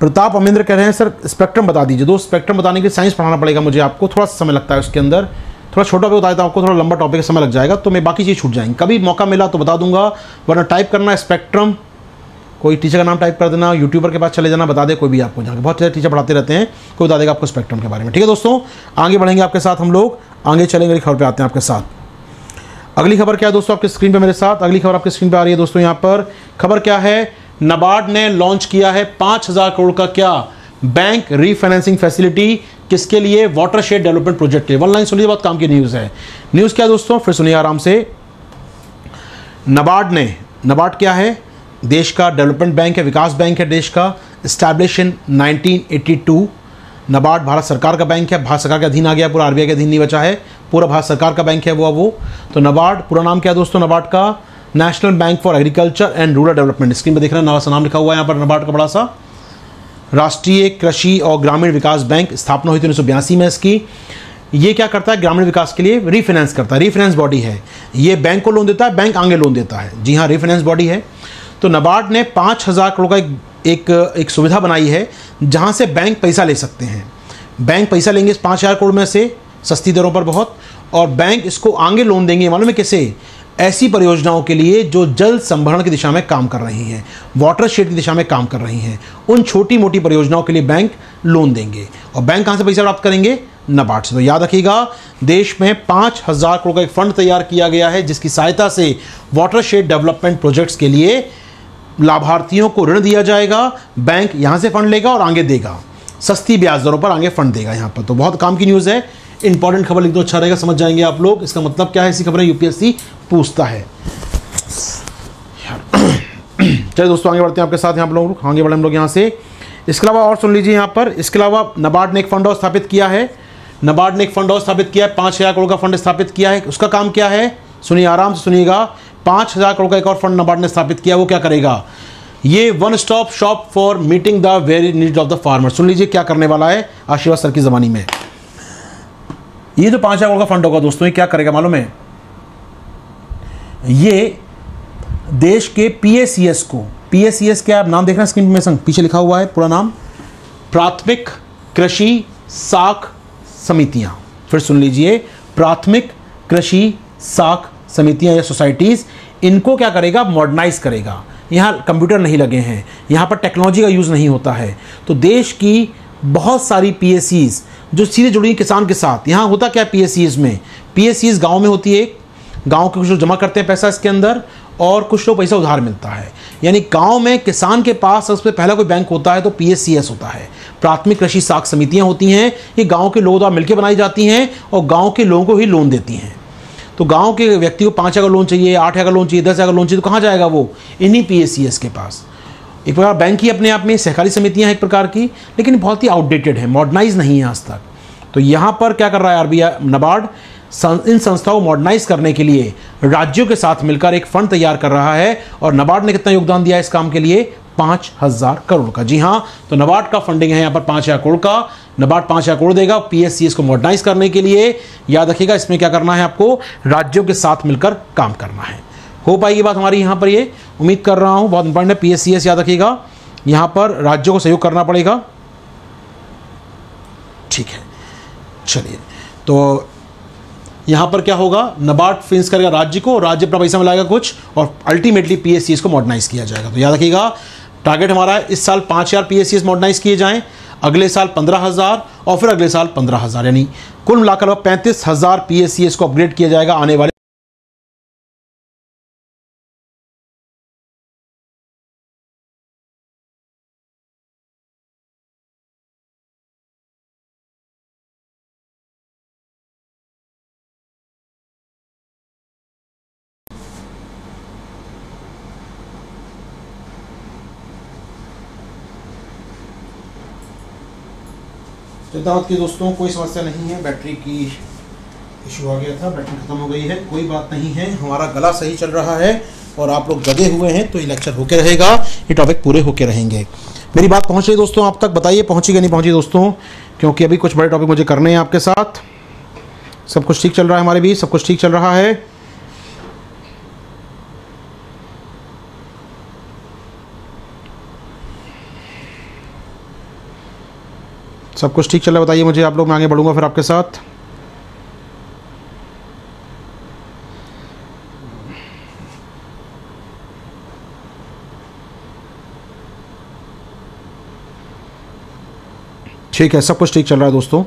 प्रताप, अमेंद्र कह रहे हैं, सर स्पेक्ट्रम बता दीजिए। दोस्त स्पेक्ट्रम बताने के लिए साइंस पढ़ाना पड़ेगा मुझे आपको। थोड़ा सा समय लगता है उसके अंदर। थोड़ा छोटा भी बता देता हूँ, आपको थोड़ा लंबा टॉपिक समय लग जाएगा तो मैं बाकी चीज़ छूट जाएँगे। कभी मौका मिला तो बता दूँगा, वरना टाइप करना स्पेक्ट्रम कोई टीचर का नाम टाइप कर देना यूट्यूबर के पास चले जाना, बता दे, कोई भी आपको जाकर बहुत सारे टीचर पढ़ाते रहते हैं, कोई बता देगा आपको स्पेक्ट्रम के बारे में। ठीक है दोस्तों, आगे बढ़ेंगे आपके साथ हम लोग, आगे चलेंगे, अगली खबर पर आते हैं आपके साथ। अगली खबर क्या है दोस्तों आपके स्क्रीन पर मेरे साथ? अगली खबर आपके स्क्रीन पर आ रही है दोस्तों यहाँ पर। खबर क्या है? नबार्ड ने लॉन्च किया है पाँच हज़ार करोड़ का क्या? बैंक रीफाइनेंसिंग फैसिलिटी किसके लिए? वाटर शेड डेवलपमेंट प्रोजेक्ट के वन लाइन सुनिए, बहुत काम की न्यूज़ है। न्यूज़ क्या दोस्तों? फिर सुनिए आराम से। नबार्ड ने नबार्ड क्या है? देश का डेवलपमेंट बैंक है, विकास बैंक है देश का। इस्टेब्लिश इन 1982 नबार्ड भारत सरकार का बैंक है। भारत सरकार के अधीन आ गया, पूरा आरबीआई के अधीन नहीं बचा है। पूरा भारत सरकार का बैंक है वो वो। तो नबार्ड पूरा नाम क्या है दोस्तों? नबार्ड का national bank for agriculture and rural development scheme में देख रहे हैं नाम लिखा हुआ है यहाँ पर नबार्ड का बड़ा सा। राष्ट्रीय कृषि और ग्रामीण विकास बैंक स्थापना हुई थी उन्नीस सौ बयासी में इसकी। ये क्या करता है? ग्रामीण विकास के लिए रीफाइनेंस करता है। रीफाइनेंस बॉडी है। ये बैंक को लोन देता है बैंक आगे लोन देता है। जी हाँ रीफाइनेंस बॉडी है। तो नबार्ड ने पाँच हज़ार करोड़ का एक, एक एक सुविधा बनाई है जहाँ से बैंक पैसा ले सकते हैं। बैंक पैसा लेंगे इस पाँच हज़ार करोड़ में से सस्ती दरों पर बहुत और बैंक इसको आगे लोन देंगे। मालूम है कैसे? ऐसी परियोजनाओं के लिए जो जल संभरण की दिशा में काम कर रही हैं वाटर शेड की दिशा में काम कर रही हैं, उन छोटी मोटी परियोजनाओं के लिए बैंक लोन देंगे। और बैंक कहाँ से पैसा प्राप्त करेंगे? नबार्ड से। तो याद रखिएगा, देश में पाँच हज़ार करोड़ का एक फंड तैयार किया गया है, जिसकी सहायता से वाटर शेड डेवलपमेंट प्रोजेक्ट्स के लिए लाभार्थियों को ऋण दिया जाएगा, बैंक यहाँ से फंड लेगा और आगे देगा। सस्ती ब्याज दरों पर आगे फंड देगा यहाँ पर। तो बहुत काम की न्यूज़ है। इंपॉर्टेंट खबर लिख दो अच्छा रहेगा, समझ जाएँगे आप लोग। इसका मतलब क्या है? ऐसी खबरें यूपीएससी पूछता है। चलिए दोस्तों, आगे बढ़ते हैं आपके साथ, यहाँ पर लोग आगे बढ़े हम लोग यहाँ से। इसके अलावा और सुन लीजिए यहाँ पर। इसके अलावा नबार्ड ने एक फंड हाउस स्थापित किया है। नबार्ड ने एक फंड हाउस स्थापित किया है, पाँच हज़ार करोड़ का फंड स्थापित किया है। उसका काम क्या है? सुनिए, आराम से सुनिएगा। पाँच हज़ार करोड़ का एक और फंड नबार्ड ने स्थापित किया, वो क्या करेगा? ये one stop shop for meeting the very need of the farmer सुन लीजिए क्या करने वाला है आशीर्वाद सर की ज़मानी में। ये जो पाँच करोड़ का फंड होगा दोस्तों, ये क्या करेगा मालूम है? ये देश के पीएसीएस को पीएसीएस क्या आप नाम देख रहे हैं स्क्रीन में पीछे लिखा हुआ है पूरा नाम। प्राथमिक कृषि साख समितियाँ। फिर सुन लीजिए, प्राथमिक कृषि साख समितियाँ या सोसाइटीज़ इनको क्या करेगा? मॉडर्नाइज करेगा। यहाँ कंप्यूटर नहीं लगे हैं। यहाँ पर टेक्नोलॉजी का यूज़ नहीं होता है। तो देश की बहुत सारी पी जो सीधे जुड़ी हैं किसान के साथ। यहाँ होता क्या पी एस में? पी एस गाँव में होती है एक। गाँव के कुछ लोग जमा करते हैं पैसा इसके अंदर और कुछ लोग पैसा उधार मिलता है। यानी गाँव में किसान के पास सबसे पहला कोई बैंक होता है तो पीएससीएस होता है। प्राथमिक कृषि साख समितियाँ होती हैं। ये गाँव के लोगों द्वारा मिलकर बनाई जाती हैं और गाँव के लोगों को ही लोन देती हैं। तो गाँव के व्यक्ति को पाँच हज़ार लोन चाहिए, आठ हज़ार लोन चाहिए, दस हज़ार लोन चाहिए तो कहाँ जाएगा वो? इन्हीं पीएससीएस के पास। एक प्रकार बैंक ही अपने आप में सहकारी समितियाँ एक प्रकार की, लेकिन बहुत ही आउटडेटेड है मॉडर्नाइज नहीं है आज तक। तो यहाँ पर क्या कर रहा है आरबीआई नबार्ड? इन संस्थाओं को मॉडर्नाइज करने के लिए राज्यों के साथ मिलकर एक फंड तैयार कर रहा है, और नबार्ड ने कितना योगदान दिया इस काम के लिए? पाँच हज़ार करोड़ का। जी हाँ तो नबार्ड का फंडिंग है यहाँ पर पाँच हज़ार करोड़ का। नबार्ड पाँच हज़ार करोड़ देगा पीएससीएस को मॉडर्नाइज करने के लिए। याद रखिएगा, इसमें क्या करना है आपको? राज्यों के साथ मिलकर काम करना है। हो पाएगी बात हमारी यहाँ पर ये। उम्मीद कर रहा हूँ, बहुत इंपॉर्टेंट है पीएससीएस याद रखिएगा। यहाँ पर राज्यों को सहयोग करना पड़ेगा। ठीक है, चलिए। तो यहाँ पर क्या होगा? नबार्ड फिंस करेगा राज्य को, राज्य अपना पैसा मिलाएगा कुछ, और अल्टीमेटली पीएससीएस को मॉडर्नाइज किया जाएगा। तो याद रखिएगा टारगेट हमारा इस साल पाँच हज़ार पी मॉडर्नाइज किए जाएँ, अगले साल पंद्रह हज़ार, और फिर अगले साल पंद्रह हज़ार। यानी कुल मिलाकर पैंतीस हज़ार पी को अपग्रेड किया जाएगा आने वाले चिंतावत की दोस्तों, कोई समस्या नहीं है। बैटरी की इशू आ गया था, बैटरी ख़त्म हो गई है। कोई बात नहीं है। हमारा गला सही चल रहा है और आप लोग जगे हुए हैं तो ये लेक्चर होके रहेगा। ये टॉपिक पूरे होके रहेंगे। मेरी बात पहुँच रही दोस्तों, आप तक बताइए पहुँची कि नहीं पहुँची दोस्तों? क्योंकि अभी कुछ बड़े टॉपिक मुझे करने हैं आपके साथ। सब कुछ ठीक चल रहा है हमारे बीच, सब कुछ ठीक चल रहा है। सब कुछ ठीक चल रहा है? बताइए मुझे, आप लोग, मैं आगे बढ़ूँगा फिर आपके साथ। ठीक है, सब कुछ ठीक चल रहा है दोस्तों।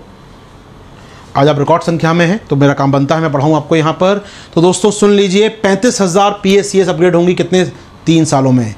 आज आप रिकॉर्ड संख्या में हैं तो मेरा काम बनता है, मैं पढ़ाऊँ आपको यहाँ पर। तो दोस्तों, सुन लीजिए, पैंतीस हज़ार पी अपग्रेड होंगी कितने? तीन सालों में।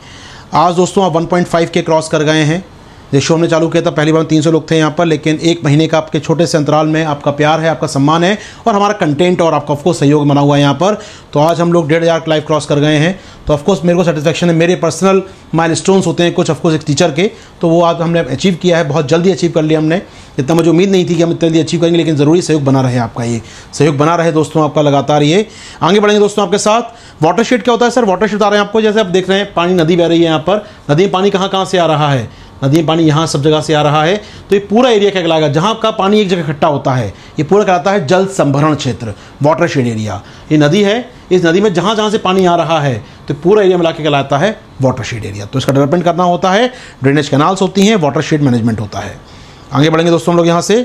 आज दोस्तों आप 1.5 के क्रॉस कर गए हैं। जिस शो हमने चालू किया था, पहली बार तीन सौ लोग थे यहाँ पर, लेकिन एक महीने का आपके छोटे से अंतराल में आपका प्यार है, आपका सम्मान है और हमारा कंटेंट और आपका ऑफकोर्स सहयोग बना हुआ है यहाँ पर। तो आज हम लोग डेढ़ हज़ार लाइव क्रॉस कर गए हैं। तो ऑफकोर्स मेरे को सेटिस्फेक्शन है, मेरे पर्सनल माइल होते हैं कुछ ऑफकोर्स एक टीचर के। तो वो आज हमने अचीव किया है, बहुत जल्दी अचीव कर लिया हमने। इतना मुझे उम्मीद नहीं थी कि हम इतनी जल्दी अचीव करेंगे, लेकिन ज़रूरी सहयोग बना रहे आपका ये। सहयोग बना रहे दोस्तों आपका लगातार ये। आगे बढ़ेंगे दोस्तों आपके साथ। वाटर शेड क्या होता है सर वाटर शेड आ रहे हैं आपको, जैसे आप देख रहे हैं, पानी नदी बह रही है यहाँ पर। नदी में पानी कहाँ कहाँ से आ रहा है? नदी पानी यहाँ सब जगह से आ रहा है। तो ये पूरा एरिया क्या कहलाएगा? जहाँ का पानी एक जगह इकट्ठा होता है, ये पूरा कहलाता है जल संभरण क्षेत्र वाटर शेड एरिया ये नदी है, इस नदी में जहाँ जहाँ से पानी आ रहा है तो पूरा एरिया मिला के कहलाता है वाटर शेड एरिया तो इसका डेवलपमेंट करना होता है ड्रेनेज कैनाल्स होती हैं वाटर शेड मैनेजमेंट होता है। आगे बढ़ेंगे दोस्तों हम लोग यहाँ से।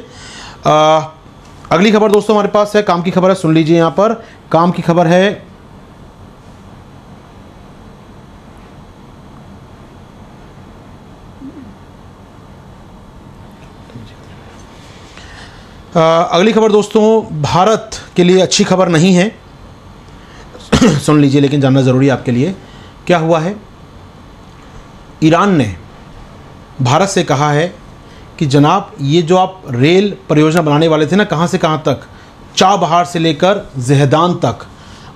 अगली खबर दोस्तों हमारे पास है, काम की खबर है, सुन लीजिए यहाँ पर। काम की खबर है अगली खबर दोस्तों, भारत के लिए अच्छी खबर नहीं है। [CLEARS THROAT] सुन लीजिए, लेकिन जानना ज़रूरी है आपके लिए। क्या हुआ है? ईरान ने भारत से कहा है कि जनाब, ये जो आप रेल परियोजना बनाने वाले थे ना, कहाँ से कहाँ तक? चाबहार से लेकर जहदान तक।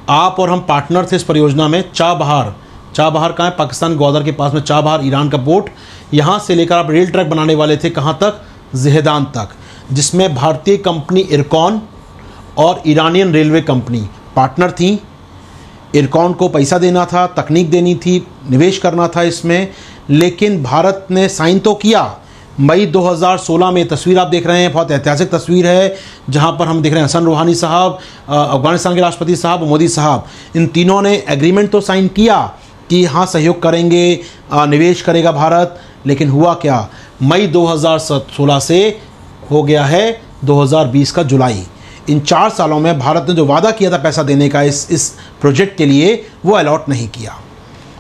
आप और हम पार्टनर थे इस परियोजना में, चाबहार। चाबहार कहाँ है? पाकिस्तान ग्वादर के पास में, चाबहार ईरान का पोर्ट यहाँ से लेकर आप रेल ट्रैक बनाने वाले थे कहाँ तक? जहदान तक। जिसमें भारतीय कंपनी इरकॉन और ईरानियन रेलवे कंपनी पार्टनर थी। इरकॉन को पैसा देना था, तकनीक देनी थी, निवेश करना था इसमें। लेकिन भारत ने साइन तो किया। मई 2016 में तस्वीर आप देख रहे हैं, बहुत ऐतिहासिक तस्वीर है, जहाँ पर हम देख रहे हैं हसन रूहानी साहब अफ़गानिस्तान के राष्ट्रपति साहब, मोदी साहब। इन तीनों ने एग्रीमेंट तो साइन किया कि हाँ सहयोग करेंगे निवेश करेगा भारत। लेकिन हुआ क्या? मई 2016 से हो गया है 2020 का जुलाई। इन चार सालों में भारत ने जो वादा किया था पैसा देने का, इस इस प्रोजेक्ट के लिए, वो अलॉट नहीं किया।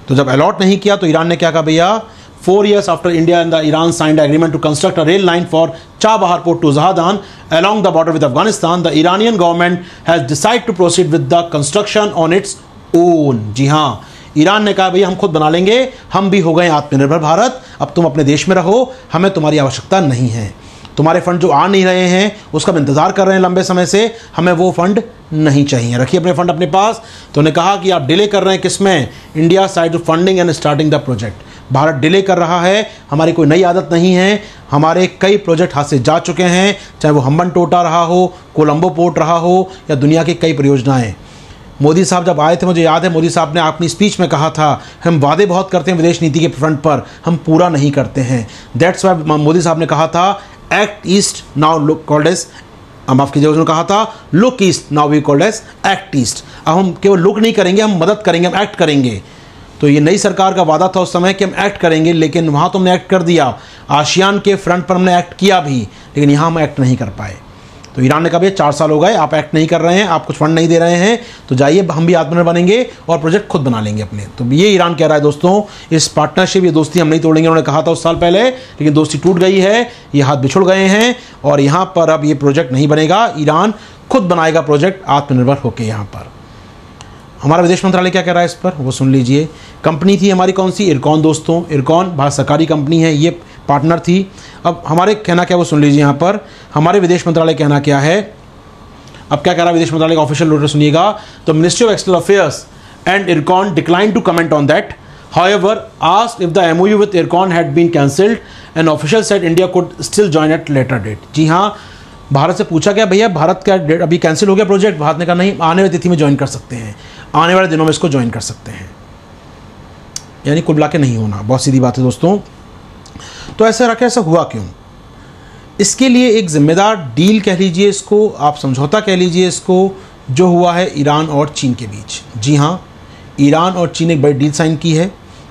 तो जब अलॉट नहीं किया तो ईरान ने क्या कहा, भैया four years after India and the Iran signed agreement to construct a rail line for Chabahar port to Zahedan along the border with Afghanistan the Iranian government has decide to proceed with the construction on its own जी हाँ ईरान ने कहा, भैया, हम खुद बना लेंगे, हम भी हो गए आत्मनिर्भर भारत, अब तुम अपने देश में रहो, हमें तुम्हारी आवश्यकता नहीं है। तुम्हारे फंड जो आ नहीं रहे हैं, उसका हम इंतज़ार कर रहे हैं लंबे समय से, हमें वो फंड नहीं चाहिए। रखिए अपने फंड अपने पास। तो उन्होंने कहा कि आप डिले कर रहे हैं किसमें? India side funding and starting the project. Bharat delay कर रहा है, हमारी कोई नई आदत नहीं है, हमारे कई प्रोजेक्ट हाथ से जा चुके हैं, चाहे वो हम्बन टोटा रहा हो, कोलंबो पोर्ट रहा हो, या दुनिया की कई परियोजनाएँ। मोदी साहब जब आए थे, मुझे याद है, मोदी साहब ने अपनी स्पीच में कहा था, हम वादे बहुत करते हैं विदेश नीति के फ्रंट पर, हम पूरा नहीं करते हैं। दैट्स वाई मोदी साहब ने कहा था act east now look called as माफ़ कीजिए, उसने कहा था look east now we called as act east अब हम केवल लुक नहीं करेंगे, हम मदद करेंगे, हम एक्ट करेंगे. तो ये नई सरकार का वादा था उस समय कि हम एक्ट करेंगे, लेकिन वहाँ तो हमने एक्ट कर दिया. आशियान के फ्रंट पर हमने एक्ट किया भी, लेकिन यहाँ हम एक्ट नहीं कर पाए. तो ईरान ने कहा, भैया, चार साल हो गए, आप एक्ट नहीं कर रहे हैं, आप कुछ फंड नहीं दे रहे हैं तो जाइए, हम भी आत्मनिर्भर बनेंगे और प्रोजेक्ट खुद बना लेंगे अपने। तो ये ईरान कह रहा है, दोस्तों, इस पार्टनरशिप ये दोस्ती हम नहीं तोड़ेंगे। उन्होंने कहा था उस साल पहले, लेकिन दोस्ती टूट गई है, ये हाथ बिछुड़ गए हैं और यहाँ पर अब ये प्रोजेक्ट नहीं बनेगा। ईरान खुद बनाएगा प्रोजेक्ट आत्मनिर्भर होकर यहाँ पर। हमारा विदेश मंत्रालय क्या कह रहा है इस पर? वो सुन लीजिए। कंपनी थी हमारी कौन सी? इरकॉन, दोस्तों। इरकॉन, भारत सरकारी कंपनी है, ये पार्टनर थी। अब हमारे कहना क्या वो सुन लीजिए यहाँ पर। हमारे विदेश मंत्रालय कहना क्या है? अब क्या कह रहा है विदेश मंत्रालय का ऑफिशियल लेटर सुनिएगा? तो ministry of external affairs and IRCON decline to comment on that However, asked if the MOU with Ircon had been cancelled, an official said India could still join at later date. जी हाँ भारत से पूछा गया भैया भारत का डेट अभी कैंसिल हो गया प्रोजेक्ट भारत ने कहा नहीं आने वाली तिथि में ज्वाइन कर सकते हैं। आने वाले दिनों में इसको ज्वाइन कर सकते हैं। यानी कुल मिला के नहीं होना। बहुत सीधी बात है दोस्तों। तो ऐसा रखा, ऐसा हुआ क्यों? इसके लिए एक जिम्मेदार डील कह लीजिए इसको, आप समझौता कह लीजिए इसको, जो हुआ है ईरान और चीन के बीच। जी हाँ ईरान और चीन एक बड़ी डील साइन की है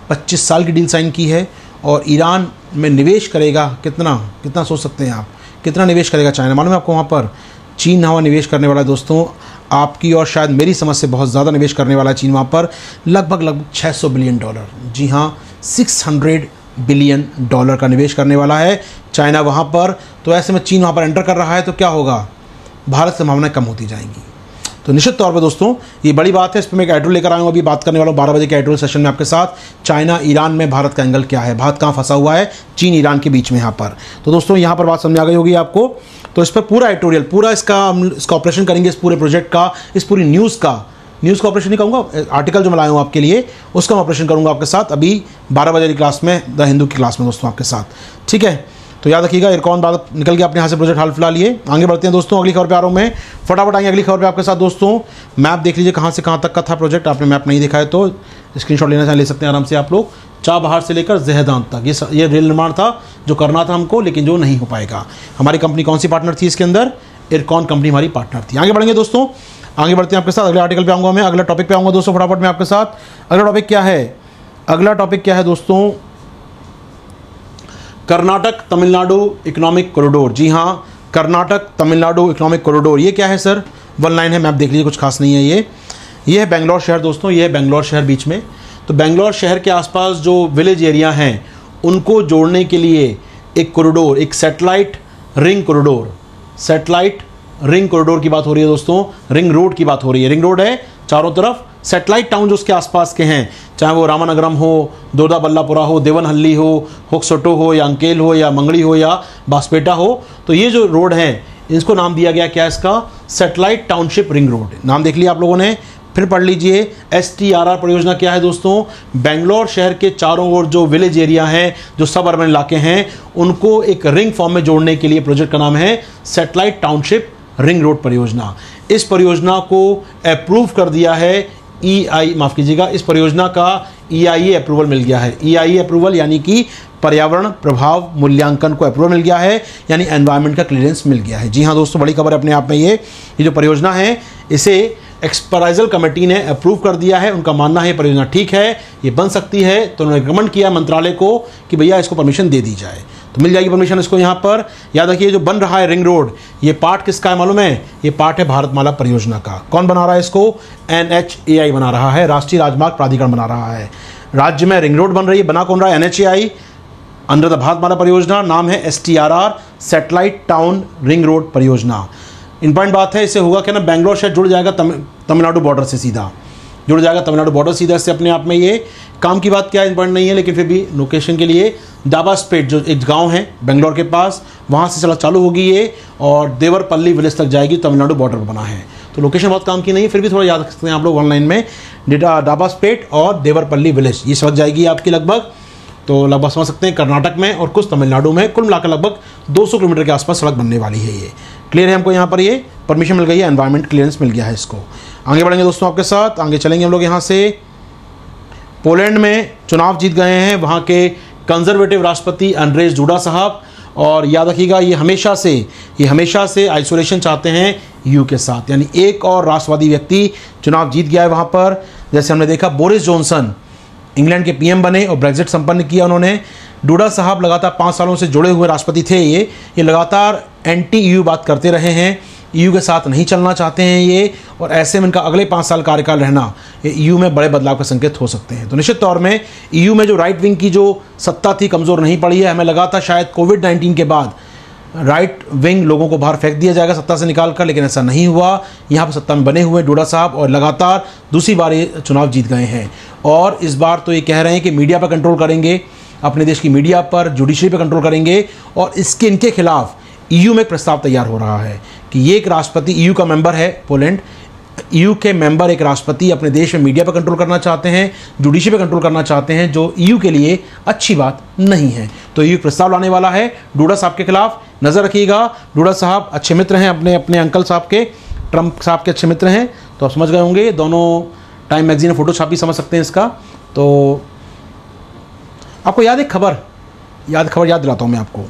25 साल की डील साइन की है, और ईरान में निवेश करेगा कितना? कितना सोच सकते हैं आप? कितना निवेश करेगा चाइना? मालूम है आपको वहाँ पर चीन हवा निवेश करने वाला है दोस्तों, आपकी और शायद मेरी समझ से बहुत ज़्यादा निवेश करने वाला है चीन वहाँ पर लगभग लगभग 600 बिलियन डॉलर। जी हाँ 600 बिलियन डॉलर का निवेश करने वाला है। चाइना वहाँ पर तो ऐसे में चीन वहाँ पर एंटर कर रहा है तो क्या होगा? भारत संभावनाएँ कम होती जाएँगी। तो निश्चित तौर पर दोस्तों, ये बड़ी बात है, इस पर मैं एक एड्रोल लेकर आया हूँ। अभी बात करने वाला हूँ बारह बजे के एड्रोल सेशन में आपके साथ। चाइना, ईरान में भारत का एंगल क्या है? भारत कहाँ फंसा हुआ है? चीन, ईरान के बीच में यहाँ पर। तो दोस्तों, यहाँ पर बात समझ आ गई होगी आपको। तो इस पर पूरा एडिटोरियल पूरा इसका हम, इसका ऑपरेशन करेंगे, इस पूरे प्रोजेक्ट का, इस पूरी न्यूज़ का। न्यूज़ का ऑपरेशन नहीं कहूँगा आर्टिकल जो मैं लाया हूँ आपके लिए, उसका मैं ऑपरेशन करूँगा आपके साथ। अभी बारह बजे की क्लास में, द हिंदू की क्लास में दोस्तों आपके साथ। ठीक है? तो याद रखिएगा इरकॉन बात, निकल के अपने यहाँ से प्रोजेक्ट हाल फ़िलहाल लिए आगे बढ़ते हैं दोस्तों, अगली खबर पे आ रहा हूँ मैं। फटाफट आएँगे अगली खबर पे आपके साथ दोस्तों। मैप देख लीजिए कहाँ से कहाँ तक का था प्रोजेक्ट आपने मैप नहीं देखा है तो स्क्रीनशॉट लेना चाहे, ले सकते हैं आराम से आप लोग। चाबहार से लेकर जहदान तक। ये ये रेल निर्माण था, जो करना था हमको, लेकिन जो नहीं हो पाएगा। हमारी कंपनी कौन सी पार्टनर थी इसके अंदर? इरकॉन कंपनी हमारी पार्टनर थी। आगे बढ़ेंगे दोस्तों। आगे बढ़ते हैं आपके साथ। अगले आर्टिकल पे आऊँगा मैं, अगला टॉपिक पे आऊँगा दोस्तों, फटाफट में आपके साथ। अगला टॉपिक क्या है? अगला टॉपिक क्या है दोस्तों? कर्नाटक तमिलनाडु इकोनॉमिक कॉरिडोर जी हाँ कर्नाटक तमिलनाडु इकोनॉमिक कॉरिडोर ये क्या है सर? वन लाइन है, मैप देख लीजिए, कुछ खास नहीं है ये। ये है बेंगलोर शहर दोस्तों, ये है बेंगलोर शहर बीच में। तो बेंगलोर शहर के आसपास जो विलेज एरिया हैं, उनको जोड़ने के लिए एक कॉरिडोर एक satellite ring corridor satellite ring corridor की बात हो रही है दोस्तों। रिंग रोड की बात हो रही है। रिंग रोड है, चारों तरफ़ सेटेलाइट टाउन जो उसके आसपास के हैं। चाहे वो रामानगरम हो दोदा बल्लापुरा हो, देवनहल्ली हो, होक्सोटो हो, या अंकेल हो, या मंगड़ी हो, या बासपेटा हो तो ये जो रोड है, इसको नाम दिया गया क्या इसका? सेटेलाइट टाउनशिप रिंग रोड नाम देख लिया आप लोगों ने। फिर पढ़ लीजिए एस टी आर आर परियोजना क्या है दोस्तों? बेंगलोर शहर के चारों ओर जो विलेज एरिया हैं, जो सब अर्बन इलाके हैं, उनको एक रिंग फॉर्म में जोड़ने के लिए प्रोजेक्ट का नाम है सेटेलाइट टाउनशिप रिंग रोड परियोजना। इस परियोजना को अप्रूव कर दिया है ई e आई माफ़ कीजिएगा, इस परियोजना का ई आई ए अप्रूवल मिल गया है। ई आई ए अप्रूवल यानी कि पर्यावरण प्रभाव मूल्यांकन को अप्रूवल मिल गया है, यानी एनवायरमेंट का क्लियरेंस मिल गया है। जी हाँ दोस्तों, बड़ी खबर अपने आप में ये ये जो परियोजना है, इसे एक्सपराइजल कमेटी ने अप्रूव कर दिया है। उनका मानना है परियोजना ठीक है, ये बन सकती है। तो उन्होंने रिकमेंड किया मंत्रालय को कि भैया इसको परमिशन दे दी जाए। तो मिल जाएगी परमिशन इसको यहाँ पर। याद रखिए, जो बन रहा है रिंग रोड ये पार्ट किसका है मालूम है? ये पार्ट है भारतमाला परियोजना का। कौन बना रहा है इसको? एन एच ए आई बना रहा है, राष्ट्रीय राजमार्ग प्राधिकरण बना रहा है। राज्य में रिंग रोड बन रही है, बना कौन रहा है? N H A I under the Bharatmala परियोजना, नाम है S T R R satellite town ring road परियोजना। इंपॉर्टेंट बात है, इससे होगा क्या ना? बैंगलोर शहर जुड़ जाएगा तमिलनाडु बॉर्डर से सीधा। जुड़ जाएगा, तमिलनाडु बॉर्डर सीधा से अपने आप में ये काम की बात क्या इंपॉर्टेंट नहीं है, लेकिन फिर भी लोकेशन के लिए दाबास्पेट जो एक गाँव है, बेंगलोर के पास, वहाँ से चला चालू होगी ये, और देवरपल्ली विलेज तक जाएगी, तमिलनाडु बॉर्डर पर बना है। तो लोकेशन बहुत काम की नहीं है, फिर भी थोड़ा याद रख सकते हैं आप लोग ऑनलाइन में डाबास्पेट और देवरपल्ली विलेज ये सड़क जाएगी आपकी लगभग तो लगभग समझ सकते हैं कर्नाटक में और कुछ तमिलनाडु में, कुल मिलाकर लगभग 200 किलोमीटर के आसपास सड़क बनने वाली है ये। क्लियर है हमको यहाँ पर ये? परमिशन मिल गई है? एनवायरमेंट क्लियरेंस मिल गया है इसको। आगे बढ़ेंगे दोस्तों आपके साथ। आगे चलेंगे हम लोग यहाँ से। पोलैंड में चुनाव जीत गए हैं। वहाँ के कंजर्वेटिव राष्ट्रपति अंड्रेज डूडा साहब। और याद रखिएगा, ये हमेशा से, ये हमेशा से आइसोलेशन चाहते हैं यू के साथ। यानी एक और राष्ट्रवादी व्यक्ति चुनाव जीत गया है वहाँ पर। जैसे हमने देखा बोरिस जॉनसन इंग्लैंड के पीएम बने और ब्रेग्जिट संपन्न किया उन्होंने। डूडा साहब लगातार पाँच सालों से जुड़े हुए राष्ट्रपति थे ये। ये लगातार एंटी यू बात करते रहे हैं, यू के साथ नहीं चलना चाहते हैं ये, और ऐसे में इनका अगले पाँच साल कार्यकाल रहना, ये यू में बड़े बदलाव का संकेत हो सकते हैं। तो निश्चित तौर में यू में जो राइट विंग की जो सत्ता थी, कमज़ोर नहीं पड़ी है, हमें लगा था शायद कोविड नाइन्टीन के बाद राइट विंग लोगों को बाहर फेंक दिया जाएगा सत्ता से निकाल कर लेकिन ऐसा नहीं हुआ। यहाँ पर सत्ता में बने हुए डोडा साहब और लगातार दूसरी बार ये चुनाव जीत गए हैं। और इस बार तो ये कह रहे हैं कि मीडिया पर कंट्रोल करेंगे, अपने देश की मीडिया पर जुडिशरी पर कंट्रोल करेंगे, और इसके, इनके खिलाफ ईयू में एक प्रस्ताव तैयार हो रहा है कि ये एक राष्ट्रपति ईयू का मेंबर है पोलैंड। ईयू के मेंबर एक राष्ट्रपति अपने देश में मीडिया पर कंट्रोल करना चाहते हैं जुडिशरी पर कंट्रोल करना चाहते हैं, जो ईयू के लिए अच्छी बात नहीं है। तो ईयू प्रस्ताव लाने वाला है। डूडा साहब के खिलाफ नज़र रखिएगा। डूडा साहब अच्छे मित्र हैं अपने अपने अंकल साहब के, ट्रंप साहब के अच्छे मित्र हैं। तो आप समझ गए होंगे, दोनों टाइम मैगजीन फ़ोटो छापी समझ सकते हैं इसका। तो आपको याद एक खबर, याद खबर याद दिलाता हूँ मैं आपको।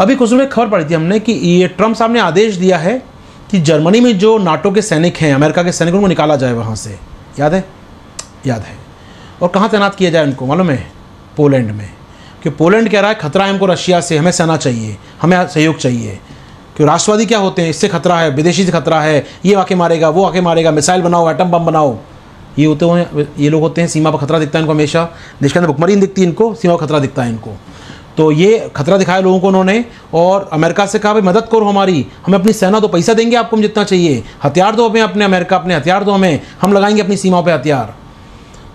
अभी कुछ दिन खबर पड़ी थी हमने कि ये ट्रंप साहब ने आदेश दिया है कि जर्मनी में जो नाटो के सैनिक हैं, अमेरिका के सैनिक उनको निकाला जाए वहाँ से। याद है? याद है। और कहाँ तैनात किया जाए उनको, मालूम है? पोलैंड में। कि पोलैंड कह रहा है, खतरा है हमको रशिया से, हमें सेना चाहिए, हमें सहयोग चाहिए। कि राष्ट्रवादी क्या होते हैं? इससे खतरा है, विदेशी से खतरा है, ये आके मारेगा, वो आके मारेगा, मिसाइल बनाओ, एटम बम बनाओ। ये होते हुए, ये लोग होते हैं, सीमा पर खतरा दिखता है इनको हमेशा। देश के अंदर भुखमरी दिखती है इनको, सीमा पर खतरा दिखता है इनको। तो ये खतरा दिखाया लोगों को उन्होंने और अमेरिका से कहा, भाई, मदद करो हमारी। हमें अपनी सेना तो पैसा देंगे आपको हम जितना चाहिए। हथियार दो हमें अपने अमेरिका, अपने हथियार दो हमें। हम लगाएँगे अपनी सीमाओं पर हथियार।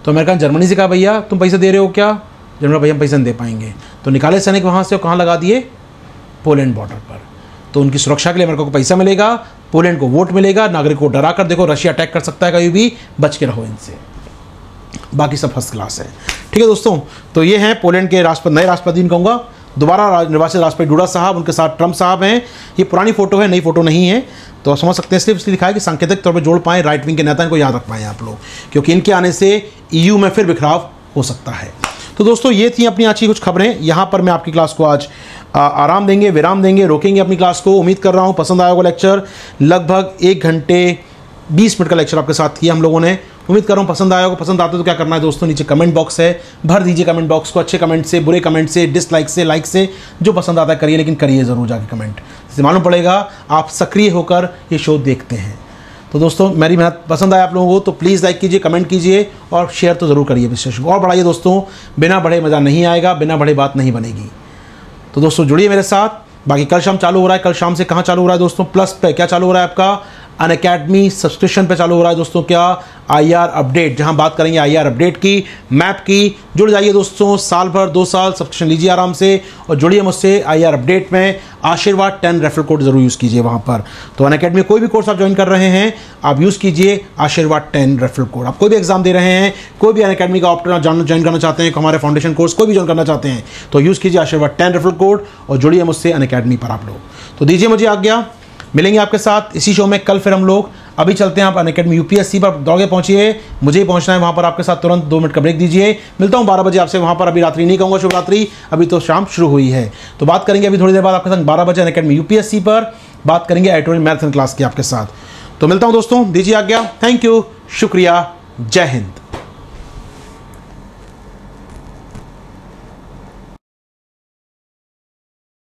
तो अमेरिका ने जर्मनी से कहा, भैया, तुम पैसा दे रहे हो क्या? जर्मनी भैया, हम पैसा नहीं दे पाएँगे। तो निकाले सैनिक वहाँ से कहाँ लगा दिए? पोलैंड बॉर्डर पर। तो उनकी सुरक्षा के लिए अमेरिका को पैसा मिलेगा, पोलैंड को वोट मिलेगा, नागरिक को डरा कर देखो, रशिया अटैक कर सकता है कभी भी, बच के रहो इनसे। बाकी सब फ़र्स्ट क्लास है। ठीक है दोस्तों तो ये हैं पोलैंड के राष्ट्रपति नए राष्ट्रपति इन कहूँगा। दोबारा निर्वाचित राष्ट्रपति डूडा साहब, उनके साथ ट्रंप साहब हैं। ये पुरानी फ़ोटो है, नई फ़ोटो नहीं है। तो समझ सकते हैं, सिर्फ़ इसलिए दिखाया कि सांकेतिक तौर पर जोड़ पाएँ राइट विंग के नेता इनको याद रख पाएँ आप लोग। क्योंकि इनके आने से ईयू में फिर बिखराव हो सकता है। तो दोस्तों, ये थी अपनी की कुछ खबरें। यहाँ पर मैं आपकी क्लास को आज आराम देंगे, विराम देंगे, रोकेंगे अपनी क्लास को। उम्मीद कर रहा हूँ, पसंद आया होगा लेक्चर लगभग एक घंटे बीस मिनट का लेक्चर आपके साथ किया हम लोगों ने। उम्मीद कर रहा हूँ पसंद आया होगा, पसंद आता तो क्या करना है दोस्तों? नीचे कमेंट बॉक्स है। भर दीजिए कमेंट बॉक्स को, अच्छे कमेंट से, बुरे कमेंट से डिसलाइक से लाइक से, जो पसंद आता है करिए, लेकिन करिए ज़रूर जाके कमेंट इससे मालूम पड़ेगा, आप सक्रिय होकर ये शो देखते हैं। तो दोस्तों, मेरी मेहनत पसंद आया आप लोगों को तो प्लीज़ लाइक कीजिए कमेंट कीजिए और शेयर तो ज़रूर करिए विशेष और बढ़ाइए दोस्तों, बिना बढ़े मज़ा नहीं आएगा, बिना बढ़े बात नहीं बनेगी। तो दोस्तों, जुड़िए मेरे साथ। बाकी कल शाम चालू हो रहा है, कल शाम से कहाँ चालू हो रहा है दोस्तों? प्लस पे। क्या चालू हो रहा है आपका? अन अकेडमी सब्सक्रिप्शन पे चालू हो रहा है दोस्तों, क्या? आईआर अपडेट, जहाँ बात करेंगे आईआर अपडेट की, मैप की। जुड़ जाइए दोस्तों, साल भर, दो साल, सब्सक्रिप्शन लीजिए आराम से, और जुड़िए मुझसे आईआर अपडेट में। आशीर्वाद टेन रेफर कोड ज़रूर यूज़ कीजिए वहाँ पर। तो अन अकेडमी कोई भी कोर्स आप ज्वाइन कर रहे हैं, आप यूज़ कीजिए आशीर्वाद टेन रेफर कोड। आप कोई भी एग्ज़ाम दे रहे हैं, कोई भी अन अकेडमी का ऑप्टर ज्वाइन करना चाहते हैं हमारे फाउंडेशन कोर्स कोई भी ज्वाइन करना चाहते हैं तो यूज़ कीजिए आशीर्वाद टेन रेफर कोड, और जुड़िए मुझसे अन अकेडमी पर आप लोग। तो दीजिए मुझे आज्ञा मिलेंगे आपके साथ इसी शो में कल फिर हम लोग। अभी चलते हैं आप अन अकेडमी यूपीएससी पर। दौड़े पहुंचिए। मुझे ही पहुँचना है, वहाँ पर आपके साथ तुरंत दो मिनट का ब्रेक दीजिए। मिलता हूँ बारह बजे आपसे, वहाँ पर अभी रात्रि नहीं कहूँगा, शुभ रात्रि। अभी तो शाम शुरू हुई है। तो बात करेंगे अभी थोड़ी देर बाद आपके साथ बारह बजे अन अकेडमी यूपीएससी पर। बात करेंगे एडिटोरियल मैराथन क्लास की आपके साथ। तो मिलता हूँ दोस्तों, दीजिए आज्ञा। थैंक यू शुक्रिया। जय हिंद।